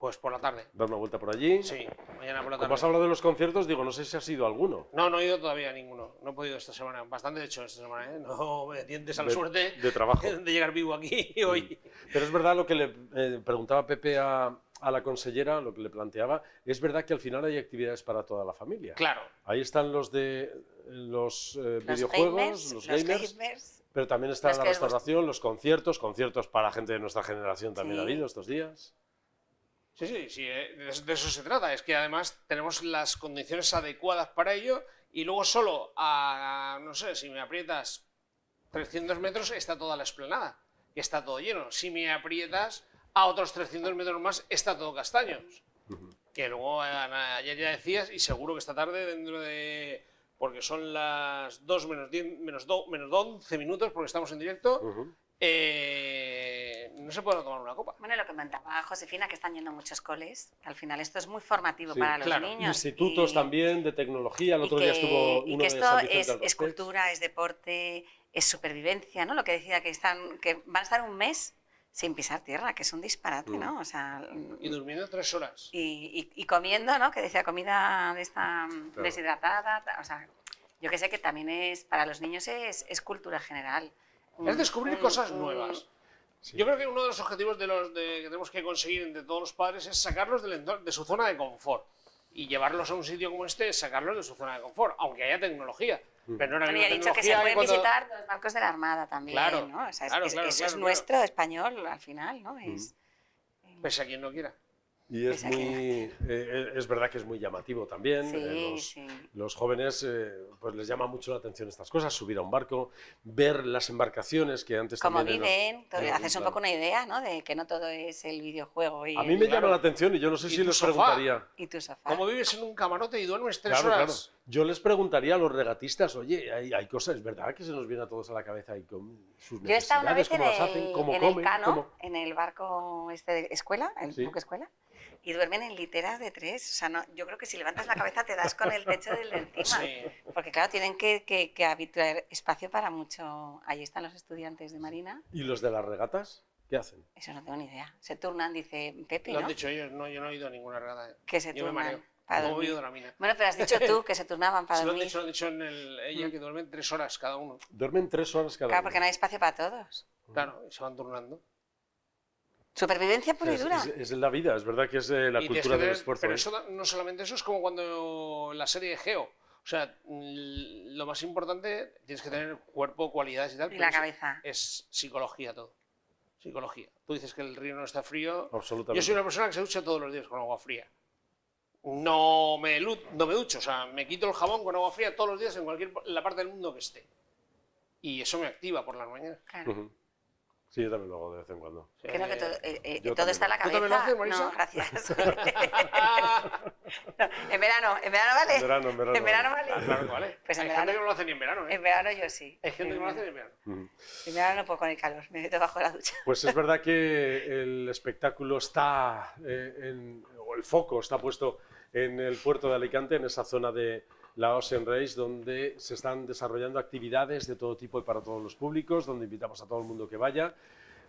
pues por la tarde. ¿Dar una vuelta por allí? Sí, mañana por la Como tarde. has hablado de los conciertos, digo, no sé si has ido a alguno. No, no he ido todavía a ninguno. No he podido esta semana. Bastante he hecho esta semana, ¿eh? No me tientes a la De- suerte de trabajo. de llegar vivo aquí hoy. Pero es verdad lo que le eh, preguntaba Pepe a, a la consellera, lo que le planteaba, es verdad que al final hay actividades para toda la familia. Claro. Ahí están los de los, eh, Los videojuegos, gamers, los los gamers, gamers. Pero también está la restauración, los conciertos, conciertos para gente de nuestra generación también Sí. ha habido estos días. Sí, sí, sí, eh, de eso se trata. Es que además tenemos las condiciones adecuadas para ello y luego solo a, no sé, si me aprietas 300 metros está toda la esplanada, que está todo lleno. Si me aprietas a otros 300 metros más está todo castaños. Que luego eh, ayer ya decías, y seguro que esta tarde dentro de... Porque son las 2 menos, 10, menos, 2, menos 11 minutos porque estamos en directo. eh, no se puede tomar una copa. Bueno, lo que comentaba Josefina, que están yendo muchos coles. Al final esto es muy formativo Sí, para los claro. niños. Institutos y- también de tecnología. El y otro que, día estuvo y uno que de esto es, es cultura, es deporte, es supervivencia, ¿no? Lo que decía que están, que van a estar un mes sin pisar tierra, que es un disparate, Mm. ¿no? O sea, Y durmiendo tres horas. y, y- y comiendo, ¿no? Que decía comida de esta mm, Claro. deshidratada, ta- o sea, yo que sé que también es para los niños es, es cultura general. Es descubrir un- cosas un- nuevas. Yo creo que uno de los objetivos de los de- que tenemos que conseguir entre todos los padres es sacarlos del entorno, de su zona de confort. Y llevarlos a un sitio como este es sacarlos de su zona de confort, aunque haya tecnología. Pero no era Bueno, y la ha dicho que se pueden cuando- visitar los barcos de la Armada también, Claro, ¿no? O sea, claro, es- claro, eso claro, es claro. nuestro, español, al final, ¿no? Es, Pese a quien no quiera. Y es muy, eh, es verdad que es muy llamativo también. Sí, eh, los, sí. los jóvenes eh, pues les llama mucho la atención estas cosas, subir a un barco, ver las embarcaciones que antes Como también... eran- viven, todo- eran- haces un poco una idea, ¿no? De que no todo es el videojuego y A mí el- me llama la atención y yo no sé si les sofá. preguntaría... Y tu sofá. Como vives en un camarote y duermes tres Claro, claro. Yo les preguntaría a los regatistas, oye, hay, hay cosas, es verdad que se nos viene a todos a la cabeza y con sus Yo he estado una necesidades, vez en, el, hacen, cómo en comen, el cano, cómo... en el barco este de escuela, el Sí. buque escuela, y duermen en literas de tres. O sea, no, yo creo que si levantas la cabeza te das con el techo del de encima. Sí. Porque claro, tienen que, que, que habituar espacio para mucho... Ahí están los estudiantes de Marina. ¿Y los de las regatas? ¿Qué hacen? Eso no tengo ni idea. Se turnan, dice Pepe, Lo ¿no? han dicho ellos, no, yo no he ido a ninguna regata. Que se yo me turnan mareo. Para Como he dormir. oído de la mina. Bueno, pero has dicho tú que se turnaban para Se lo han dormir. dicho, lo han dicho en el, ella que duermen tres horas cada uno. Duermen tres horas cada Claro, uno. porque no hay espacio para todos. Claro, y se van turnando. Supervivencia pura y Es, dura. es- es la vida, es verdad que es eh, la Y cultura que del tener- esfuerzo. Pero ¿eh? eso no solamente eso, es como cuando la serie de Geo. O sea, mm, lo más importante, tienes que tener cuerpo, cualidades y tal. Y pero la es- cabeza. Es psicología todo. Psicología. Tú dices que el río no está frío. Absolutamente. Yo soy una persona que se ducha todos los días con agua fría. No me, no me ducho, o sea, me quito el jabón con agua fría todos los días en cualquier en la parte del mundo que esté. Y eso me activa por las mañanas. Ujú. Sí, yo también lo hago de vez en cuando. Creo que todo, eh, eh, todo también está en la cabeza. ¿Tú también lo haces, Marisa? No, gracias. No, en verano, en verano vale. En verano, en verano En verano vale. vale. Claro vale. Pues en Hay verano, gente que no lo hace ni en verano, ¿eh? en verano yo sí. Hay gente que no lo hace ni en verano. En verano no puedo con el calor, me meto bajo la ducha. Pues es verdad que el espectáculo está eh, en, el foco está puesto en el puerto de Alicante, en esa zona de la Ocean Race, donde se están desarrollando actividades de todo tipo y para todos los públicos, donde invitamos a todo el mundo que vaya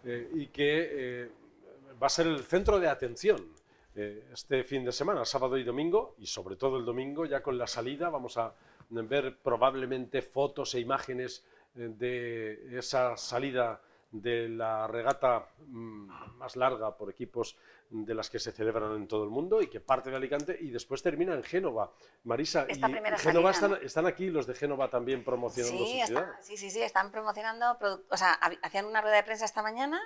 eh, y que eh, va a ser el centro de atención eh, este fin de semana, sábado y domingo, y sobre todo el domingo, ya con la salida, vamos a ver probablemente fotos e imágenes de esa salida de la regata mm, más larga por equipos de las que se celebran en todo el mundo y que parte de Alicante y después termina en Génova. Marisa, Esta y Génova salida, están, están aquí los de Génova también promocionando Sí, su ciudad. sí, sí, sí, están promocionando, o sea, hacían una rueda de prensa esta mañana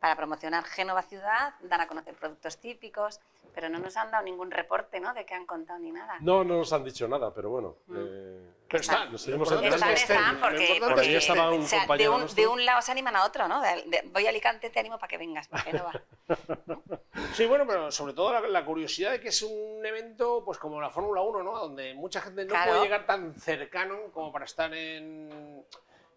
para promocionar Génova ciudad, dar a conocer productos típicos, pero no nos han dado ningún reporte, ¿no? De qué han contado ni nada. No, no nos han dicho nada, pero bueno. Mm. eh, Pero están, nos importante enterando. es que Están, porque, Lo importante Por ahí porque, estaba un o sea, de, compañero un, de un lado se animan a otro, ¿no? De- de- voy a Alicante, te animo para que vengas, para Génova. Sí, bueno, pero sobre todo la, la curiosidad de que es un evento, pues como la Fórmula 1, ¿no? Donde mucha gente no Claro. puede llegar tan cercano como para estar en,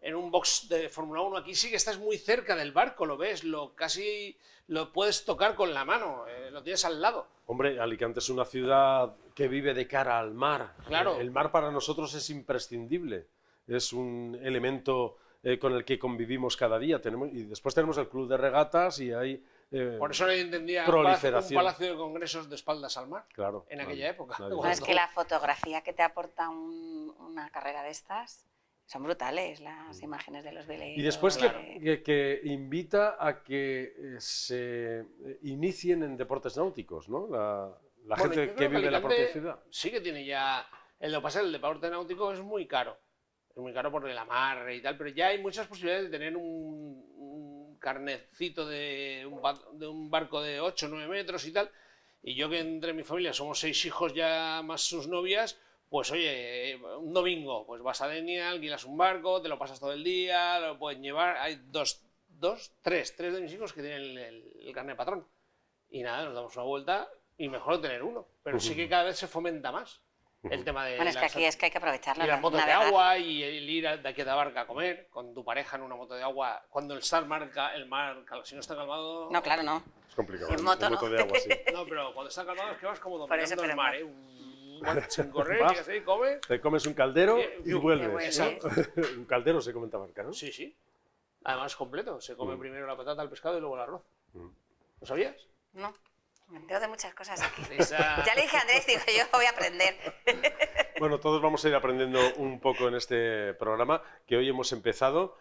en un box de Fórmula 1. Aquí sí que estás muy cerca del barco, lo ves, lo casi lo puedes tocar con la mano, eh, lo tienes al lado. Hombre, Alicante es una ciudad que vive de cara al mar. Claro. El mar para nosotros es imprescindible. Es un elemento eh, con el que convivimos cada día. Tenemos, y después tenemos el club de regatas y hay eh, Por eso nadie entendía un palacio, un proliferación. palacio de congresos de espaldas al mar Claro. en nadie- aquella época. nadie- Bueno, es que la fotografía que te aporta un- una carrera de estas son brutales, las imágenes de los veleros. Y después que, de- que- que invita a que eh, se eh, inicien en deportes náuticos, ¿no? La, la Bueno, gente que vive en la propia ciudad. Sí que tiene ya. El de pasar el deporte náutico es muy caro. Es muy caro por el amarre y tal, pero ya hay muchas posibilidades de tener un, un carnecito de un, de un barco de 8 o 9 metros y tal. Y yo que entre mi familia somos seis hijos ya más sus novias, pues oye, un domingo, pues vas a Denia, alquilas un barco, te lo pasas todo el día, lo pueden llevar. Hay dos, dos, tres, tres de mis hijos que tienen el, el, el carnet patrón. Y nada, nos damos una vuelta y mejor tener uno. Pero sí que cada vez se fomenta más el tema de Bueno, es que las- aquí es que hay que aprovecharlo. y las la- motos de agua y el ir a- de aquí a la barca a comer con tu pareja en una moto de agua. Cuando el SAR marca, el mar, si no está calmado. No, claro, no. Es complicado. En moto, en ¿no? de agua, sí. No, pero cuando está calmado es que vas como Por eso, dominando el pero mar, mar. ¿eh? Un- sin correr, Vas, comes. Te comes un caldero Y- y y vuelves. un caldero se comenta marca, ¿no? Sí, sí. Además completo. Se come Mm. primero la patata, el pescado y luego el arroz. Mm. ¿Lo sabías? No, me entero de muchas cosas aquí. Esa- Ya le dije a Andrés, digo, yo voy a aprender. Bueno, todos vamos a ir aprendiendo un poco en este programa que hoy hemos empezado.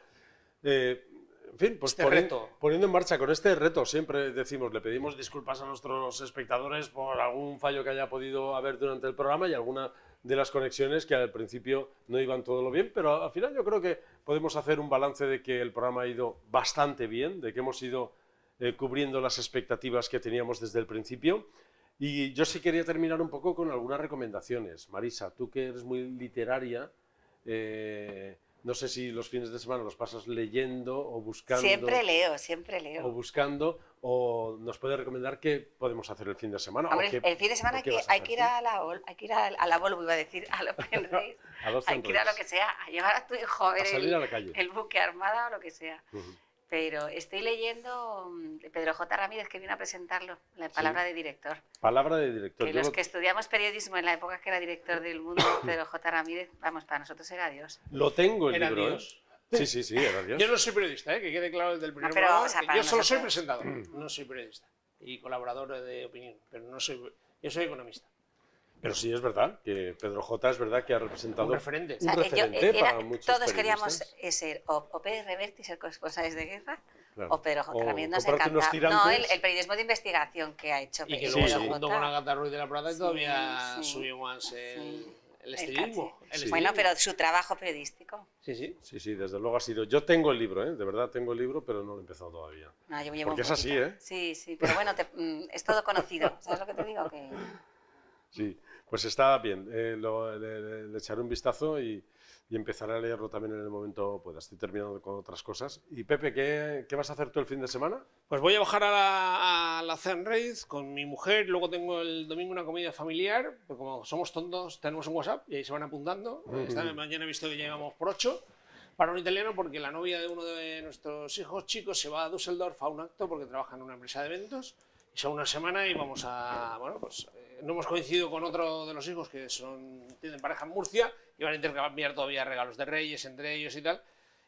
Eh, en fin, pues Este poni- reto. poniendo en marcha con este reto, siempre decimos, le pedimos disculpas a nuestros espectadores por algún fallo que haya podido haber durante el programa y alguna de las conexiones que al principio no iban todo lo bien, pero al final yo creo que podemos hacer un balance de que el programa ha ido bastante bien, de que hemos ido eh, cubriendo las expectativas que teníamos desde el principio. Y yo sí quería terminar un poco con algunas recomendaciones. Marisa, tú que eres muy literaria, eh, no sé si los fines de semana los pasas leyendo o buscando. Siempre leo, siempre O leo. buscando, o nos puede recomendar qué podemos hacer el fin de semana. o Hombre, qué- el fin de semana o que, a hay que ir a la, hay que ir a, a la Volvo, iba a decir, al Open Race. A los hay que ir a lo que sea, a llevar a tu hijo a ver salir el, a la calle. el buque armada o lo que sea. Ujú. Pero estoy leyendo mm, de Pedro J. Ramírez, que vino a presentarlo, la palabra de director. Palabra de director. Que Yo los lo, que estudiamos periodismo en la época que era director del mundo, Pedro J. Ramírez, vamos, para nosotros era Dios. lo tengo el Era libro. ¿eh? Dios. Sí, sí, sí, era Dios. Yo no soy periodista, ¿eh? que quede claro desde el primer No, pero, programa o sea, que para Yo solo soy presentador, no soy periodista. Y colaborador de opinión, pero no soy. Yo soy economista. Pero sí es verdad que Pedro J es verdad que ha representado Un referente. un O sea, yo- referente era- para muchos todos queríamos ser o, o Pérez Reverte y ser corresponsales de guerra, Claro. o Pedro J. O También nos encanta. No, el, el periodismo de investigación que ha hecho Y que luego se J. juntó con Agatha Ruiz de la Plata y Sí, todavía sí. subió más el, el El estilismo. el Sí. Bueno, pero su trabajo periodístico. Sí, sí. Sí, sí, desde luego ha sido. Yo tengo el libro, ¿eh? de verdad tengo el libro, pero no lo he empezado todavía. No, yo me llevo Porque un es así. ¿eh? Sí, sí, pero bueno, te- mm, es todo conocido. ¿Sabes lo que te digo? Que... Sí, pues está bien. eh, lo- le, echaré un vistazo y, y empezaré a leerlo también en el momento pueda. Estoy terminando con otras cosas. Y Pepe, ¿qué, qué vas a hacer tú el fin de semana? Pues voy a bajar a la, a la Zenraiz con mi mujer, luego tengo el domingo una comida familiar, pues como somos tontos tenemos un WhatsApp y ahí se van apuntando. Ujú. Esta mañana he visto que llegamos por ocho para un italiano porque la novia de uno de nuestros hijos chicos se va a Düsseldorf a un acto porque trabaja en una empresa de eventos y son una semana y vamos a, bueno, pues no hemos coincidido con otro de los hijos que son, tienen pareja en Murcia y van a intercambiar todavía regalos de reyes entre ellos y tal.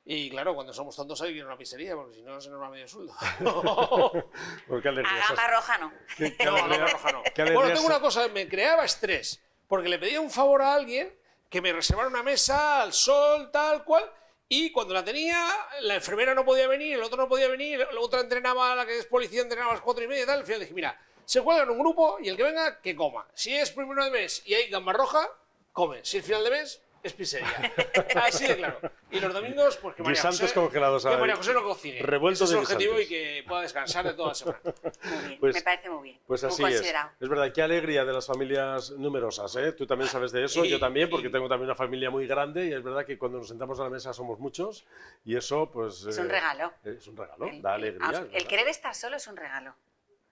Y claro, cuando somos tontos hay que ir a una pizzería, porque si no se nos va medio sueldo. Porque A gamba roja no. ¿Qué, qué No, alegría- Gamba Roja no. Bueno, tengo una cosa, me creaba estrés, porque le pedía un favor a alguien que me reservara una mesa al sol, tal cual, y cuando la tenía, la enfermera no podía venir, el otro no podía venir, la otra entrenaba, la que es policía entrenaba a las cuatro y media y tal, al final dije, mira, se cuelga en un grupo y el que venga, que coma. Si es primero de mes y hay gamba roja, come. Si es final de mes, es pizzería. Así de claro. Y los domingos, pues que María José, congelados que. María José no cocine. Revueltos Ese es el objetivo y que pueda descansar de toda la semana. Muy bien, Pues- me parece muy bien. Pues así es. considerado. Es verdad, qué alegría de las familias numerosas, ¿eh? Tú también sabes de eso, Y- yo también, porque tengo también una familia muy grande y es verdad que cuando nos sentamos a la mesa somos muchos y eso, pues... Es eh, un regalo. Es un regalo, El- da alegría. el querer estar solo es un regalo.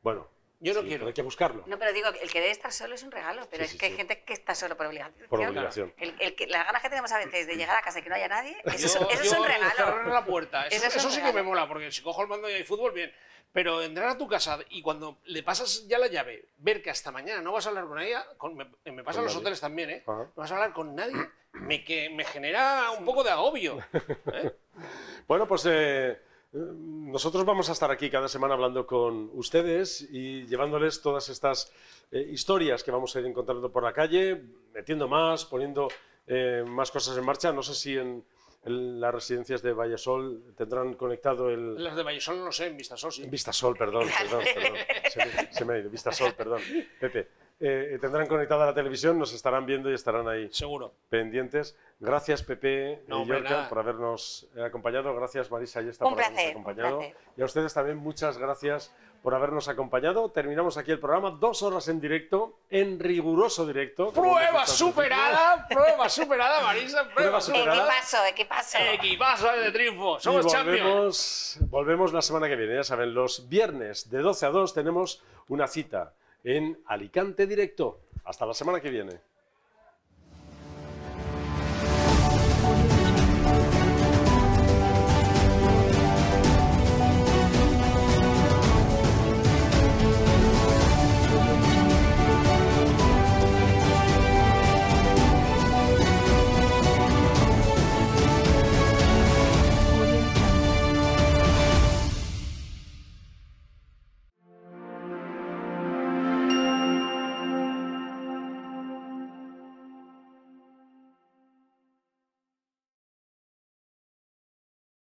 Bueno, Yo no sí, quiero. hay que buscarlo. No, pero digo, el querer estar solo es un regalo, pero Sí, es sí, que sí. hay gente que está solo por obligación. Por obligación. El, el que, las ganas que tenemos a veces de llegar a casa y que no haya nadie, eso, es- Yo- eso es yo un de regalo. cerrar la puerta. Eso, Eso es un eso sí que me mola, porque si cojo el mando y hay fútbol, bien. Pero entrar a tu casa y cuando le pasas ya la llave, ver que hasta mañana no vas a hablar con ella, con- me, me pasa en los nadie. hoteles también, ¿eh? Ajá. No vas a hablar con nadie, me, que, me genera un poco de agobio. ¿eh? Bueno, pues eh, eh, nosotros vamos a estar aquí cada semana hablando con ustedes y llevándoles todas estas eh, historias que vamos a ir encontrando por la calle, metiendo más, poniendo eh, más cosas en marcha. No sé si en, en las residencias de Vallesol tendrán conectado el... Las de Vallesol no sé, en Vistasol sí. Vistasol, perdón, perdón, perdón. Se me, se me ha ido. Vistasol, perdón. Pepe. Eh, tendrán conectada la televisión, nos estarán viendo y estarán ahí Seguro. pendientes. Gracias, Pepe No, y Yorka, por habernos eh, acompañado. Gracias, Marisa y esta Un por habernos placer, un acompañado. placer. Y a ustedes también muchas gracias por habernos acompañado. Terminamos aquí el programa, dos horas en directo, en riguroso directo. Prueba superada, prueba superada, Marisa, prueba, Prueba superada. Equipazo, equipazo. Equipazo de triunfo, Y somos champions. volvemos, volvemos la semana que viene. Ya saben, los viernes de 12 a 2 tenemos una cita en Alicante Directo. Hasta la semana que viene.